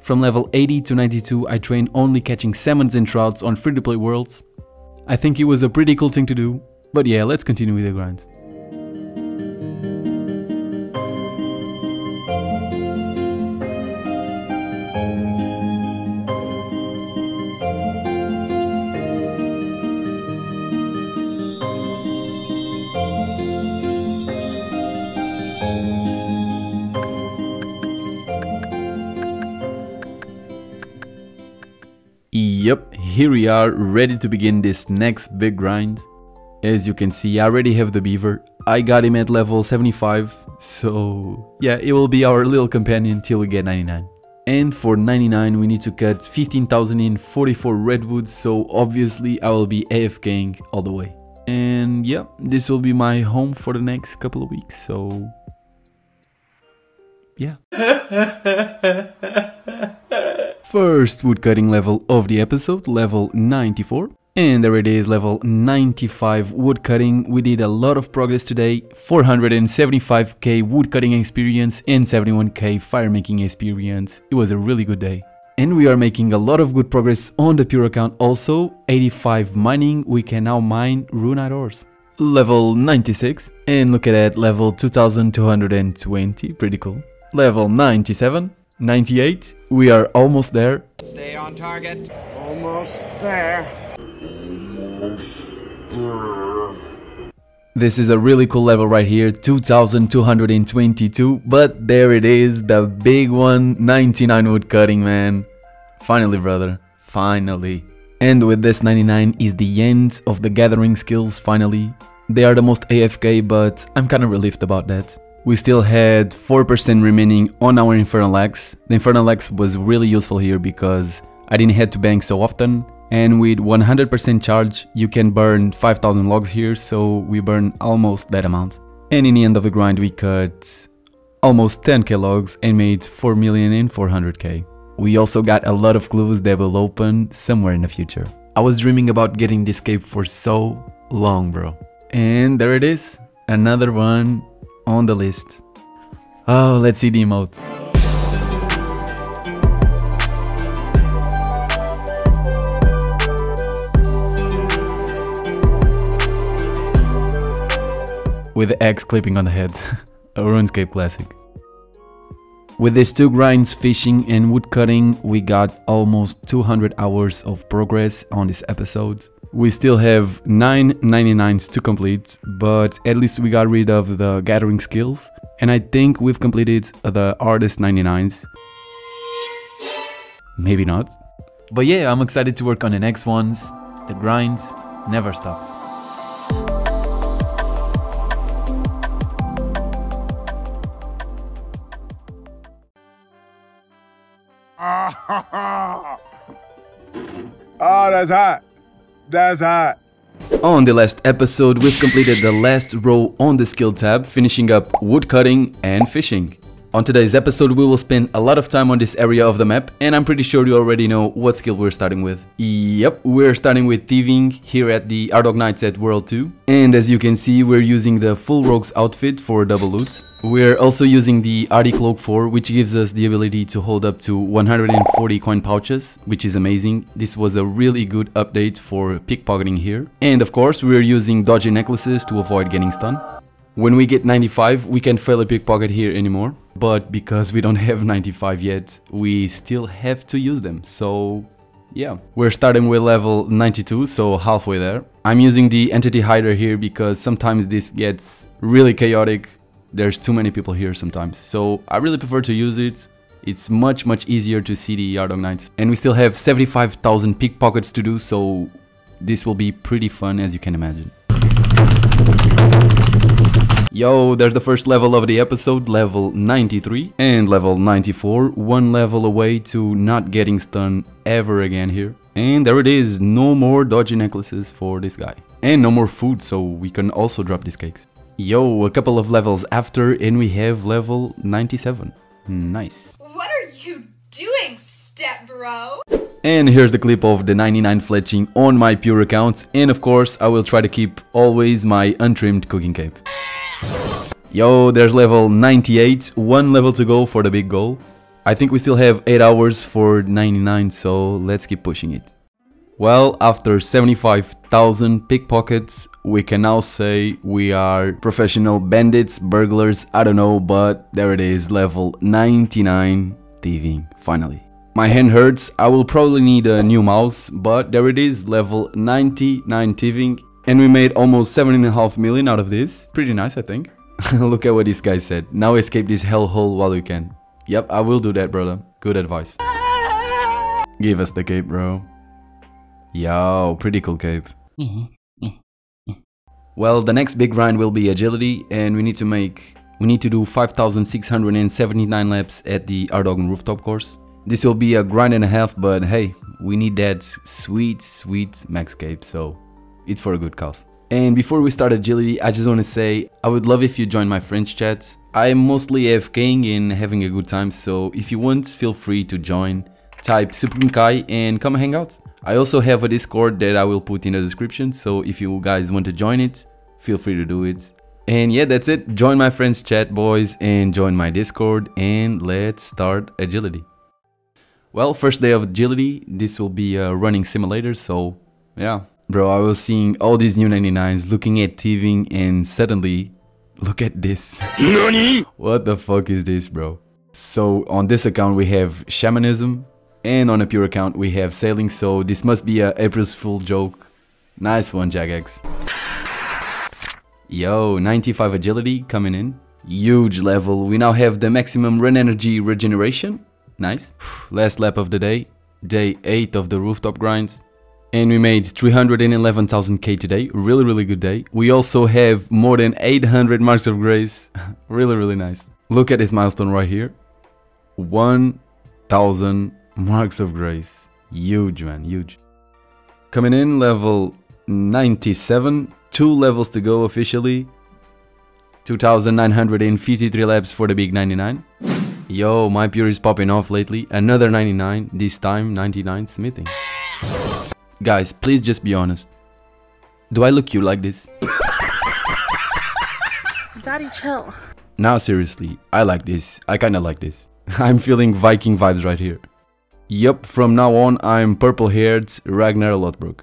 From level 80 to 92, I trained only catching salmons and trouts on free-to-play worlds. I think it was a pretty cool thing to do, but yeah, let's continue with the grind. Here we are, ready to begin this next big grind. As you can see, I already have the beaver. I got him at level 75, so yeah, it will be our little companion till we get 99. And for 99 we need to cut 15,000 in 44 redwoods, so obviously I will be AFKing all the way. And yeah, this will be my home for the next couple of weeks, so yeah. First woodcutting level of the episode, level 94. And there it is, level 95 woodcutting. We did a lot of progress today. 475k woodcutting experience and 71k firemaking experience. It was a really good day. And we are making a lot of good progress on the pure account also. 85 mining, we can now mine runite ores. Level 96, and look at that, level 2220, pretty cool. Level 97, 98, we are almost there. Stay on target. Almost there. This is a really cool level right here, 2222, but there it is, the big one, 99 wood cutting, man. Finally, brother, finally. And with this 99 is the end of the gathering skills, finally. They are the most AFK, but I'm kinda relieved about that. We still had 4% remaining on our Infernal Axe. The Infernal Axe was really useful here because I didn't have to bank so often and with 100% charge you can burn 5000 logs here so we burn almost that amount. And in the end of the grind we cut almost 10k logs and made 4 million and 400k. We also got a lot of clues that will open somewhere in the future. I was dreaming about getting this cave for so long bro. And there it is, another one on the list. Oh, let's see the emote. With the X clipping on the head. A RuneScape classic. With these two grinds, fishing and woodcutting, we got almost 200 hours of progress on this episode. We still have 9 99s to complete, but at least we got rid of the gathering skills. And I think we've completed the hardest 99s. Maybe not. But yeah, I'm excited to work on the next ones. The grind never stops. oh, that's hot. That's hot. On the last episode, we've completed the last row on the skill tab, finishing up woodcutting and fishing. On today's episode, we will spend a lot of time on this area of the map, and I'm pretty sure you already know what skill we're starting with. Yep, we're starting with thieving here at the Ardougne Knights at World 2. And as you can see, we're using the full rogues outfit for double loot. We're also using the Ardy Cloak 4, which gives us the ability to hold up to 140 coin pouches, which is amazing. This was a really good update for pickpocketing here. And of course, we're using dodgy necklaces to avoid getting stunned. When we get 95, we can't fail a pickpocket here anymore. But because we don't have 95 yet, we still have to use them. So yeah, we're starting with level 92, so halfway there. I'm using the entity hider here because sometimes this gets really chaotic. There's too many people here sometimes. So I really prefer to use it. It's much, much easier to see the Ardougne Knights. And we still have 75,000 pickpockets to do, so this will be pretty fun as you can imagine. Yo, there's the first level of the episode, level 93 and level 94, one level away to not getting stunned ever again here. And there it is, no more dodgy necklaces for this guy. And no more food, so we can also drop these cakes. Yo, a couple of levels after and we have level 97. Nice. What are you doing, step bro? And here's the clip of the 99 fletching on my pure account and of course I will try to keep always my untrimmed cooking cape. Yo, there's level 98, one level to go for the big goal. I think we still have 8 hours for 99, so let's keep pushing it. Well, after 75,000 pickpockets, we can now say we are professional bandits, burglars, I don't know, but there it is, level 99 thieving, finally. My hand hurts, I will probably need a new mouse, but there it is, level 99 thieving, and we made almost 7.5 million out of this, pretty nice I think. Look at what this guy said, now escape this hellhole while you can. Yep, I will do that brother, good advice. Give us the cape bro. Yo, pretty cool cape. Well, the next big grind will be agility and we need to make we need to do 5679 laps at the Ardougne rooftop course. This will be a grind and a half, but hey, we need that sweet, sweet max cape, so it's for a good cause. And before we start agility, I just want to say I would love if you join my friends chat. I'm mostly AFKing and having a good time, so if you want, feel free to join. Type Supreme Khai and come hang out. I also have a Discord that I will put in the description, so if you guys want to join it, feel free to do it. And yeah, that's it. Join my friends chat, boys, and join my Discord, and let's start agility. Well, first day of agility, this will be a running simulator, so yeah. Bro, I was seeing all these new 99s, looking at thieving, and suddenly, look at this. NANI? What the fuck is this, bro? So on this account we have shamanism, and on a pure account we have sailing, so this must be a April's Fool joke. Nice one, Jagex. Yo, 95 agility coming in. Huge level. We now have the maximum run energy regeneration. Nice. Last lap of the day. Day 8 of the rooftop grind. And we made 311,000k today. Really, really good day. We also have more than 800 marks of grace. really, really nice. Look at this milestone right here. 1,000 marks of grace. Huge, man. Huge. Coming in, level 97. Two levels to go officially. 2,953 laps for the big 99. Yo, my pure is popping off lately. Another 99, this time 99 smithing. Guys, please just be honest. Do I look cute like this? Daddy, chill. Nah, seriously, I like this. I kinda like this. I'm feeling Viking vibes right here. Yup, from now on, I'm purple-haired Ragnar Lothbrok.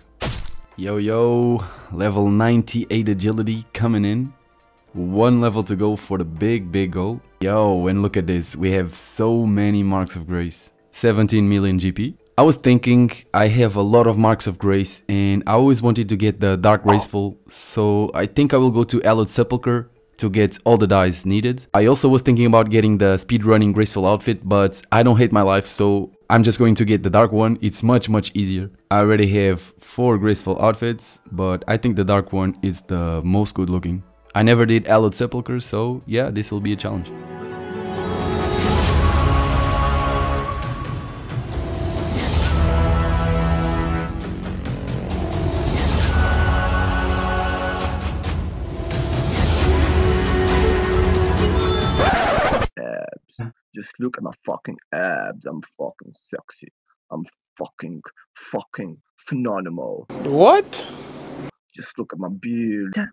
Yo yo, level 98 agility coming in. One level to go for the big, big goal. Yo, and look at this, we have so many marks of grace. 17 million GP. I was thinking I have a lot of marks of grace and I always wanted to get the Dark Graceful, so I think I will go to Hallowed Sepulchre to get all the dice needed. I also was thinking about getting the speedrunning graceful outfit, but I don't hate my life, so I'm just going to get the dark one. It's much, much easier. I already have four graceful outfits, but I think the dark one is the most good looking. I never did Hallowed Sepulchre, so yeah, this will be a challenge. Just look at my fucking abs. I'm fucking sexy. I'm fucking fucking phenomenal. What? Just look at my beard. What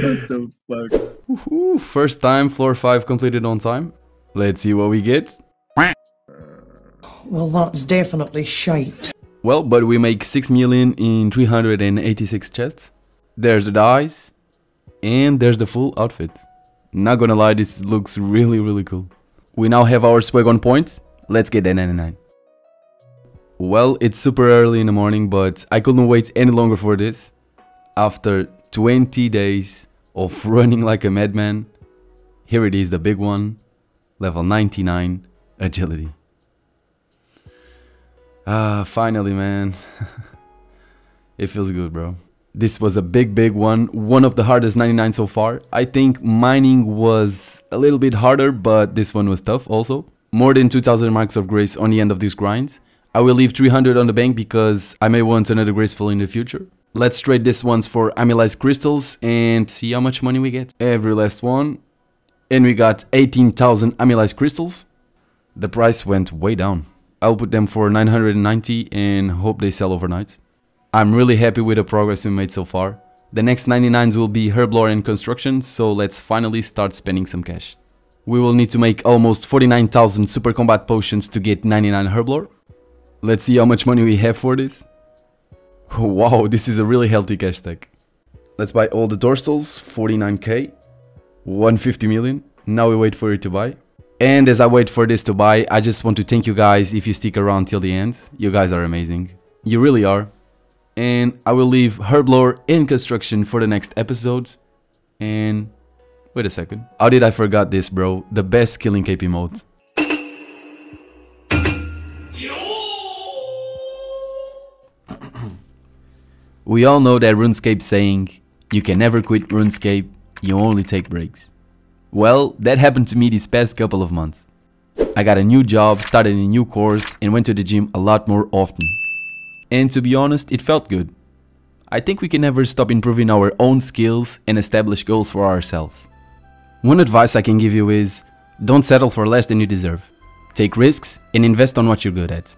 the fuck? Woohoo, first time floor 5 completed on time. Let's see what we get. Well, that's definitely shite. Well, but we make 6 million in 386 chests. There's the dice. And there's the full outfit. Not gonna lie, this looks really, really cool. We now have our swag on point. Let's get that 99. Well, it's super early in the morning, but I couldn't wait any longer for this. After 20 days of running like a madman, here it is, the big one. Level 99, agility. Ah, finally, man. it feels good, bro. This was a big, big one. One of the hardest 99 so far. I think mining was a little bit harder, but this one was tough also. More than 2000 marks of grace on the end of these grinds. I will leave 300 on the bank because I may want another graceful in the future. Let's trade this ones for amylase crystals and see how much money we get. Every last one. And we got 18,000 amylase crystals. The price went way down. I'll put them for 990 and hope they sell overnight. I'm really happy with the progress we made so far. The next 99s will be Herblore and Construction, so let's finally start spending some cash. We will need to make almost 49,000 Super Combat Potions to get 99 Herblore. Let's see how much money we have for this. Wow, this is a really healthy cash stack. Let's buy all the torstols, 49k, 150 million. Now we wait for it to buy. And as I wait for this to buy, I just want to thank you guys if you stick around till the end. You guys are amazing. You really are. And I will leave Herblore in construction for the next episode. And wait a second. How did I forget this, bro? The best killing KP mode. we all know that RuneScape saying, you can never quit RuneScape, you only take breaks. Well, that happened to me these past couple of months. I got a new job, started a new course and went to the gym a lot more often. And to be honest, it felt good. I think we can never stop improving our own skills and establish goals for ourselves. One advice I can give you is, don't settle for less than you deserve. Take risks and invest on what you're good at.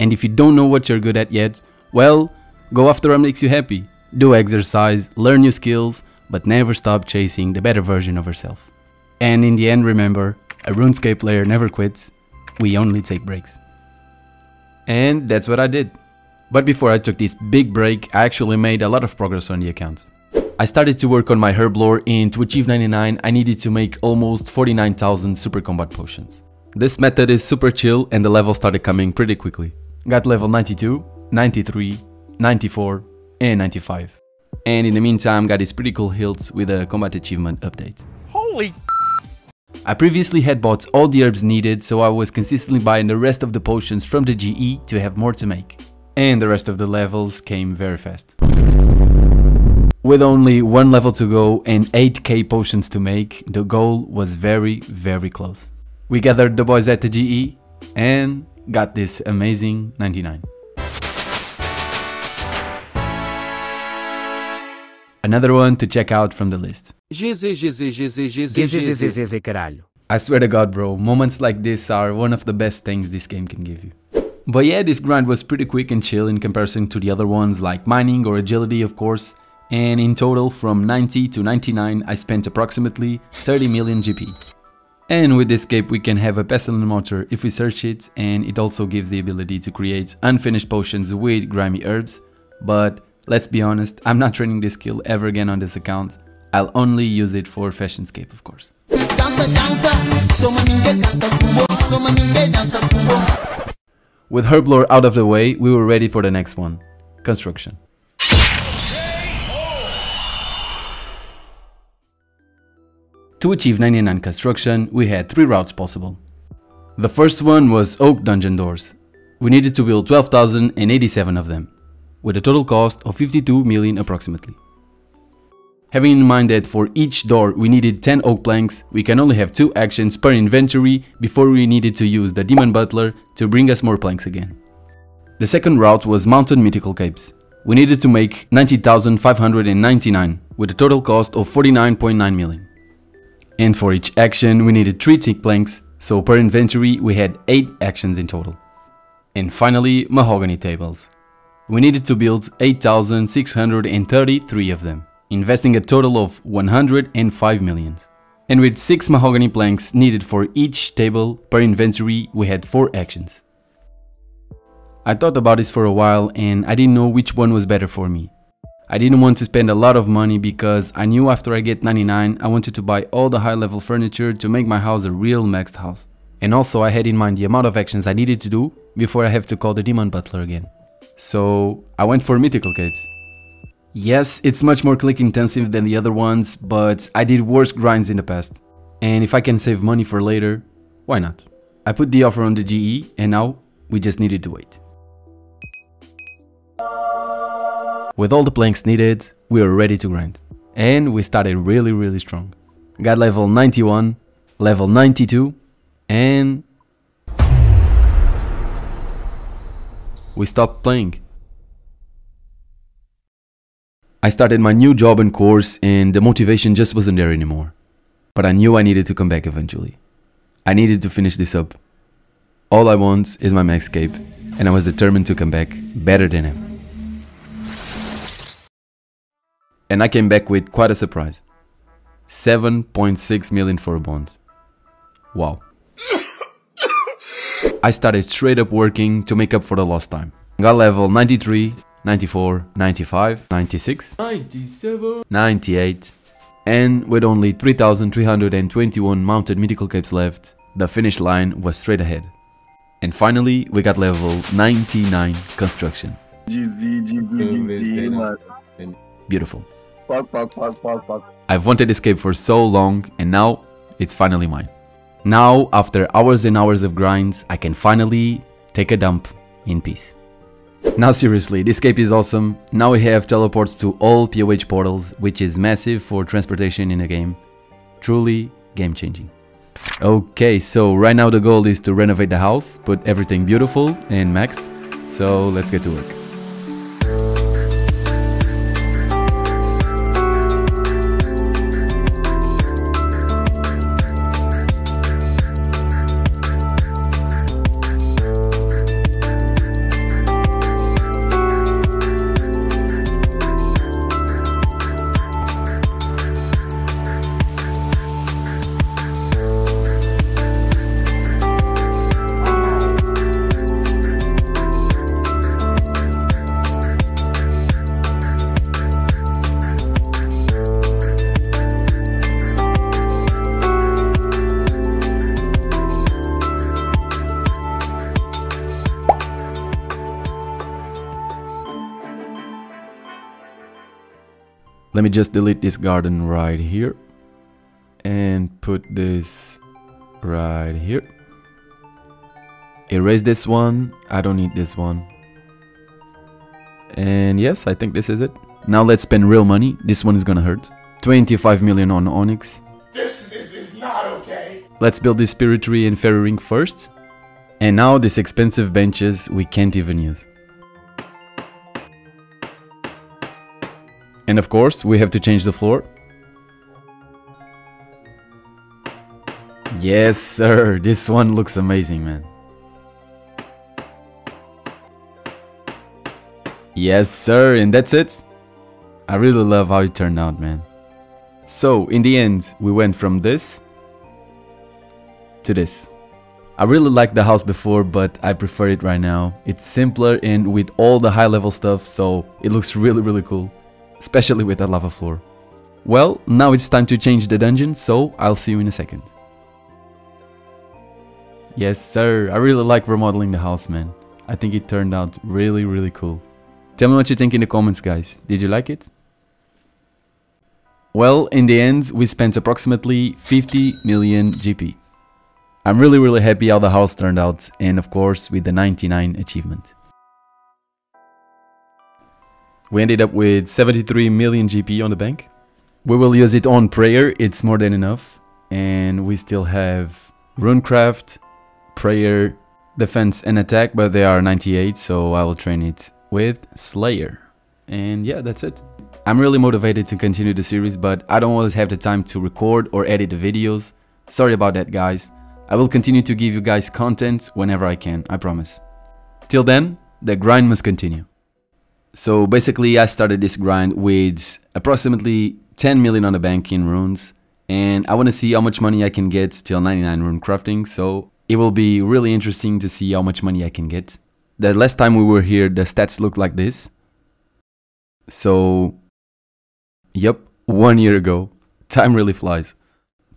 And if you don't know what you're good at yet, well, go after what makes you happy. Do exercise, learn new skills, but never stop chasing the better version of yourself. And in the end, remember, a RuneScape player never quits, we only take breaks. And that's what I did. But before I took this big break, I actually made a lot of progress on the account. I started to work on my herb Herblore and to achieve 99 I needed to make almost 49,000 super combat potions. This method is super chill and the levels started coming pretty quickly. Got level 92, 93, 94 and 95. And in the meantime got these pretty cool hilts with a combat achievement update. Holy I previously had bought all the herbs needed so I was consistently buying the rest of the potions from the GE to have more to make. And the rest of the levels came very fast. With only one level to go and 8k potions to make, the goal was very very close. We gathered the boys at the GE and got this amazing 99. Another one to check out from the list. I swear to god bro, moments like this are one of the best things this game can give you. But yeah, this grind was pretty quick and chill in comparison to the other ones like mining or agility of course, and in total from 90 to 99 I spent approximately 30 million GP. And with this cape we can have a pestle and mortar if we search it and it also gives the ability to create unfinished potions with grimy herbs, but let's be honest, I'm not training this skill ever again on this account, I'll only use it for fashionscape of course. With Herblore out of the way, we were ready for the next one, construction. To achieve 99 construction, we had 3 routes possible. The first one was Oak Dungeon Doors. We needed to build 12,087 of them, with a total cost of 52 million approximately. Having in mind that for each door we needed 10 oak planks, we can only have 2 actions per inventory before we needed to use the Demon Butler to bring us more planks again. The second route was Mounted Mythical Capes. We needed to make 90,599 with a total cost of 49.9 million. And for each action we needed 3 teak planks, so per inventory we had 8 actions in total. And finally, mahogany tables. We needed to build 8,633 of them, investing a total of 105 million. And with 6 mahogany planks needed for each table per inventory we had 4 actions. I thought about this for a while and I didn't know which one was better for me. I didn't want to spend a lot of money because I knew after I get 99 I wanted to buy all the high level furniture to make my house a real maxed house. And also I had in mind the amount of actions I needed to do before I have to call the Demon Butler again. So I went for Mythical Capes. Yes, it's much more click intensive than the other ones, but I did worse grinds in the past. And if I can save money for later, why not? I put the offer on the GE and now we just needed to wait. With all the planks needed, we were ready to grind. And we started really really strong. Got level 91, level 92, and we stopped playing. I started my new job and course and the motivation just wasn't there anymore. But I knew I needed to come back eventually. I needed to finish this up. All I want is my max cape and I was determined to come back better than ever. And I came back with quite a surprise. 7.6 million for a bond. Wow. I started straight up working to make up for the lost time. Got level 93, 94, 95, 96, 97, 98, and with only 3321 mounted mythical capes left, the finish line was straight ahead. And finally, we got level 99 construction. GG, GG, GG, man. Beautiful. Fuck, fuck, fuck, fuck, fuck. I've wanted Escape for so long, and now it's finally mine. Now, after hours and hours of grinds, I can finally take a dump in peace. Now seriously, this cape is awesome. Now we have teleports to all POH portals, which is massive for transportation in a game. Truly game changing. Okay, so right now the goal is to renovate the house, put everything beautiful and maxed. So let's get to work. Let me just delete this garden right here and put this right here. Erase this one. I don't need this one. And yes, I think this is it. Now let's spend real money. This one is gonna hurt. 25 million on Onyx. This, this is not okay. Let's build this spirit tree and fairy ring first. And now these expensive benches we can't even use. And of course, we have to change the floor. Yes, sir. This one looks amazing, man. Yes, sir. And that's it. I really love how it turned out, man. So, in the end, we went from this to this. I really liked the house before, but I prefer it right now. It's simpler and with all the high level stuff, so it looks really, really cool especially with that lava floor. Well, now it's time to change the dungeon, so I'll see you in a second. Yes sir, I really like remodeling the house man. I think it turned out really really cool. Tell me what you think in the comments guys, did you like it? Well, in the end, we spent approximately 50 million GP. I'm really really happy how the house turned out and of course with the 99 achievement. We ended up with 73 million GP on the bank. We will use it on prayer, it's more than enough. And we still have runecraft, prayer, defense and attack, but they are 98, so I will train it with Slayer. And yeah, that's it. I'm really motivated to continue the series, but I don't always have the time to record or edit the videos. Sorry about that guys. I will continue to give you guys content whenever I can, I promise. Till then, the grind must continue. So basically I started this grind with approximately 10 million on the bank in runes and I want to see how much money I can get till 99 rune crafting so it will be really interesting to see how much money I can get. The last time we were here the stats looked like this. So yep, one year ago. Time really flies.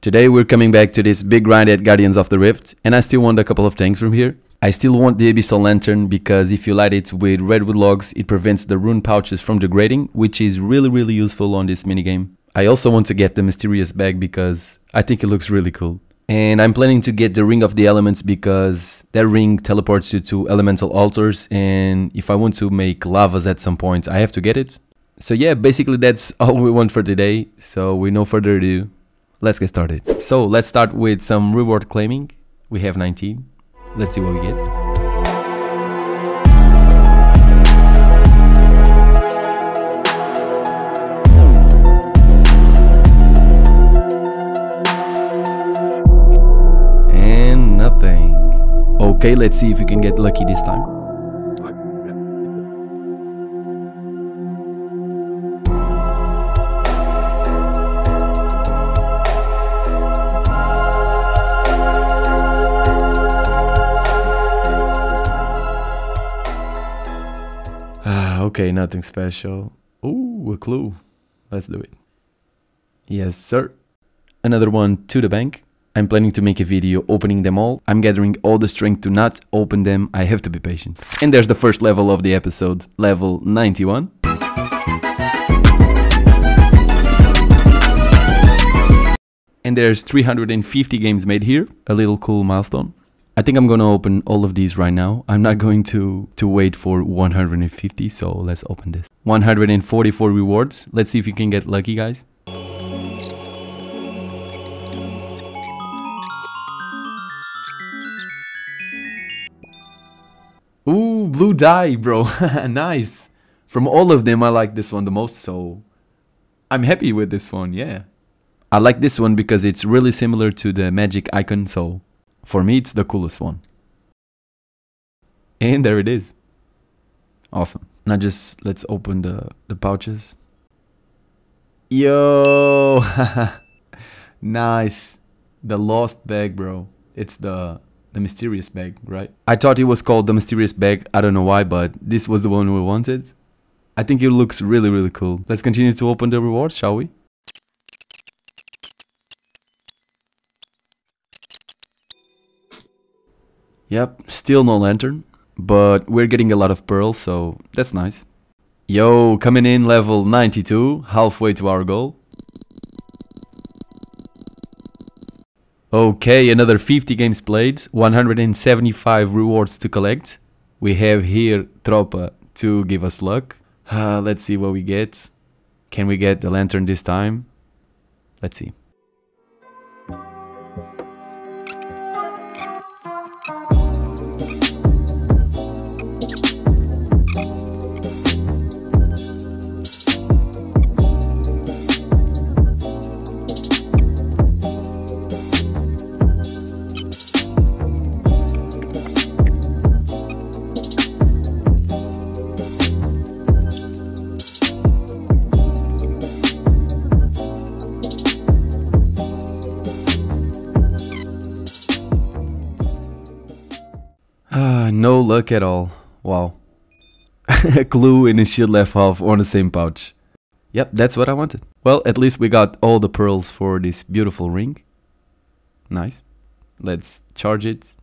Today we're coming back to this big grind at Guardians of the Rift and I still want a couple of tanks from here. I still want the Abyssal Lantern because if you light it with redwood logs, it prevents the rune pouches from degrading, which is really really useful on this minigame. I also want to get the Mysterious Bag because I think it looks really cool. And I'm planning to get the Ring of the Elements because that ring teleports you to elemental altars and if I want to make lavas at some point I have to get it. So yeah, basically that's all we want for today. So with no further ado, let's get started. So let's start with some reward claiming. We have 19. Let's see what we get. And nothing. Okay, let's see if we can get lucky this time. Okay, nothing special. Ooh, a clue. Let's do it. Yes, sir. Another one to the bank. I'm planning to make a video opening them all. I'm gathering all the strength to not open them. I have to be patient. And there's the first level of the episode, level 91. And there's 350 games made here, a little cool milestone. I think I'm gonna open all of these right now. I'm not going to, to wait for 150, so let's open this. 144 rewards. Let's see if you can get lucky, guys. Ooh, blue dye, bro. nice. From all of them, I like this one the most, so I'm happy with this one, yeah. I like this one because it's really similar to the magic icon, so for me, it's the coolest one. And there it is. Awesome. Now just let's open the, the pouches. Yo! nice. The lost bag, bro. It's the the mysterious bag, right? I thought it was called the mysterious bag. I don't know why, but this was the one we wanted. I think it looks really, really cool. Let's continue to open the rewards, shall we? Yep, still no lantern, but we're getting a lot of pearls, so that's nice. Yo, coming in level 92, halfway to our goal. Okay, another 50 games played, 175 rewards to collect. We have here Tropa to give us luck. Uh, let's see what we get. Can we get the lantern this time? Let's see. Luck at all. Wow. a clue and a shield left half on the same pouch. Yep, that's what I wanted. Well, at least we got all the pearls for this beautiful ring. Nice. Let's charge it.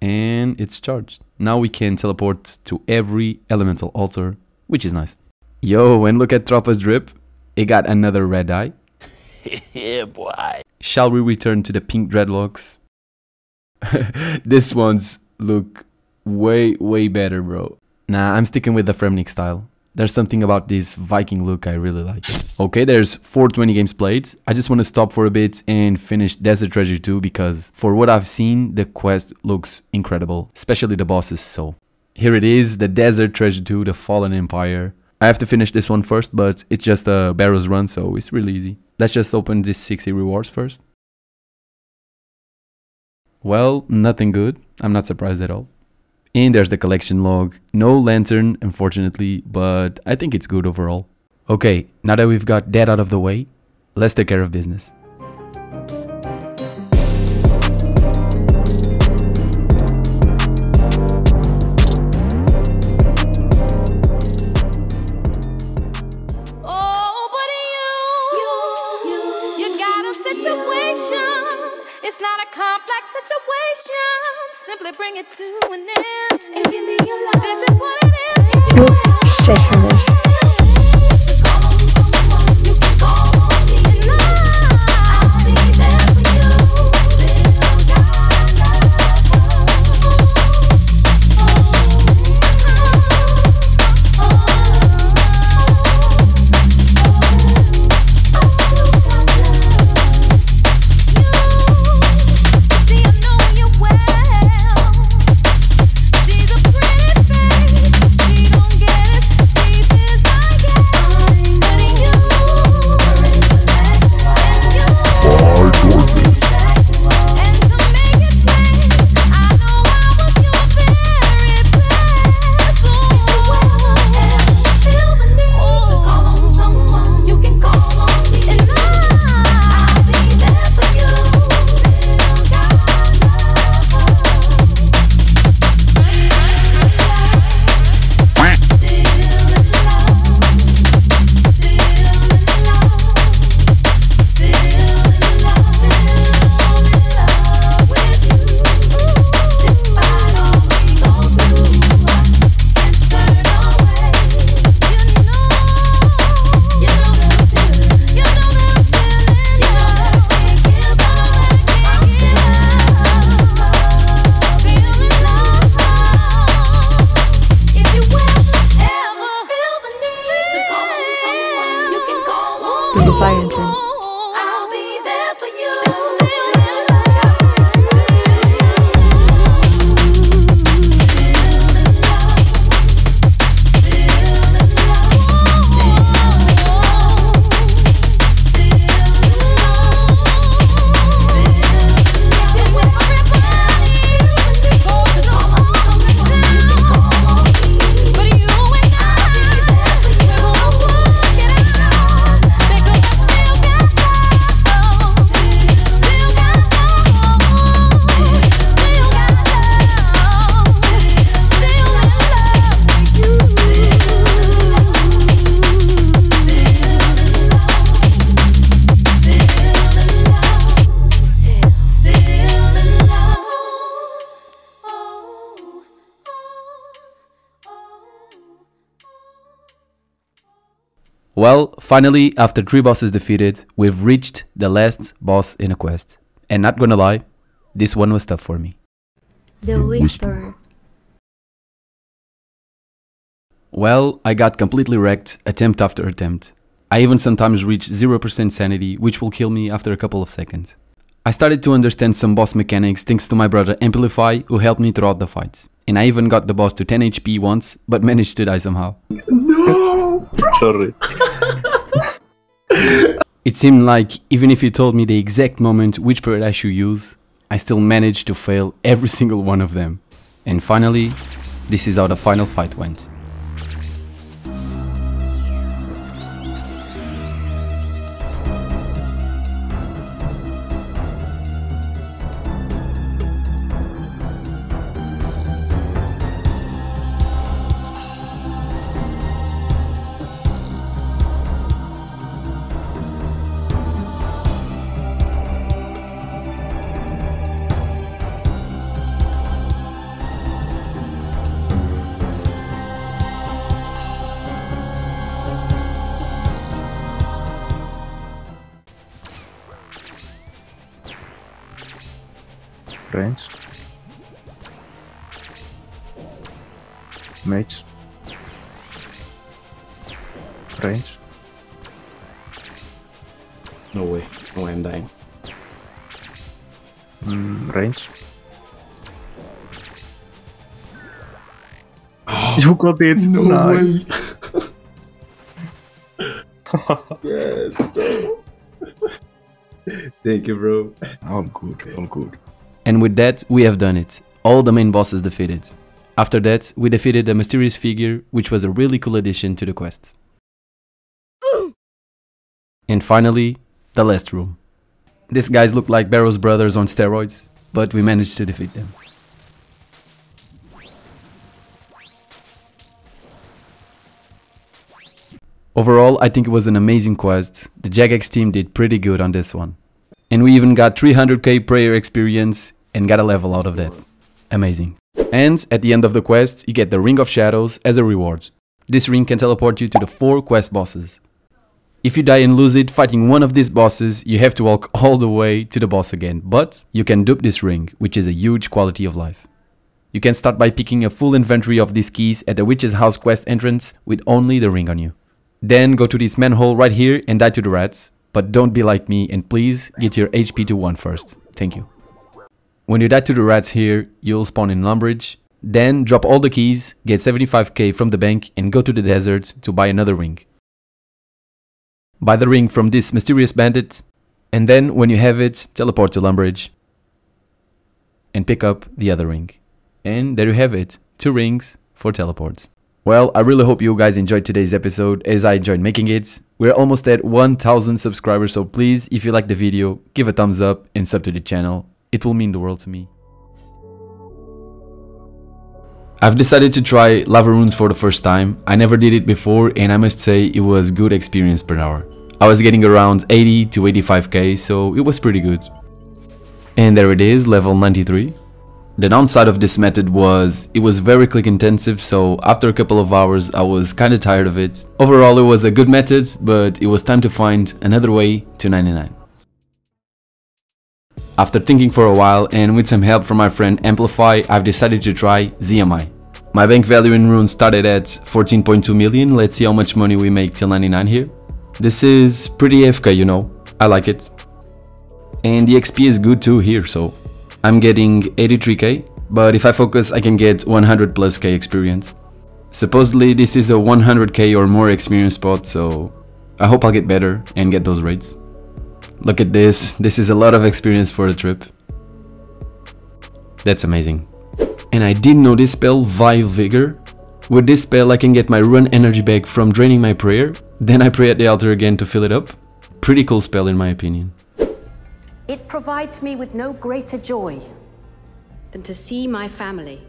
And it's charged. Now we can teleport to every elemental altar, which is nice. Yo, and look at Tropa's drip. It got another red eye. yeah, boy. Shall we return to the pink dreadlocks? this one's look way, way better, bro. Nah, I'm sticking with the Fremennik style. There's something about this Viking look I really like. Okay, there's 420 games played. I just want to stop for a bit and finish Desert Treasure 2 because for what I've seen, the quest looks incredible, especially the bosses, so. Here it is, the Desert Treasure 2, the Fallen Empire. I have to finish this one first, but it's just a Barrows run, so it's really easy. Let's just open these 60 rewards first. Well, nothing good. I'm not surprised at all. And there's the collection log. No lantern, unfortunately, but I think it's good overall. Okay, now that we've got that out of the way, let's take care of business. Oh, but you, you, you got a situation. It's not a complex situation. Simply bring it to an end and give me your love. This is what it is. If finally, after three bosses defeated, we've reached the last boss in a quest. And not gonna lie, this one was tough for me. The Whisperer. Well, I got completely wrecked attempt after attempt. I even sometimes reach 0% sanity, which will kill me after a couple of seconds. I started to understand some boss mechanics thanks to my brother Amplify, who helped me throughout the fights. And I even got the boss to 10 HP once, but managed to die somehow. No! Sorry. It seemed like even if you told me the exact moment which bird I should use, I still managed to fail every single one of them. And finally, this is how the final fight went. Range. Mage. Range. No way. No way I'm dying. Mm, range. You got it! No nice. yes. Thank you, bro. All good, all good. And with that, we have done it. All the main bosses defeated. After that, we defeated a mysterious figure, which was a really cool addition to the quest. And finally, the last room. These guys look like Barrow's brothers on steroids, but we managed to defeat them. Overall, I think it was an amazing quest. The Jagex team did pretty good on this one. And we even got 300k prayer experience and got a level out of that. Amazing. And at the end of the quest, you get the Ring of Shadows as a reward. This ring can teleport you to the 4 quest bosses. If you die and lose it fighting one of these bosses, you have to walk all the way to the boss again, but you can dupe this ring, which is a huge quality of life. You can start by picking a full inventory of these keys at the Witch's House quest entrance with only the ring on you. Then go to this manhole right here and die to the rats, but don't be like me and please get your HP to 1 first. Thank you. When you die to the rats here, you'll spawn in Lumbridge, then drop all the keys, get 75k from the bank and go to the desert to buy another ring. Buy the ring from this mysterious bandit, and then when you have it, teleport to Lumbridge and pick up the other ring. And there you have it, two rings for teleports. Well, I really hope you guys enjoyed today's episode as I enjoyed making it. We're almost at 1000 subscribers, so please, if you like the video, give a thumbs up and sub to the channel. It will mean the world to me. I've decided to try lava runes for the first time. I never did it before and I must say it was good experience per hour. I was getting around 80 to 85k, so it was pretty good. And there it is, level 93. The downside of this method was it was very click intensive, so after a couple of hours I was kinda tired of it. Overall it was a good method, but it was time to find another way to 99. After thinking for a while and with some help from my friend Amplify, I've decided to try ZMI. My bank value in runes started at 14.2 million, let's see how much money we make till 99 here. This is pretty AFK, you know. I like it. And the XP is good too here, so I'm getting 83k, but if I focus I can get 100 plus k experience. Supposedly this is a 100k or more experience spot, so I hope I'll get better and get those rates. Look at this, this is a lot of experience for a trip. That's amazing. And I didn't know this spell, Vile Vigor. With this spell I can get my run energy back from draining my prayer, then I pray at the altar again to fill it up. Pretty cool spell in my opinion. It provides me with no greater joy than to see my family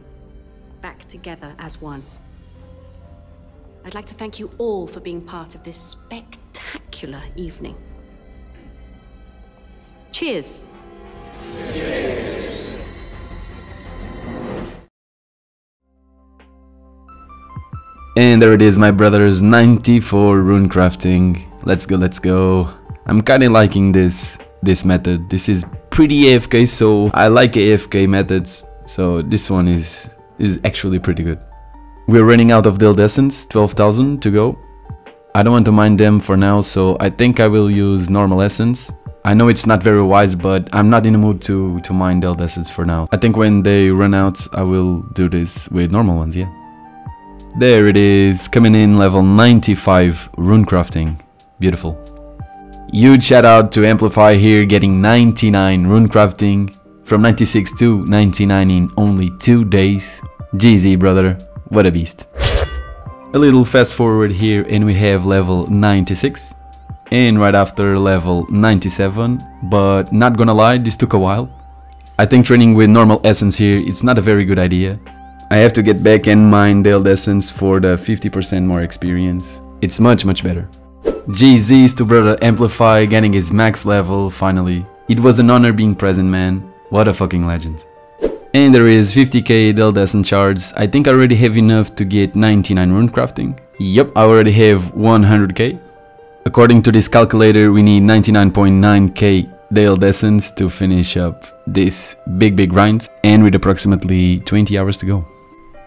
back together as one. I'd like to thank you all for being part of this spectacular evening. Cheers. Cheers. And there it is, my brothers, 94 rune crafting. Let's go, let's go. I'm kinda liking this this method. This is pretty AFK, so I like AFK methods. So this one is is actually pretty good. We're running out of Essence, 12,000 to go. I don't want to mine them for now, so I think I will use normal essence. I know it's not very wise, but I'm not in the mood to, to mine Daeyalt for now. I think when they run out, I will do this with normal ones, yeah. There it is, coming in level 95 rune crafting. Beautiful. Huge shout out to Amplify here getting 99 rune crafting from 96 to 99 in only 2 days. GZ brother, what a beast. A little fast forward here and we have level 96 and right after level 97 but not gonna lie this took a while. I think training with normal essence here it's not a very good idea. I have to get back and mine Daeyalt Essence for the 50% more experience. It's much much better. GZ's to brother Amplify getting his max level finally. It was an honor being present man. What a fucking legend. And there is 50k Daeyalt Essence shards. I think I already have enough to get 99 rune crafting. Yep, I already have 100k. According to this calculator, we need 99.9k Daeyalt to finish up this big big grind and with approximately 20 hours to go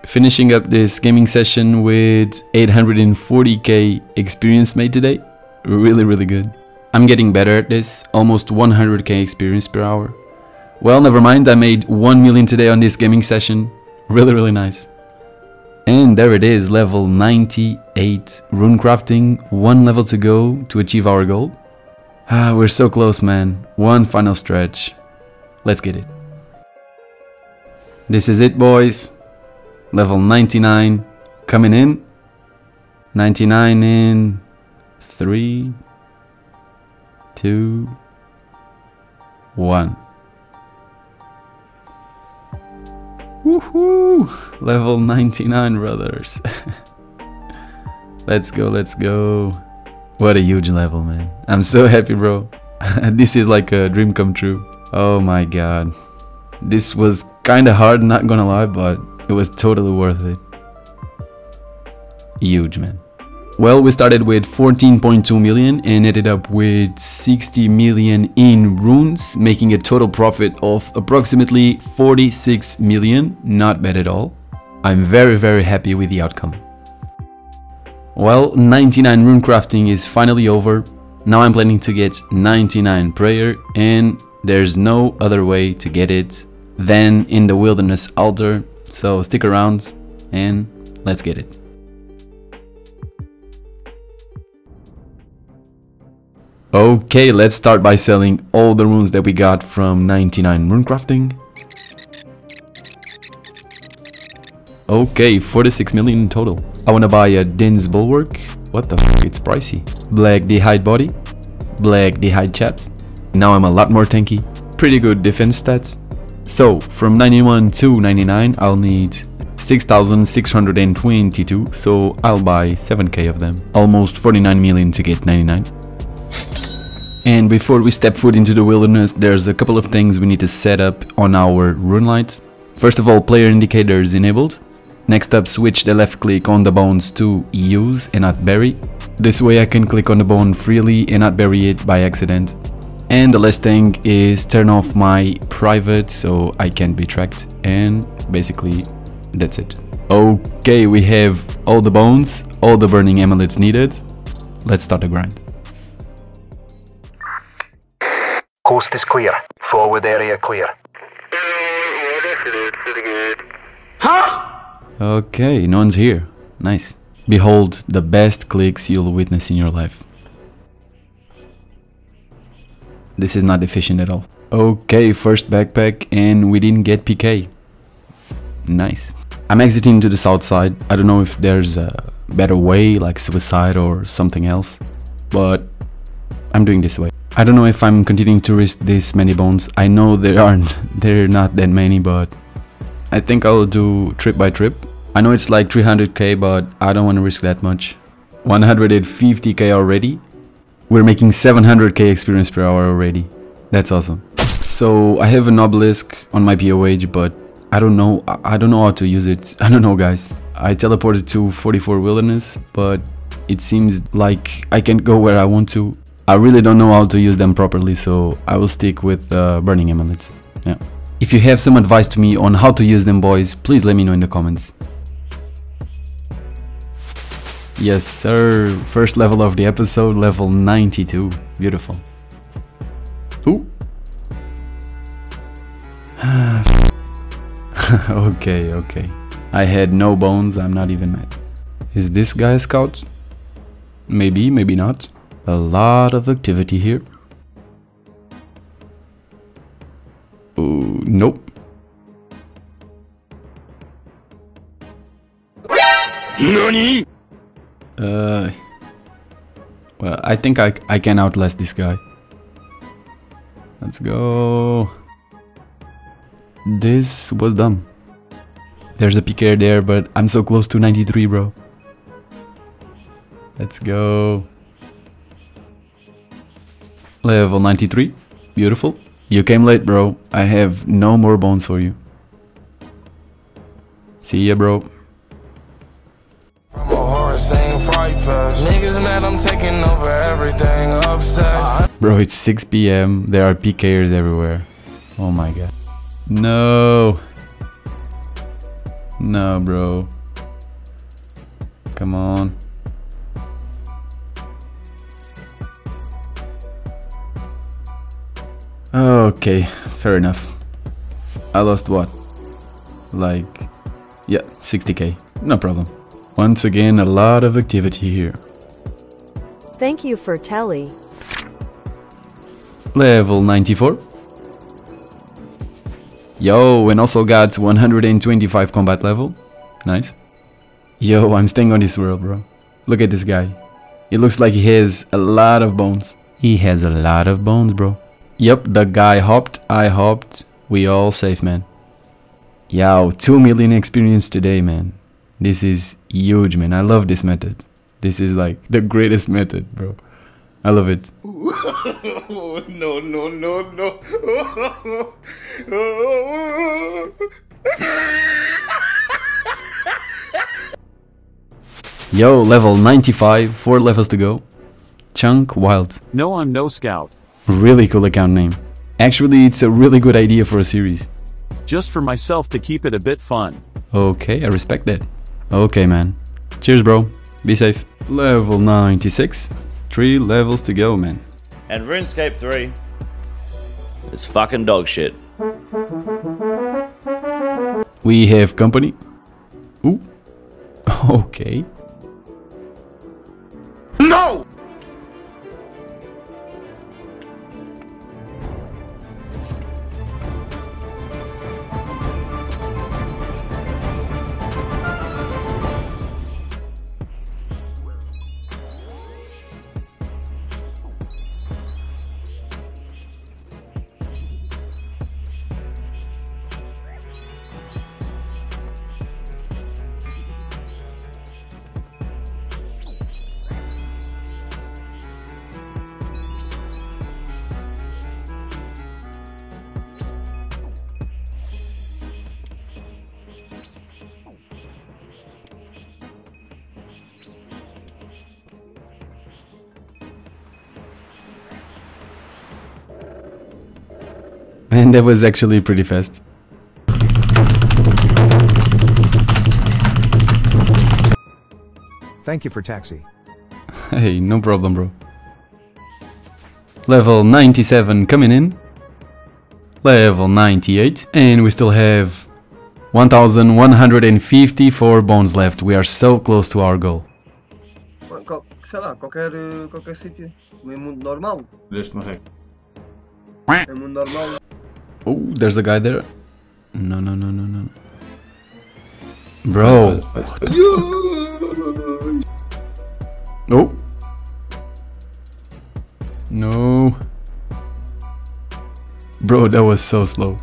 finishing up this gaming session with 840k experience made today. Really, really good. I'm getting better at this, almost 100k experience per hour. Well, never mind, I made 1 million today on this gaming session. Really, really nice. And there it is, level 98 rune crafting, one level to go to achieve our goal. Ah, we're so close, man. One final stretch. Let's get it. This is it, boys level 99 coming in 99 in 3 2 1 Woohoo! Level 99 brothers. let's go, let's go. What a huge level, man. I'm so happy, bro. this is like a dream come true. Oh my god. This was kinda hard, not gonna lie, but it was totally worth it. Huge, man. Well, we started with 14.2 million and ended up with 60 million in runes, making a total profit of approximately 46 million. Not bad at all. I'm very, very happy with the outcome. Well, 99 rune crafting is finally over. Now I'm planning to get 99 prayer and there's no other way to get it than in the wilderness altar so stick around and let's get it. Okay, let's start by selling all the runes that we got from 99 rune crafting. Okay, 46 million in total. I wanna buy a Din's Bulwark. What the fuck, it's pricey. Black D'hide Body. Black D'hide Chaps. Now I'm a lot more tanky. Pretty good defense stats. So from 91 to 99 I'll need 6622 so I'll buy 7k of them. Almost 49 million to get 99. And before we step foot into the wilderness there's a couple of things we need to set up on our RuneLite. First of all player indicators enabled. Next up switch the left click on the bones to use and not bury. This way I can click on the bone freely and not bury it by accident. And the last thing is turn off my private so I can't be tracked and basically that's it. Okay, we have all the bones, all the burning amulets needed. Let's start the grind. Coast is clear. Forward area clear. Huh? Okay, no one's here. Nice. Behold the best clicks you'll witness in your life. This is not efficient at all. Okay, first backpack and we didn't get PK. Nice. I'm exiting to the south side. I don't know if there's a better way like suicide or something else, but I'm doing this way. I don't know if I'm continuing to risk this many bones. I know there aren't there are not that many, but I think I'll do trip by trip. I know it's like 300k, but I don't want to risk that much. 150k already. We're making 700k experience per hour already. That's awesome. So I have an obelisk on my POH, but I don't know. I I don't know how to use it. I don't know, guys. I teleported to 44 wilderness, but it seems like I can't go where I want to. I really don't know how to use them properly, so I will stick with uh, burning amulets. Yeah. If you have some advice to me on how to use them, boys, please let me know in the comments. Yes, sir. First level of the episode, level 92. Beautiful. Ooh. okay, okay. I had no bones, I'm not even mad. Is this guy a scout? Maybe, maybe not. A lot of activity here. Ooh, nope. NANI? Uh, well, I think I, I can outlast this guy. Let's go. This was dumb. There's a PK there, but I'm so close to 93, bro. Let's go. Level 93. Beautiful. You came late, bro. I have no more bones for you. See ya, bro. Niggas mad, I'm taking over everything upset. Bro, it's 6 p.m. There are PKers everywhere. Oh my god. No. No, bro. Come on. Okay, fair enough. I lost what? Like, yeah, 60k. No problem. Once again, a lot of activity here. Thank you for telly. Level 94. Yo, and also got 125 combat level. Nice. Yo, I'm staying on this world, bro. Look at this guy. It looks like he has a lot of bones. He has a lot of bones, bro. Yep, the guy hopped, I hopped. We all safe, man. Yo, 2 million experience today, man. This is huge, man. I love this method. This is like the greatest method, bro. I love it. no, no, no, no. Yo, level 95, 4 levels to go. Chunk Wild. No, I'm no scout. Really cool account name. Actually, it's a really good idea for a series. Just for myself to keep it a bit fun. Okay, I respect that. Okay, man. Cheers, bro. Be safe. Level 96. Three levels to go, man. And RuneScape 3 is fucking dog shit. We have company. Ooh. Okay. No! That was actually pretty fast. Thank you for taxi. Hey, no problem, bro. Level 97 coming in. level 98, and we still have 1154 bones left. We are so close to our goal. Sei lá, qualquer, qualquer sítio. Em mundo normal. Deste-me rec. Em mundo normal. Oh, there's a guy there. No, no, no, no, no. Bro. Oh. No. Bro, that was so slow.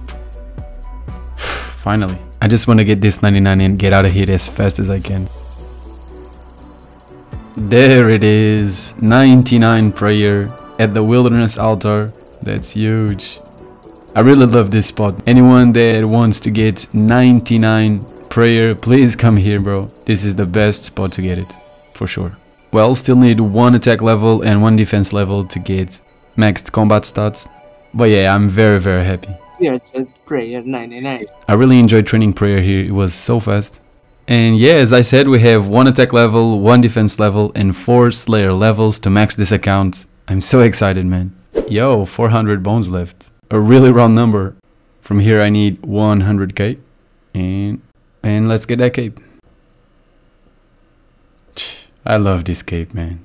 Finally. I just want to get this 99 and get out of here as fast as I can. There it is. 99 prayer at the wilderness altar. That's huge. I really love this spot. Anyone that wants to get 99 prayer, please come here, bro. This is the best spot to get it, for sure. Well, still need one attack level and one defense level to get maxed combat stats. But yeah, I'm very, very happy. Yeah, prayer 99. I really enjoyed training prayer here. It was so fast. And yeah, as I said, we have one attack level, one defense level, and four slayer levels to max this account. I'm so excited, man. Yo, 400 bones left. A really round number. From here I need 100k. And and let's get that cape. I love this cape, man.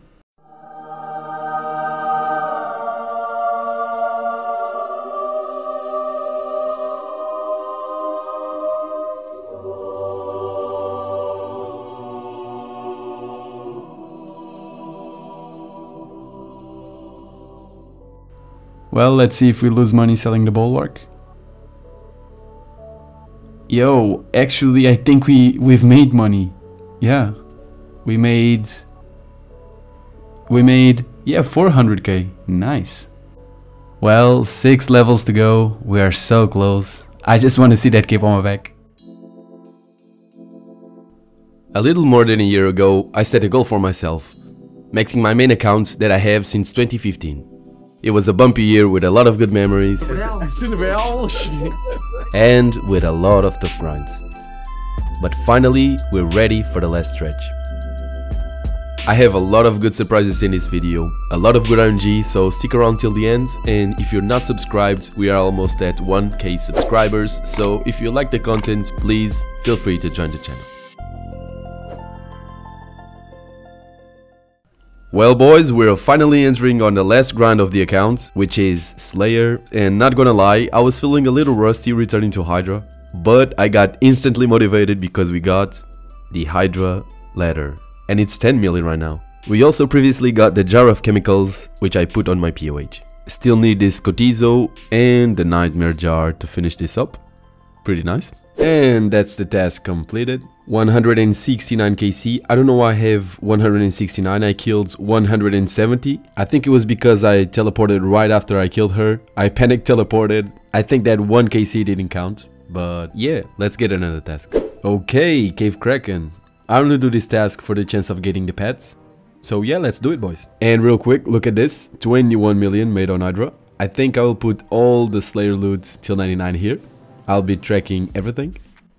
Well, let's see if we lose money selling the bulwark. Yo, actually, I think we we've made money. Yeah, we made. We made yeah 400k. Nice. Well, six levels to go. We are so close. I just want to see that cape on my back. A little more than a year ago, I set a goal for myself, maxing my main account that I have since 2015. It was a bumpy year with a lot of good memories and with a lot of tough grinds. But finally, we're ready for the last stretch. I have a lot of good surprises in this video, a lot of good RNG, so stick around till the end and if you're not subscribed, we are almost at 1k subscribers, so if you like the content, please feel free to join the channel. Well boys, we're finally entering on the last grind of the account, which is Slayer, and not gonna lie, I was feeling a little rusty returning to Hydra, but I got instantly motivated because we got the Hydra leather, and it's 10 million right now. We also previously got the jar of chemicals, which I put on my POH. Still need this Cotizo and the Nightmare jar to finish this up. Pretty nice. And that's the task completed. 169 KC. I don't know why I have 169. I killed 170. I think it was because I teleported right after I killed her. I panic teleported. I think that 1 KC didn't count. But yeah, let's get another task. Okay, Cave Kraken. I only do this task for the chance of getting the pets. So yeah, let's do it boys. And real quick, look at this. 21 million made on Hydra. I think I will put all the Slayer loot till 99 here. I'll be tracking everything.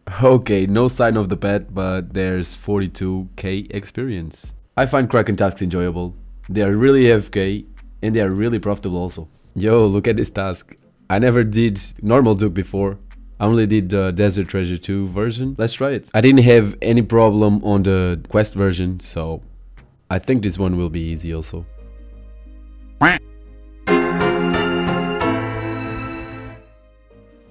Okay, no sign of the pet, but there's 42k experience. I find Kraken tasks enjoyable. They are really FK and they are really profitable also. Yo, look at this task. I never did normal Duke before. I only did the Desert Treasure 2 version. Let's try it. I didn't have any problem on the quest version, so I think this one will be easy also.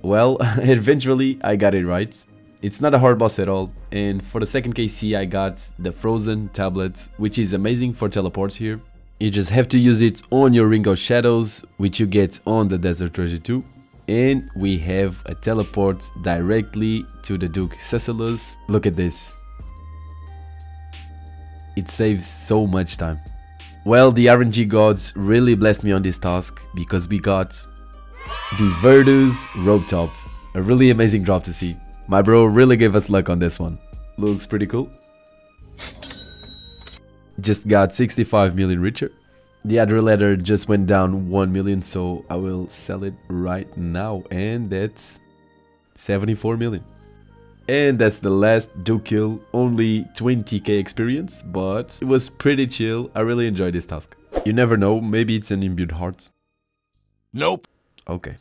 Well, eventually I got it right. It's not a hard boss at all, and for the second KC I got the Frozen Tablet, which is amazing for teleports here. You just have to use it on your Ring of Shadows, which you get on the Desert Treasure 2. And we have a teleport directly to the Duke Sucellus. Look at this. It saves so much time. Well, the RNG gods really blessed me on this task because we got the Virtus Robe Top. A really amazing drop to see. My bro really gave us luck on this one. Looks pretty cool. Just got 65 million richer. The other ladder just went down 1 million, so I will sell it right now. And that's 74 million. And that's the last do kill, only 20k experience, but it was pretty chill. I really enjoyed this task. You never know, maybe it's an imbued heart. Nope. Okay.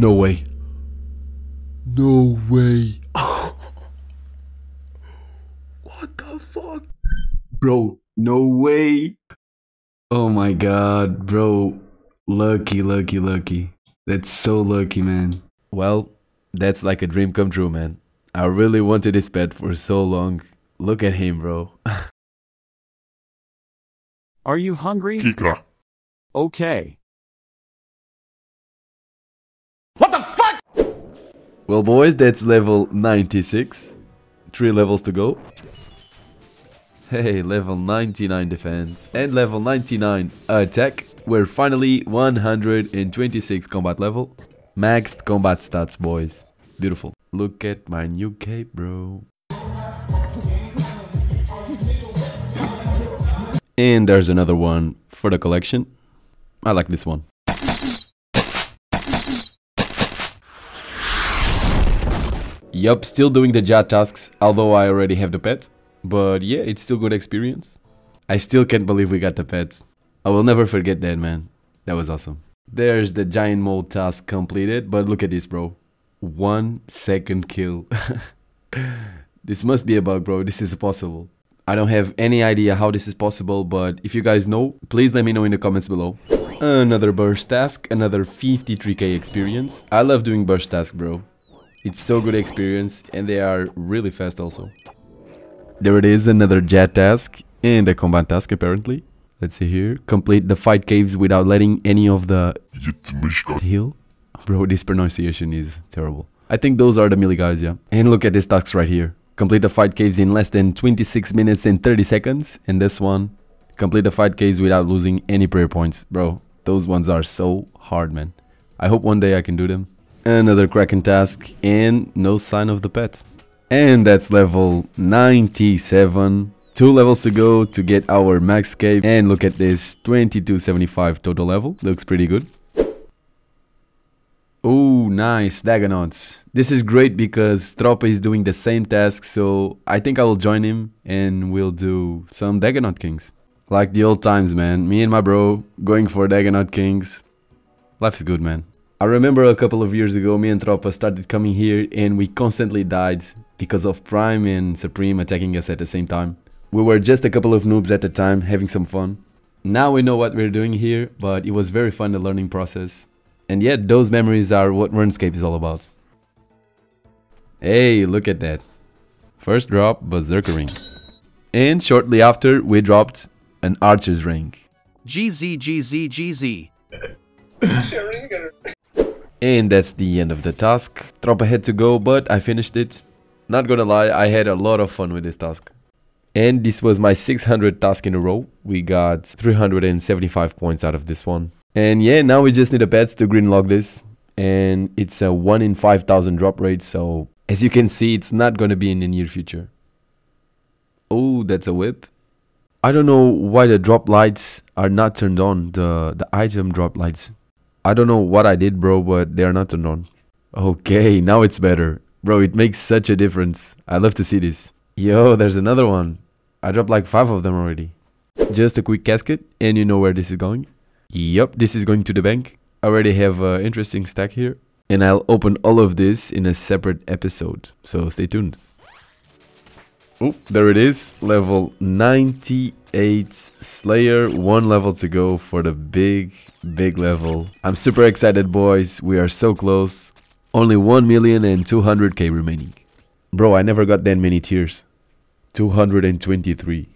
No way. No way. what the fuck? Bro, no way. Oh my god, bro. Lucky, lucky, lucky. That's so lucky, man. Well, that's like a dream come true, man. I really wanted this pet for so long. Look at him, bro. Are you hungry? Kika. Okay. Well, boys, that's level 96. Three levels to go. Hey, level 99 defense and level 99 attack. We're finally 126 combat level. Maxed combat stats, boys. Beautiful. Look at my new cape, bro. And there's another one for the collection. I like this one. Yup, still doing the Jad tasks, although I already have the pets. But yeah, it's still good experience. I still can't believe we got the pets. I will never forget that, man. That was awesome. There's the Giant Mole task completed, but look at this, bro. One second kill. this must be a bug, bro. This is possible. I don't have any idea how this is possible, but if you guys know, please let me know in the comments below. Another burst task, another 53k experience. I love doing burst task, bro. It's so good experience and they are really fast also. There it is, another Jad task and a combat task apparently. Let's see here. Complete the fight caves without letting any of the heal. Bro, this pronunciation is terrible. I think those are the melee guys, yeah. And look at these tasks right here. Complete the fight caves in less than 26 minutes and 30 seconds. And this one, complete the fight caves without losing any prayer points. Bro, those ones are so hard, man. I hope one day I can do them. Another Kraken task and no sign of the pet. And that's level 97. Two levels to go to get our max cape. And look at this, 2275 total level. Looks pretty good. Oh, nice, Dagannoths. This is great because Tropa is doing the same task, so I think I will join him and we'll do some Dagannoth Kings. Like the old times, man. Me and my bro going for Dagannoth Kings. Life is good, man. I remember a couple of years ago, me and Tropa started coming here and we constantly died because of Prime and Supreme attacking us at the same time. We were just a couple of noobs at the time, having some fun. Now we know what we're doing here, but it was very fun the learning process. And yet, those memories are what RuneScape is all about. Hey, look at that. First drop, Berserker Ring. And shortly after, we dropped an Archer's Ring. GZ, GZ, GZ. And that's the end of the task. Tropa had to go, but I finished it. Not gonna lie, I had a lot of fun with this task. And this was my 600 task in a row. We got 375 points out of this one. And yeah, now we just need a pet to green log this. And it's a 1 in 5000 drop rate, so as you can see, it's not gonna be in the near future. Oh, that's a whip. I don't know why the drop lights are not turned on, the, the item drop lights. I don't know what I did, bro, but they are not turned on. Okay, now it's better. Bro, it makes such a difference. I love to see this. Yo, there's another one. I dropped like five of them already. Just a quick casket, and you know where this is going. Yup, this is going to the bank. I already have an interesting stack here. And I'll open all of this in a separate episode, so stay tuned. Oh, there it is, level 98 Slayer, one level to go for the big, big level. I'm super excited boys, we are so close. Only 1 million and 200k remaining. Bro, I never got that many tiers. 223.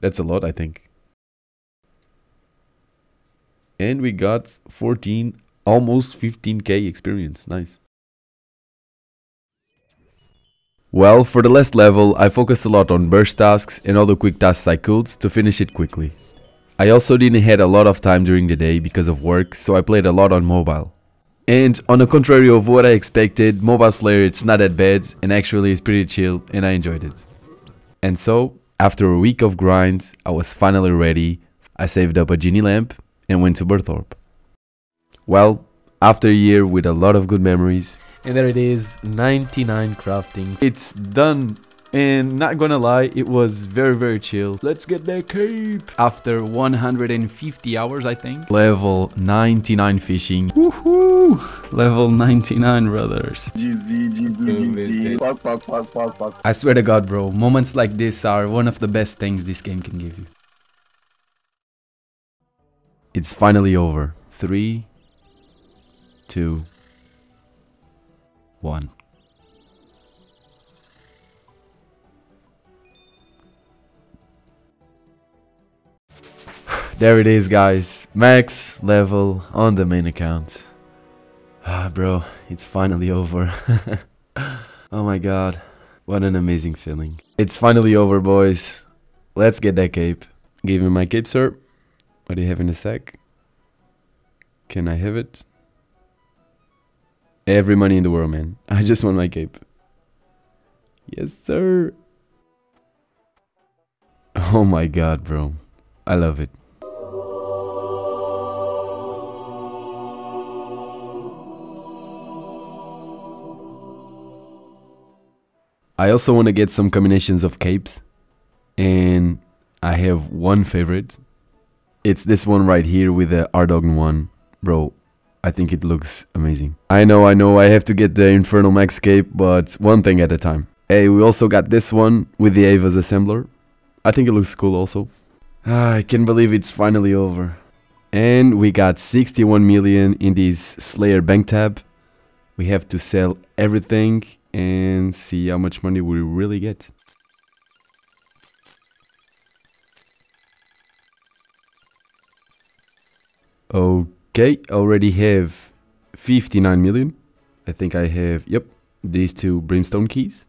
That's a lot, I think. And we got 14, almost 15k experience. Nice. Well, for the last level, I focused a lot on burst tasks and all the quick tasks I could to finish it quickly. I also didn't have a lot of time during the day because of work, so I played a lot on mobile. And on the contrary of what I expected, Mobile Slayer it's not that bad and actually it's pretty chill and I enjoyed it. And so, after a week of grinds, I was finally ready, I saved up a genie lamp and went to Burthorpe. Well, after a year with a lot of good memories, and there it is, 99 crafting. It's done. And not gonna lie, it was very very chill. Let's get that cape! After 150 hours I think. Level 99 fishing. Woohoo! Level 99 brothers. GZ, GZ, GZ. Fuck, fuck, fuck, fuck, fuck. I swear to god bro, moments like this are one of the best things this game can give you. It's finally over. Three, two, one. There it is guys, max level on the main account. Ah bro, it's finally over. oh my god, what an amazing feeling. It's finally over boys. Let's get that cape. Give me my cape sir. What do you have in a sec? Can I have it? Every money in the world man. I just want my cape. Yes sir. Oh my god bro. I love it. I also want to get some combinations of capes. And I have one favorite. It's this one right here with the Ardougne one. Bro, I think it looks amazing. I know, I know, I have to get the Infernal Max cape, but one thing at a time. Hey, we also got this one with the Ava's Assembler. I think it looks cool also. Ah, I can't believe it's finally over. And we got 61 million in this Slayer bank tab. We have to sell everything and see how much money we really get. Okay, already have 59 million. I think I have, yep, these two brimstone keys.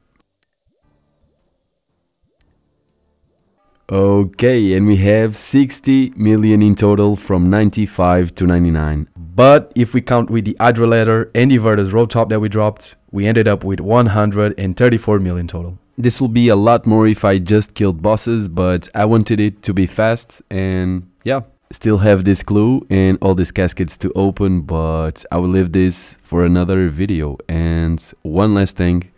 Okay, and we have 60 million in total from 95 to 99. But if we count with the Hydra leather and the Virtus robe top that we dropped, we ended up with 134 million total. This will be a lot more if I just killed bosses, but I wanted it to be fast and yeah. Still have this clue and all these caskets to open, but I will leave this for another video. And one last thing,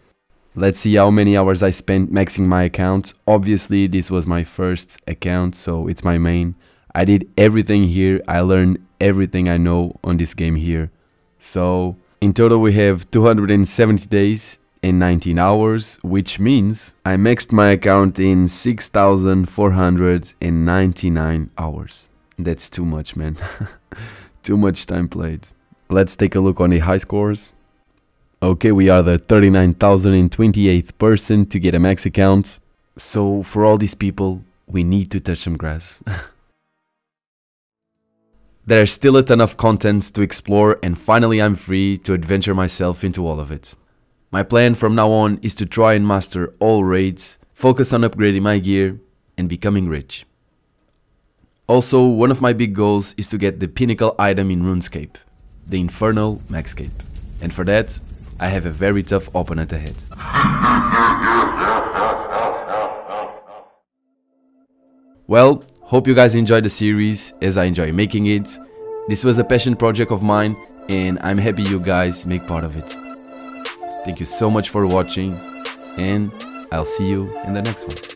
let's see how many hours I spent maxing my account. Obviously this was my first account, so it's my main. I did everything here, I learned everything I know on this game here. So in total we have 270 days and 19 hours, which means I maxed my account in 6,499 hours. That's too much, man. too much time played. Let's take a look on the high scores. Okay, we are the 39,028th person to get a max account. So for all these people, we need to touch some grass. There's still a ton of content to explore and finally I'm free to adventure myself into all of it. My plan from now on is to try and master all raids, focus on upgrading my gear and becoming rich. Also, one of my big goals is to get the pinnacle item in RuneScape, the Infernal Max Cape. And for that, I have a very tough opponent ahead. Well, hope you guys enjoyed the series as I enjoy making it. This was a passion project of mine and I'm happy you guys make part of it. Thank you so much for watching and I'll see you in the next one.